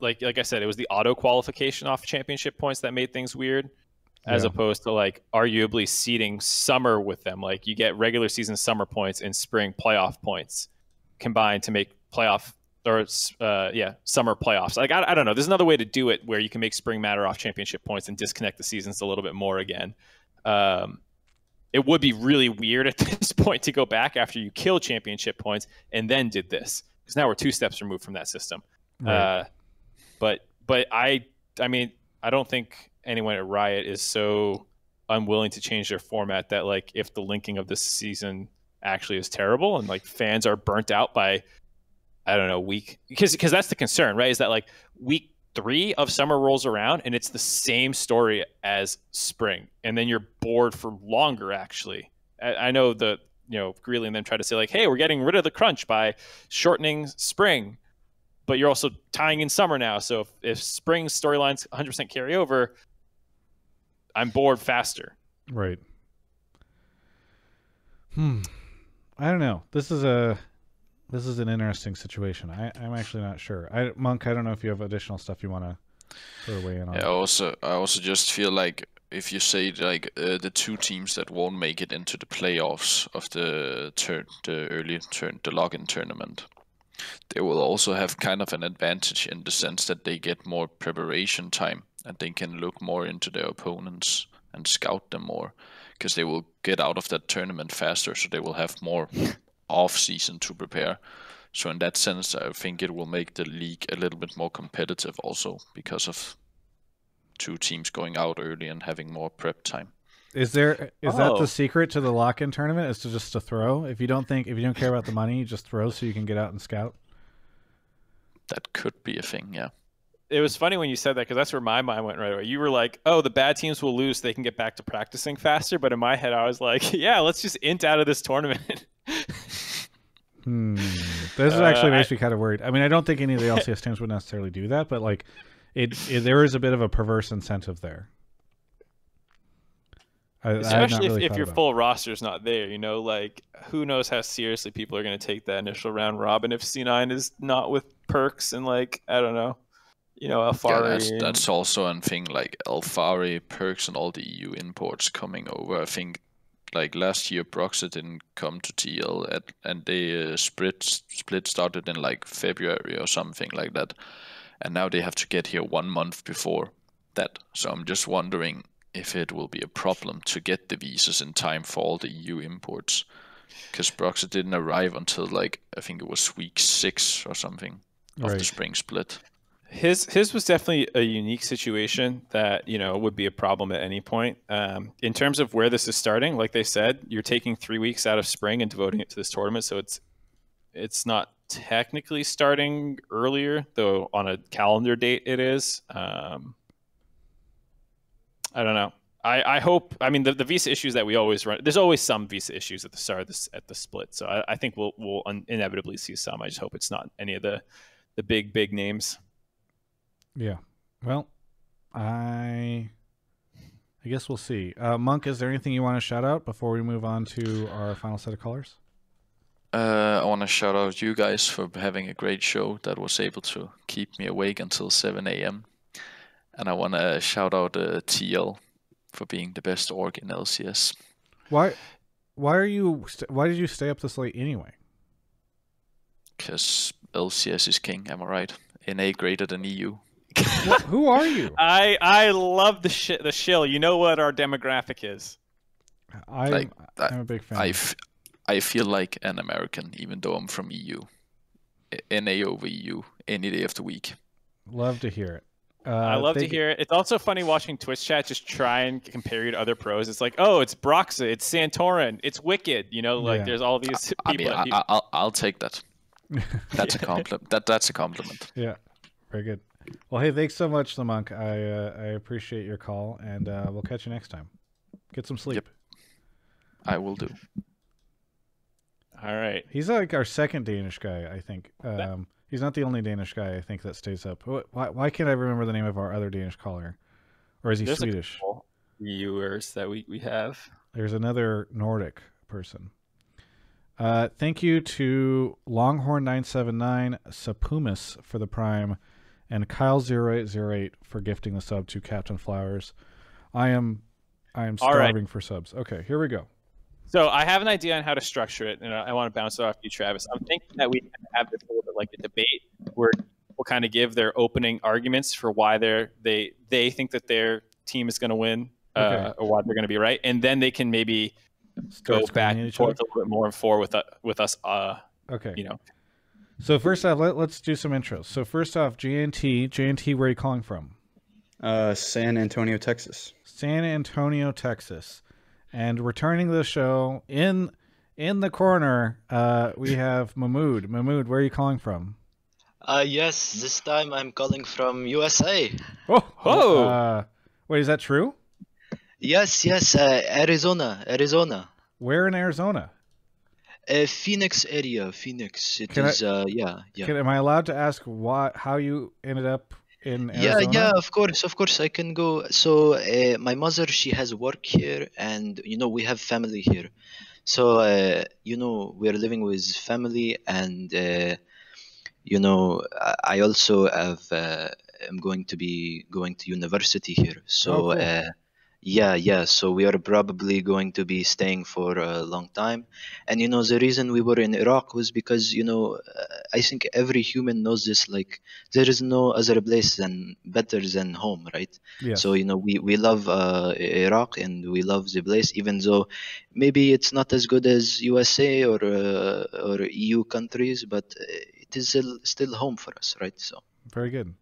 like like I said, it was the auto qualification off championship points that made things weird. As Yeah. opposed to like arguably seeding summer with them. Like you get regular season summer points and spring playoff points combined to make playoff or uh, yeah summer playoffs. Like I, I don't know. There's another way to do it where you can make spring matter off championship points and disconnect the seasons a little bit more again. Um, it would be really weird at <laughs> this point to go back after you kill championship points and then did this because now we're two steps removed from that system. Right. Uh, but but I I mean I don't think anyone at Riot is so unwilling to change their format that like if the linking of this season actually is terrible and like fans are burnt out by I don't know week because because that's the concern right is that like week three of summer rolls around and it's the same story as spring and then you're bored for longer actually I, I know the you know Greeley and them try to say like hey we're getting rid of the crunch by shortening spring but you're also tying in summer now so if, if spring storylines 100% carry over I'm bored faster Right. Hmm. I don't know. This is a this is an interesting situation. I, I'm actually not sure. I Monk, I don't know if you have additional stuff you want to throw away in on. Yeah, I also I also just feel like if you say like uh, the two teams that won't make it into the playoffs of the turn the early turn the lock-in tournament, they will also have kind of an advantage in the sense that they get more preparation time and they can look more into their opponents and scout them more because they will get out of that tournament faster so they will have more off season to prepare so in that sense i think it will make the league a little bit more competitive also because of two teams going out early and having more prep time Is there is that Oh. the secret to the lock-in tournament? Is to just to throw? If you don't think if you don't care about the money, just throw so you can get out and scout. that could be a thing yeah it was funny when you said that because that's where my mind went right away. You were like, "Oh, the bad teams will lose; they can get back to practicing faster." But in my head, I was like, <laughs> "Yeah, let's just int out of this tournament." <laughs> Hmm. This Uh, actually makes I- me kind of worried. I mean, I don't think any of the LCS teams would necessarily do that, but like, it, it there is a bit of a perverse incentive there. I, I Especially really if, if your full it. full roster's not there, you know, like who knows how seriously people are going to take that initial round robin if C9 is not with perkz and like I don't know, you know, yeah Alphari. that's, and- that's also a thing like alphari perkz and all the eu imports coming over i think like last year Broxa didn't come to TL at, and they uh, split split started in like February or something like that, and now they have to get here one month before that. So I'm just wondering if it will be a problem to get the visas in time for all the EU imports, because Broxa didn't arrive until like I think it was week six or something of Right. the spring split. His his was definitely a unique situation that you know would be a problem at any point. Um, in terms of where this is starting, like they said, you're taking three weeks out of spring and devoting it to this tournament, so it's it's not technically starting earlier, though on a calendar date it is. Um, I don't know. I, I hope. I mean, the, the visa issues that we always run. There's always some visa issues at the start of this at the split. So I, I think we'll we'll inevitably see some. I just hope it's not any of the the big big names. Yeah. Well, I I guess we'll see. Uh, Monk, is there anything you want to shout out before we move on to our final set of callers? Uh, I want to shout out you guys for having a great show that was able to keep me awake until 7 a.m. And I want to shout out uh, TL for being the best org in LCS. Why why are you st- why did you stay up this late anyway? Because LCS is king, am I right? NA greater than EU. What, who are you? <laughs> I I love the sh- the shill. You know what our demographic is. I Like, I'm a big fan. I, f- I feel like an American, even though I'm from EU. I- NA over EU any day of the week. Love to hear it. Uh, I love to hear it. It's also funny watching Twitch chat just try and compare you to other pros. It's like, oh, it's Broxa, it's Santorin, it's Wicked. You know, like Yeah. there's all these I people. mean, I, you- I, I'll, I'll take that. <laughs> That's a compliment. That that's a compliment. Yeah, very good. Well, hey, thanks so much, the monk. I uh, I appreciate your call, and uh, we'll catch you next time. Get some sleep. I will do. all right. He's like our second Danish guy, I think. Um, he's not the only Danish guy I think that stays up. Why, why can't I remember the name of our other Danish caller? Or is he There's Swedish? couple viewers that we, we have. There's another Nordic person. Uh, thank you to Longhorn979, Sapumis for the Prime, and Kyle0808 for gifting the sub to Captain Flowers. I am I am All right. starving for subs. Okay, here we go. So I have an idea on how to structure it, and I want to bounce it off you, Travis. I'm thinking that we can have this a little bit like a debate where people kind of give their opening arguments for why they're they they think that their team is going to win uh, Okay. or why they're going to be right, and then they can maybe Start go back and forth a little bit more and forth with uh, with us. Uh, Okay. you know, So first off, let, let's do some intros. So first off, JNT, JNT, where are you calling from? Uh, San Antonio, Texas. San Antonio, Texas. And returning to the show in in the corner, uh, we <laughs> have Mahmoud. Mahmoud, where are you calling from? Uh, yes, this time I'm calling from USA. Oh, Oh. Uh, wait, is that true? Yes, yes, uh, Arizona, Arizona. Where in Arizona? Uh, Phoenix area, Phoenix. It Can I- uh, yeah, yeah. Can, am I allowed to ask why how you ended up in Yeah, Arizona? yeah, of course, of course, I can go. So, uh, my mother, she has work here, and you know, we have family here. So, uh, you know, we're living with family, and uh, you know, I- also have, uh, am going to be going to university here. So, Oh, cool. Yeah, yeah. So we are probably going to be staying for a long time. And you know, the reason we were in Iraq was because you know, uh, I think every human knows this. Like, there is no other place than better than home, right? Yes. So you know, we we love uh, Iraq and we love the place, even though maybe it's not as good as USA or uh, or EU countries, but uh, it is still still home for us, right? So. Very good.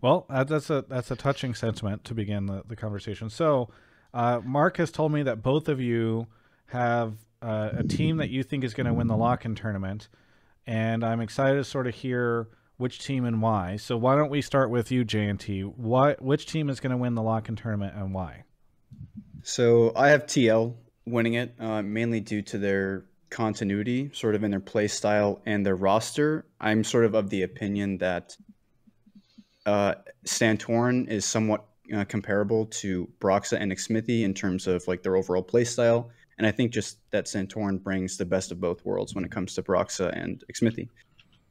Well, uh, that's a that's a touching sentiment to begin the, the conversation. So, uh, Mark has told me that both of you have uh, a team that you think is going to win the lock-in tournament, and I'm excited to sort of hear which team and why. So, why don't we start with you, JNT? What which team is going to win the lock-in tournament and why? So I have TL winning it, uh, mainly due to their continuity, sort of in their play style and their roster. I'm sort of of the opinion that uh, Santorin is somewhat uh, comparable to Broxa and Xmithy in terms of like their overall play style, and I think just that Santorin brings the best of both worlds when it comes to Broxa and Xmithy.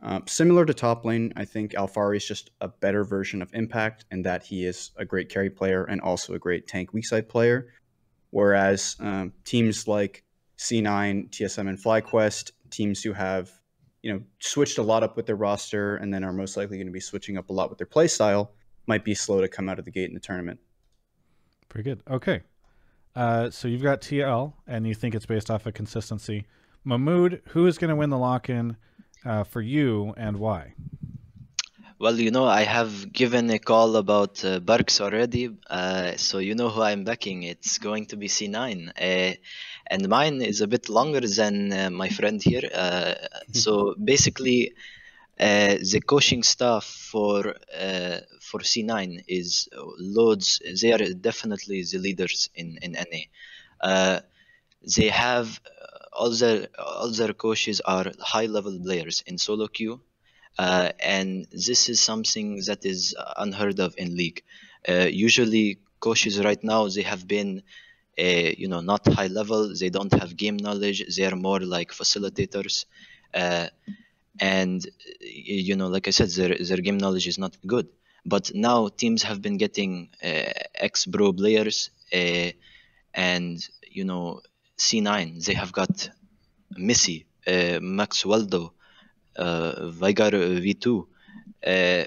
Um, similar to top lane, I think Alphari is just a better version of Impact in that he is a great carry player and also a great tank weak side player. Whereas um, teams like C9, TSM, and FlyQuest, teams who have you know switched a lot up with their roster and then are most likely going to be switching up a lot with their play style, might be slow to come out of the gate in the tournament. Pretty good. Okay. Uh, so you've got TL, and you think it's based off of consistency. Mahmoud, who is going to win the lock-in uh, for you, and why? Well, you know, I have given a call about uh, Barks already, uh, so you know who I'm backing. It's going to be C9. Uh, and mine is a bit longer than uh, my friend here. Uh, <laughs> so basically, uh, the coaching staff for uh, for C9 is loads. They are definitely the leaders in in NA. Uh, they have all their all their coaches are high level players in solo queue, uh, and this is something that is unheard of in league. Uh, usually, coaches right now they have been. Uh, you know, not high level. They don't have game knowledge. They are more like facilitators. Uh, and you know like i said their, their game knowledge is not good but now teams have been getting uh, ex bro players uh, and you know c9 they have got mithy uh, max waldo uh, veigar v2 uh,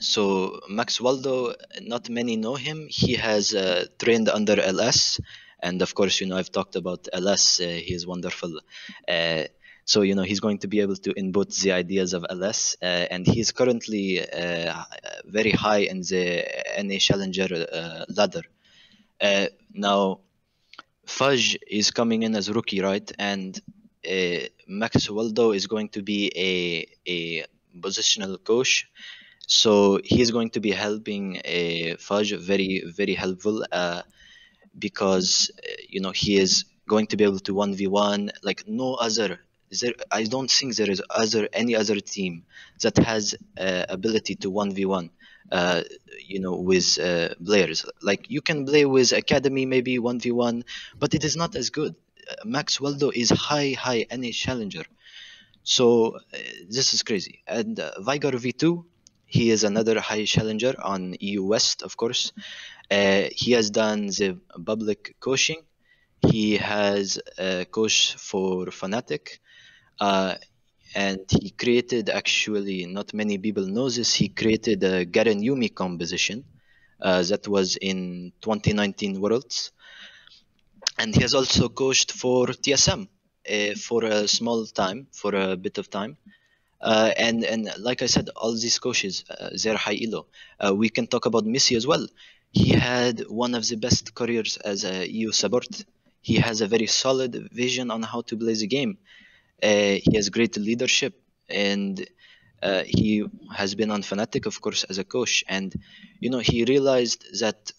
so max waldo not many know him. He has uh, trained under ls and of course you know i've talked about ls uh, he is wonderful. Uh, so you know he's going to be able to input the ideas of ls uh, and he's currently uh, very high in the na challenger uh, ladder. Uh, now fudge is coming in as rookie right? And uh, max waldo is going to be a, a positional coach. So he's going to be helping uh, fudge very very helpful uh, because uh, you know he is going to be able to 1v1 like no other. There i don't think there is other any other team that has uh, ability to 1v1 uh, you know with uh, players. Like you can play with academy maybe 1v1 but it is not as good max waldo is high high any challenger. So uh, this is crazy. And uh, veigar v2 he is another high challenger on eu west of course. Uh, he has done the public coaching. He has uh, coached for fnatic. Uh, and he created actually not many people know this he created a garen yuumi composition uh, that was in 2019 worlds and he has also coached for tsm uh, for a small time for a bit of time uh, and and like I said, all these coaches, uh, they're high elo. Uh, we can talk about Mithy as well. He had one of the best careers as a EU support. He has a very solid vision on how to play the game. Uh, he has great leadership, and uh, he has been on Fnatic, of course, as a coach. And you know, he realized that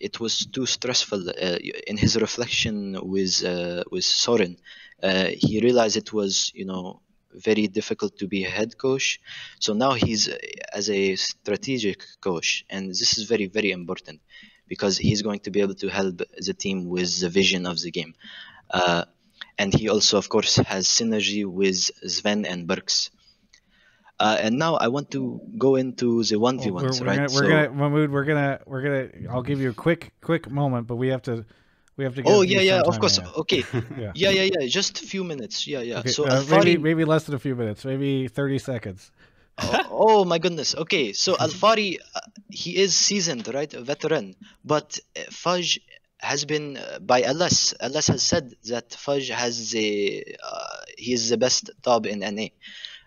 it was too stressful. Uh, in his reflection with uh, with Soren, uh, he realized it was you know very difficult to be a head coach. So now he's uh, as a strategic coach, and this is very very important because he's going to be able to help the team with the vision of the game. Uh, and he also, of course, has synergy with Sven and Burks. Uh, and now I want to go into the one v ones, right? gonna, we're So- gonna, Mahmoud, we're gonna, we're gonna. I'll give you a quick, quick moment, but we have to, we have to. Oh yeah, yeah, of course. Okay. <laughs> Yeah. yeah, yeah, yeah. Just a few minutes. Yeah, yeah. Okay, So uh, Alphari, maybe, maybe less than a few minutes, maybe thirty seconds. <laughs> oh, oh my goodness. Okay, so <laughs> Alphari, uh, he is seasoned, right? A veteran. But uh, Fudge has been uh, by LS. LS has said that Fudge has the uh, he is the best top in NA,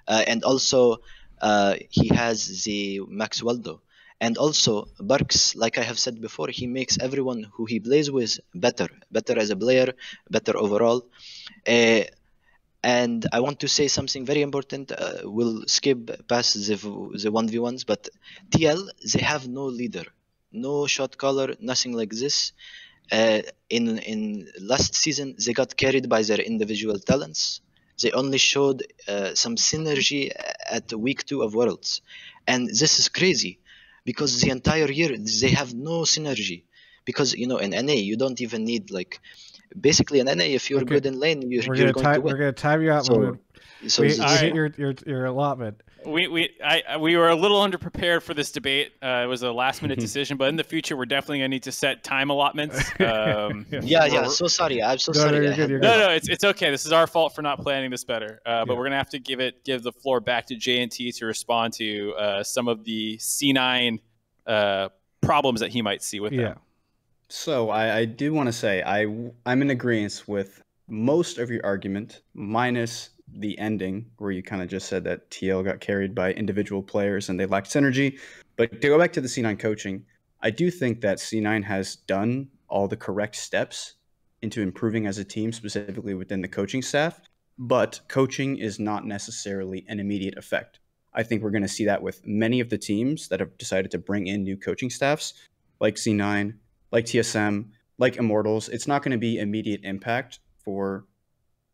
uh, and also uh, he has the Max Waldo. And also Burks, like I have said before, he makes everyone who he plays with better, better as a player, better overall. Uh, and I want to say something very important. Uh, we'll skip past the the one v ones, but TL they have no leader, no shot caller, nothing like this. Uh, in in last season, they got carried by their individual talents. They only showed uh, some synergy at week two of Worlds, and this is crazy because the entire year they have no synergy. Because you know in NA you don't even need like basically in NA if you're Okay. good in lane you're, We're you're gonna going to win. we're gonna time you out, So- so we, we hit your, your your allotment. We we I I- we were a little underprepared for this debate. Uh, it was a last minute <laughs> decision, but in the future, we're definitely gonna need to set time allotments. <laughs> Um, Yeah, yeah. So sorry. I'm so No, no, sorry. you're I good, you're no, no, it's it's okay. This is our fault for not planning this better. Uh, but Yeah. we're gonna have to give it give the floor back to JNT to respond to uh, some of the C9 uh, problems that he might see with Yeah. them. So I, I do want to say I I'm in agreement with most of your argument, minus the ending where you kind of just said that TL got carried by individual players and they lacked synergy. But to go back to the C9 coaching, I do think that C9 has done all the correct steps into improving as a team, specifically within the coaching staff. But coaching is not necessarily an immediate effect. I think we're going to see that with many of the teams that have decided to bring in new coaching staffs, like C9, like TSM, like Immortals. It's not going to be immediate impact for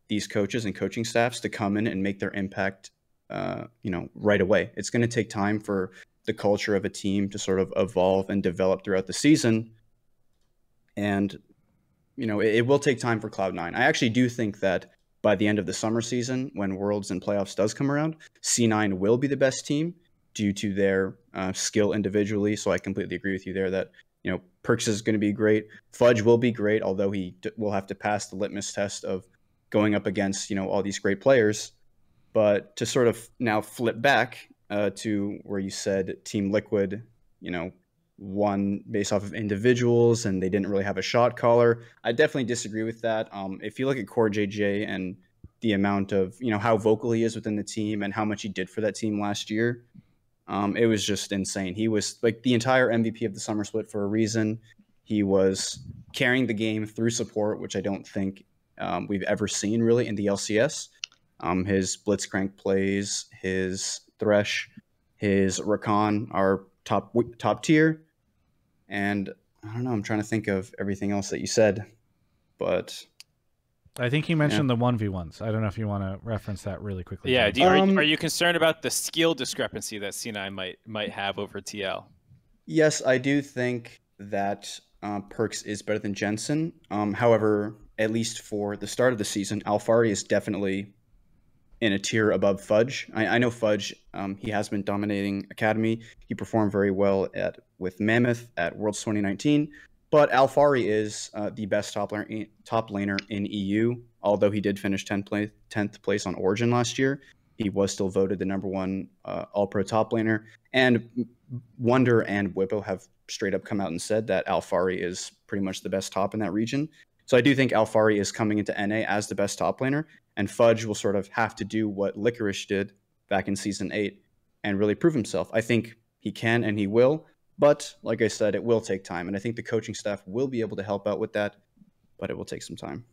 these coaches and coaching staffs to come in and make their impact, uh, you know, right away. It's going to take time for the culture of a team to sort of evolve and develop throughout the season. And, you know, it, it will take time for Cloud9. I actually do think that by the end of the summer season, when Worlds and playoffs does come around, C9 will be the best team due to their uh, skill individually. So I completely agree with you there that, you know, Perkz is going to be great. Fudge will be great, although he d- will have to pass the litmus test of going up against, you know, all these great players. But to sort of now flip back uh, to where you said Team Liquid, you know, won based off of individuals and they didn't really have a shot caller. I definitely disagree with that. Um, if you look at CoreJJ and the amount of, you know, how vocal he is within the team and how much he did for that team last year, um, it was just insane. He was like the entire MVP of the summer split for a reason. He was carrying the game through support, which I don't think um, we've ever seen really in the LCS. Um, his Blitzcrank plays, his Thresh, his Rakan are top top tier, and I don't know. I'm trying to think of everything else that you said, but I think he mentioned the one v ones. I don't know if you want to reference that really quickly. Yeah, do you, are, Um, you, are you concerned about the skill discrepancy that C9 might might have over TL? Yes, I do think that uh, Perkz is better than Jensen. Um, however, at least for the start of the season, Alphari is definitely in a tier above Fudge. I, I know Fudge. Um, he has been dominating Academy. He performed very well at with Mammoth at Worlds 2019. But Alphari is uh, the best top laner, top laner in EU. Although he did finish 10th place, 10th place on Origin last year, he was still voted the number one uh, All Pro top laner. And Wonder and Whippo have straight up come out and said that Alphari is pretty much the best top in that region. So I do think Alphari is coming into NA as the best top laner, and Fudge will sort of have to do what Licorice did back in season eight and really prove himself. I think he can and he will, but like I said, it will take time, and I think the coaching staff will be able to help out with that, but it will take some time.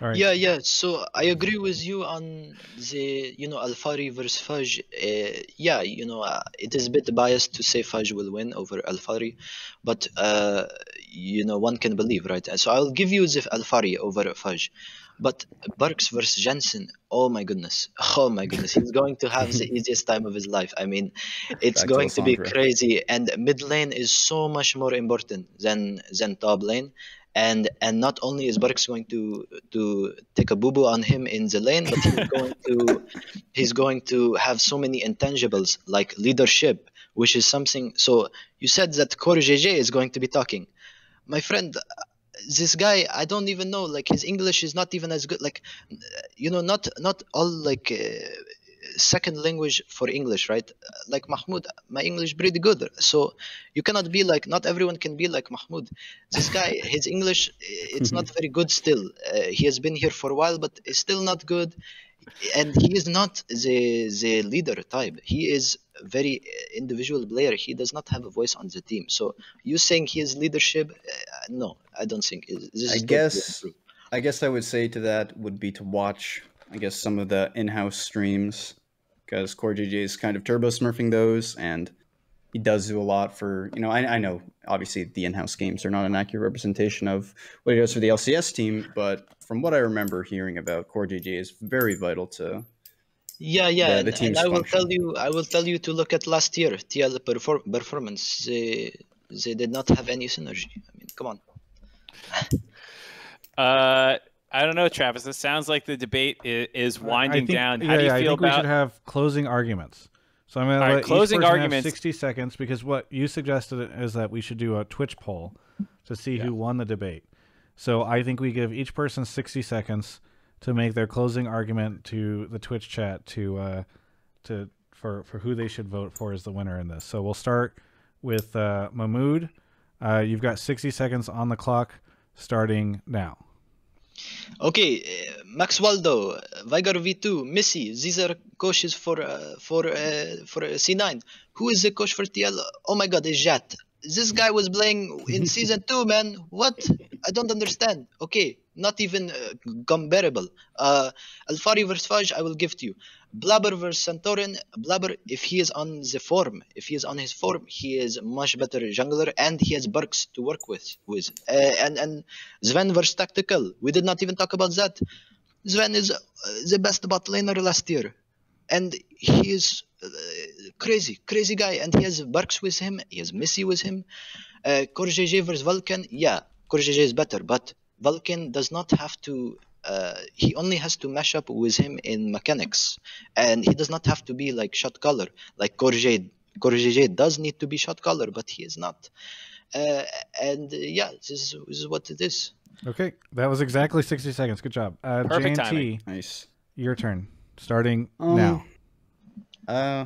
All right. Yeah, yeah. So I agree with you on the, you know, Alphari versus Faj. Uh, yeah, you know, uh, it is a bit biased to say Faj will win over Alphari, but uh, you know, one can believe, right? So I'll give you the Alphari over Faj, But Perkz versus Jensen, oh my goodness, oh my goodness, he's going to have the <laughs> easiest time of his life. I mean, it's Back going to be crazy, and mid lane is so much more important than than top lane and and not only is Perkz going to to take a boo boo on him in the lane, but he's going to he's going to have so many intangibles like leadership, which is something. So you said that CoreJJ is going to be talking, my friend. This guy, I don't even know. Like his English is not even as good. Like, you know, not not all like uh, second language for English, right? Like Mahmoud, my English pretty good. So you cannot be like, not everyone can be like Mahmoud. This guy, <laughs> his English, it's not very good still. Uh, he has been here for a while, but it's still not good. And he is not the the leader type. He is a very individual player. He does not have a voice on the team. So you saying he is leadership? Uh, no, I don't think. This is I guess. I guess I would say to that would be to watch I guess some of the in-house streams because CoreJJ is kind of turbo smurfing those and he does do a lot for you know I, I know obviously the in-house games are not an accurate representation of what he does for the LCS team but from what I remember hearing about CoreJJ is very vital to Yeah, yeah, the, and, the and team's I will function. tell you, I will tell you to look at last year TL perfor- performance. They they did not have any synergy. I mean, come on. Uh, I don't know, Travis. It sounds like the debate is, winding think, down. Yeah, How do you yeah, I feel think we should have closing arguments. So I'm going to let closing each person arguments. have 60 seconds because what you suggested is that we should do a Twitch poll to see who won the debate. So I think we give each person 60 seconds to make their closing argument to the Twitch chat to uh, to for for who they should vote for as the winner in this. So we'll start with uh, Mahmoud. Uh, you've got 60 seconds on the clock starting now. Okay, uh, Max Waldo, Veigar V2, Mithy, these are coaches for uh, for uh, for uh, C9. Who is the coach for TL? Oh my God, is Jatt. This guy was playing in <laughs> season two, man. What? I don't understand. Okay, not even uh, comparable. Uh, Alphari versus Fudge, I will give to you. Blaber versus Santorin. Blaber, if he is on the form, if he is on his form, he is much better jungler and he has Perkz to work with. with. Uh, and and Zven versus Tactical. We did not even talk about that. Zven is uh, the best bot laner last year, and he is uh, crazy, crazy guy. And he has Perkz with him. He has Mithy with him. Uh, CoreJJ versus Vulcan. Yeah, CoreJJ is better, but Vulcan does not have to. Uh, he only has to mash up with him in mechanics, and he does not have to be like shot caller like CoreJJ. CoreJJ does need to be shot caller, but he is not. Uh, and uh, yeah, this is, this is what it is. Okay, that was exactly 60 seconds. Good job. Uh, Perfect JNT, timing. Nice. Your turn. Starting Um, now. Uh,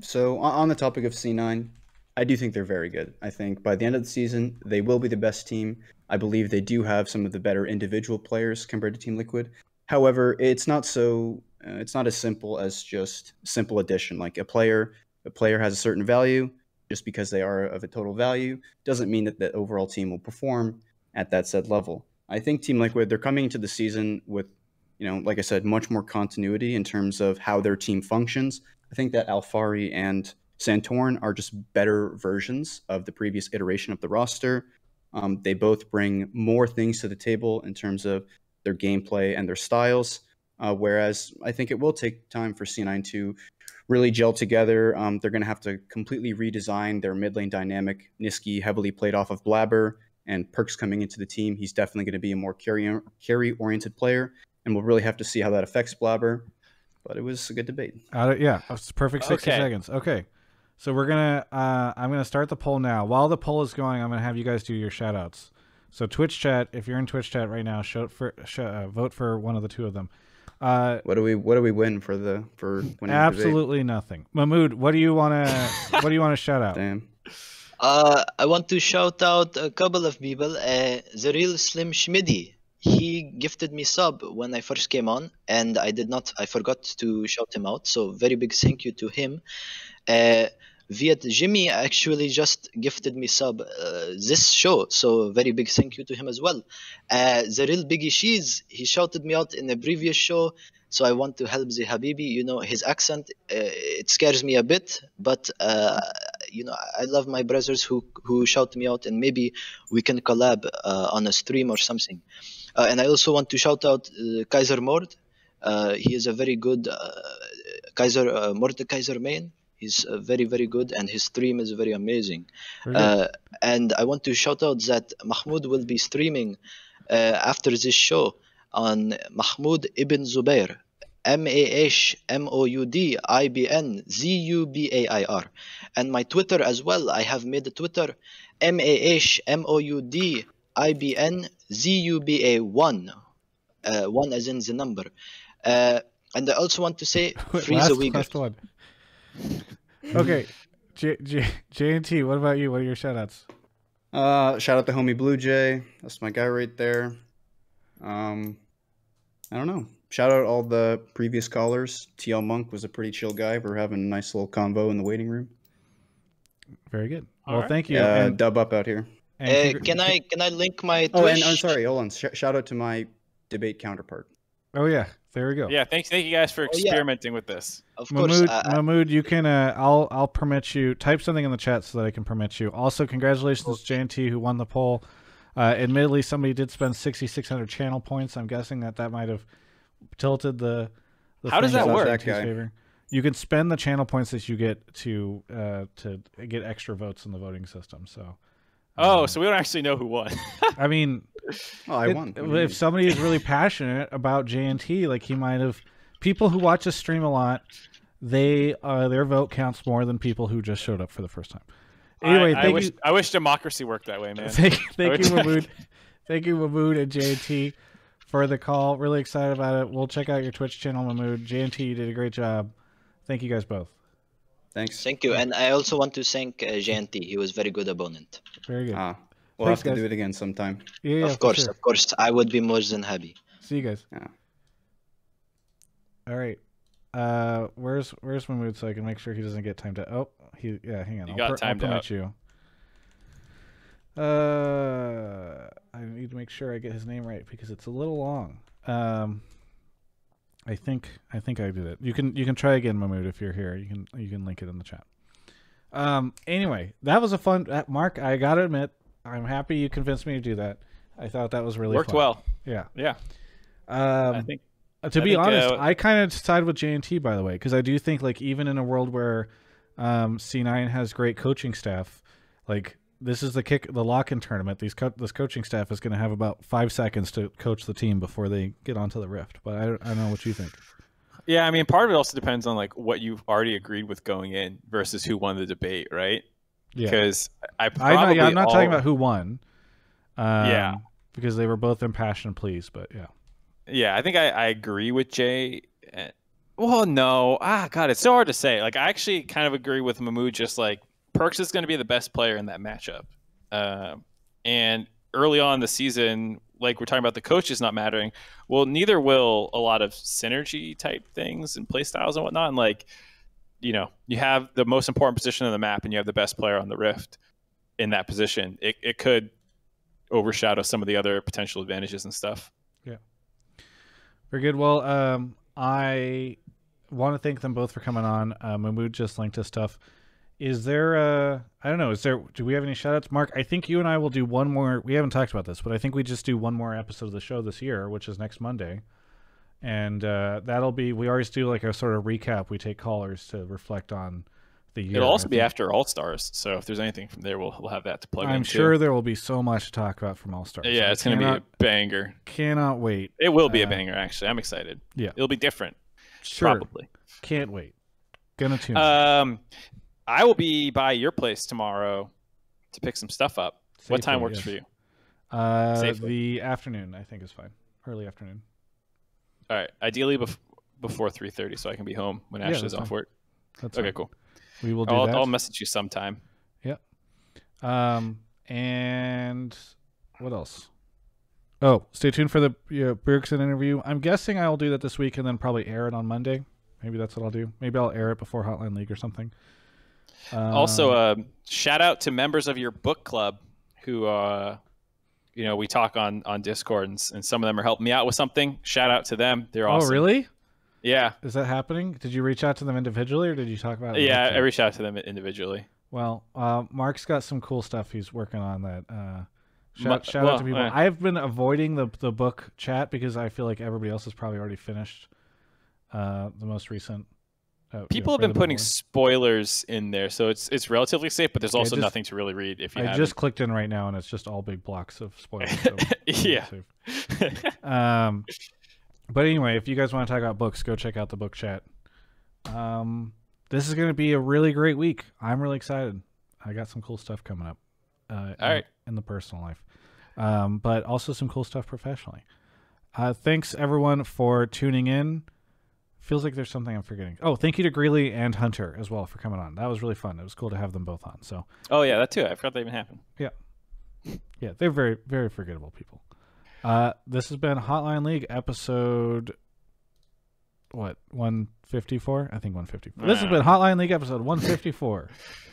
so on, the topic of C9, I do think they're very good. I think by the end of the season, they will be the best team. I believe they do have some of the better individual players compared to Team Liquid. However, it's not so. Uh, it's not as simple as just simple addition. Like a player, a player has a certain value. Just because they are of a total value doesn't mean that the overall team will perform at that said level. I think Team Liquid they're coming into the season with, you know, like I said, much more continuity in terms of how their team functions. I think that Alphari and Santorin are just better versions of the previous iteration of the roster. Um, they both bring more things to the table in terms of their gameplay and their styles. Uh, whereas I think it will take time for C9 to really gel together. Um, they're going to have to completely redesign their mid lane dynamic. Nisqy heavily played off of Blaber, and Perkz coming into the team. He's definitely going to be a more carry carry oriented player, and we'll really have to see how that affects Blaber. But it was a good debate. Out of, yeah, it's perfect 60 Okay. seconds. Okay. So we're going to, uh, I'm going to start the poll now. While the poll is going, I'm going to have you guys do your shout outs. So Twitch chat, if you're in Twitch chat right now, show for, sh- uh, vote for one of the two of them. Uh, What do we What do we win for the for winning the debate? absolutely nothing. Mahmoud, what do you want to, <laughs> what do you want to shout out? Damn. Uh, I want to shout out a couple of people. Uh, the real Slim Schmiddy. He gifted me sub when I first came on, and I did not. I forgot to shout him out. So very big thank you to him. Uh, Viet Jimmy actually just gifted me sub uh, this show, so very big thank you to him as well. Uh, the real Biggie Shees, he shouted me out in a previous show, so I want to help the Habibi. You know his accent, uh, it scares me a bit, but uh, you know I love my brothers who who shout me out, and maybe we can collab uh, on a stream or something. Uh, and I also want to shout out uh, Kaiser Mord. Uh, he is a very good uh, Kaiser uh, Mordekaiser main. He's uh, very very good, and his stream is very amazing. Uh, and I want to shout out that Mahmoud will be streaming uh, after this show on Mahmoud Ibn Zubair. M A H M O U D I B N Z U B A I R. And my Twitter as well. I have made a Twitter M A H M O U D I B N Z U B A 1. Uh, 1 as in the number. Uh, and I also want to say <laughs> free last, the Uyghurs. last one. Okay. J, J, J&T, what about you? What are your shout outs? Uh, shout out to homie Bluejay. That's my guy right there. Um, I don't know. Shout out all the previous callers. TL Monk was a pretty chill guy. We're having a nice little convo in the waiting room. Very good. All well, right. thank you. Uh, and, dub up out here. And Uh, can I can I link my Oh, Twitch? and I'm sorry. Hold on. Sh- shout out to my debate counterpart. oh, yeah. There we go. Yeah, thanks. Thank you guys for Oh, yeah. experimenting with this. Of course. Mahmoud, I- I- Mahmoud, you can. Uh, I'll I'll permit you. Type something in the chat so that I can permit you. Also, congratulations, JNT, who won the poll. Uh, admittedly, somebody did spend 6,600 channel points. I'm guessing that that might have tilted the. the How does that work? JNT's That favor. You can spend the channel points that you get to uh, to get extra votes in the voting system. So, Oh, um, so we don't actually know who won. <laughs> I mean, Oh, I it- won. What do you mean? If somebody is really <laughs> passionate about JNT, like he might have, people who watch us stream a lot, they uh, their vote counts more than people who just showed up for the first time. Anyway, I, I thank wish you, I wish democracy worked that way, man. <laughs> thank, thank you, Mahmoud, thank you, Mahmoud and JNT for the call. Really excited about it. We'll check out your Twitch channel, Mahmoud. JNT, you did a great job. Thank you guys both. Thanks. Thank you, and I also want to thank uh, JNT. He was very good opponent. Very good. Ah, We'll Thanks, have to guys. do it again sometime. Yeah, yeah, of course, sure. of course. I would be more than happy. See you guys. Yeah. All right. Uh, where's where's Mahmoud so I can make sure he doesn't get timed out? Oh, he yeah. Hang on. He I'll got per- timed I'll out. you. Uh, I need to make sure I get his name right because it's a little long. Um, I think I think I did it. You can you can try again, Mahmoud, if you're here. You can you can link it in the chat. Um. Anyway, that was a fun. Uh, Mark, I gotta admit, I'm happy you convinced me to do that. I thought that was really Worked fun. well. Yeah. Yeah. Um, I think- uh, to I be think, honest, uh, I kind of side with J and T by the way because I do think like even in a world where um, C9 has great coaching staff, like this is the kick the lock-in tournament. These co- this coaching staff is going to have about five seconds to coach the team before they get onto the rift. But I, I don't know what you think. Yeah, I mean, part of it also depends on like what you've already agreed with going in versus who won the debate, right? Yeah. Because I I probably know, yeah, I'm not talking about who won. Um, Yeah. because they were both impassioned pleas, but yeah. Yeah, I think I, I agree with Jay. Eh, Well, no, ah, God, it's so hard to say. Like, I actually kind of agree with Mahmoud. Just like Perkz is going to be the best player in that matchup, Um and early on the season, like we're talking about the coaches not mattering. Well, neither will a lot of synergy type things and play styles and whatnot. And like, you know, you have the most important position on the map, and you have the best player on the Rift in that position. It it could overshadow some of the other potential advantages and stuff. Yeah. Very good. Well, um, I want to thank them both for coming on. Uh, Mahmoud just linked us stuff. Is there, uh, I don't know, is there, do we have any shout outs? Mark, I think you and I will do one more. We haven't talked about this, but I think we just do one more episode of the show this year, which is next Monday. And uh, that'll be, we always do like a sort of recap. We take callers to reflect on the year. It'll also be after All Stars, so if there's anything from there, we'll, we'll have that to plug in. I'm too. sure there will be so much to talk about from All Stars. Yeah, I it's going to be a banger. Cannot wait. It will be Uh, a banger, actually. I'm excited. yeah. It'll be different. Sure. Probably. Can't wait. Gonna tune. in. I will be by your place tomorrow to pick some stuff up. what time works yes. for you? Uh, Safely. the afternoon, I think, is fine. Early afternoon. All right. Ideally bef- before 3:30, so I can be home when Yeah, Ashley's off fine. work. That's okay. fine. Cool. We will do I'll, that. I'll message you sometime. Yep. Um, and what else? Oh, stay tuned for the uh, Bergson interview. I'm guessing I'll do that this week and then probably air it on Monday. Maybe that's what I'll do. Maybe I'll air it before Hotline League or something. Also, Um, uh, shout out to members of your book club who, uh, you know, we talk on on Discord, and, and some of them are helping me out with something. Shout out to them. They're awesome. oh, really? Yeah. Is that happening? Did you reach out to them individually or did you talk about it? Yeah, I reached out to them individually. Well, uh, Mark's got some cool stuff he's working on that. Uh, shout shout well, out to people. eh. I've been avoiding the the book chat because I feel like everybody else has probably already finished uh, the most recent. Know, People have been putting Before. spoilers in there, so it's it's relatively safe. But there's also just- nothing to really read if you I haven't. just clicked in right now and it's just all big blocks of spoilers. So <laughs> Yeah. um, but anyway, if you guys want to talk about books, go check out the book chat. Um, this is going to be a really great week. I'm really excited. I got some cool stuff coming up. Uh, in, All right. in the personal life, um, but also some cool stuff professionally. Uh, thanks everyone for tuning in. Feels like there's something I'm forgetting. Oh, thank you to Greeley and Hunter as well for coming on. That was really fun. It was cool to have them both on. So oh yeah, that too. I forgot that even happened. yeah. Yeah, they're very, very forgettable people. Uh, this has been Hotline League episode, what, 154? I think 154. This has been Hotline League episode 154. <laughs>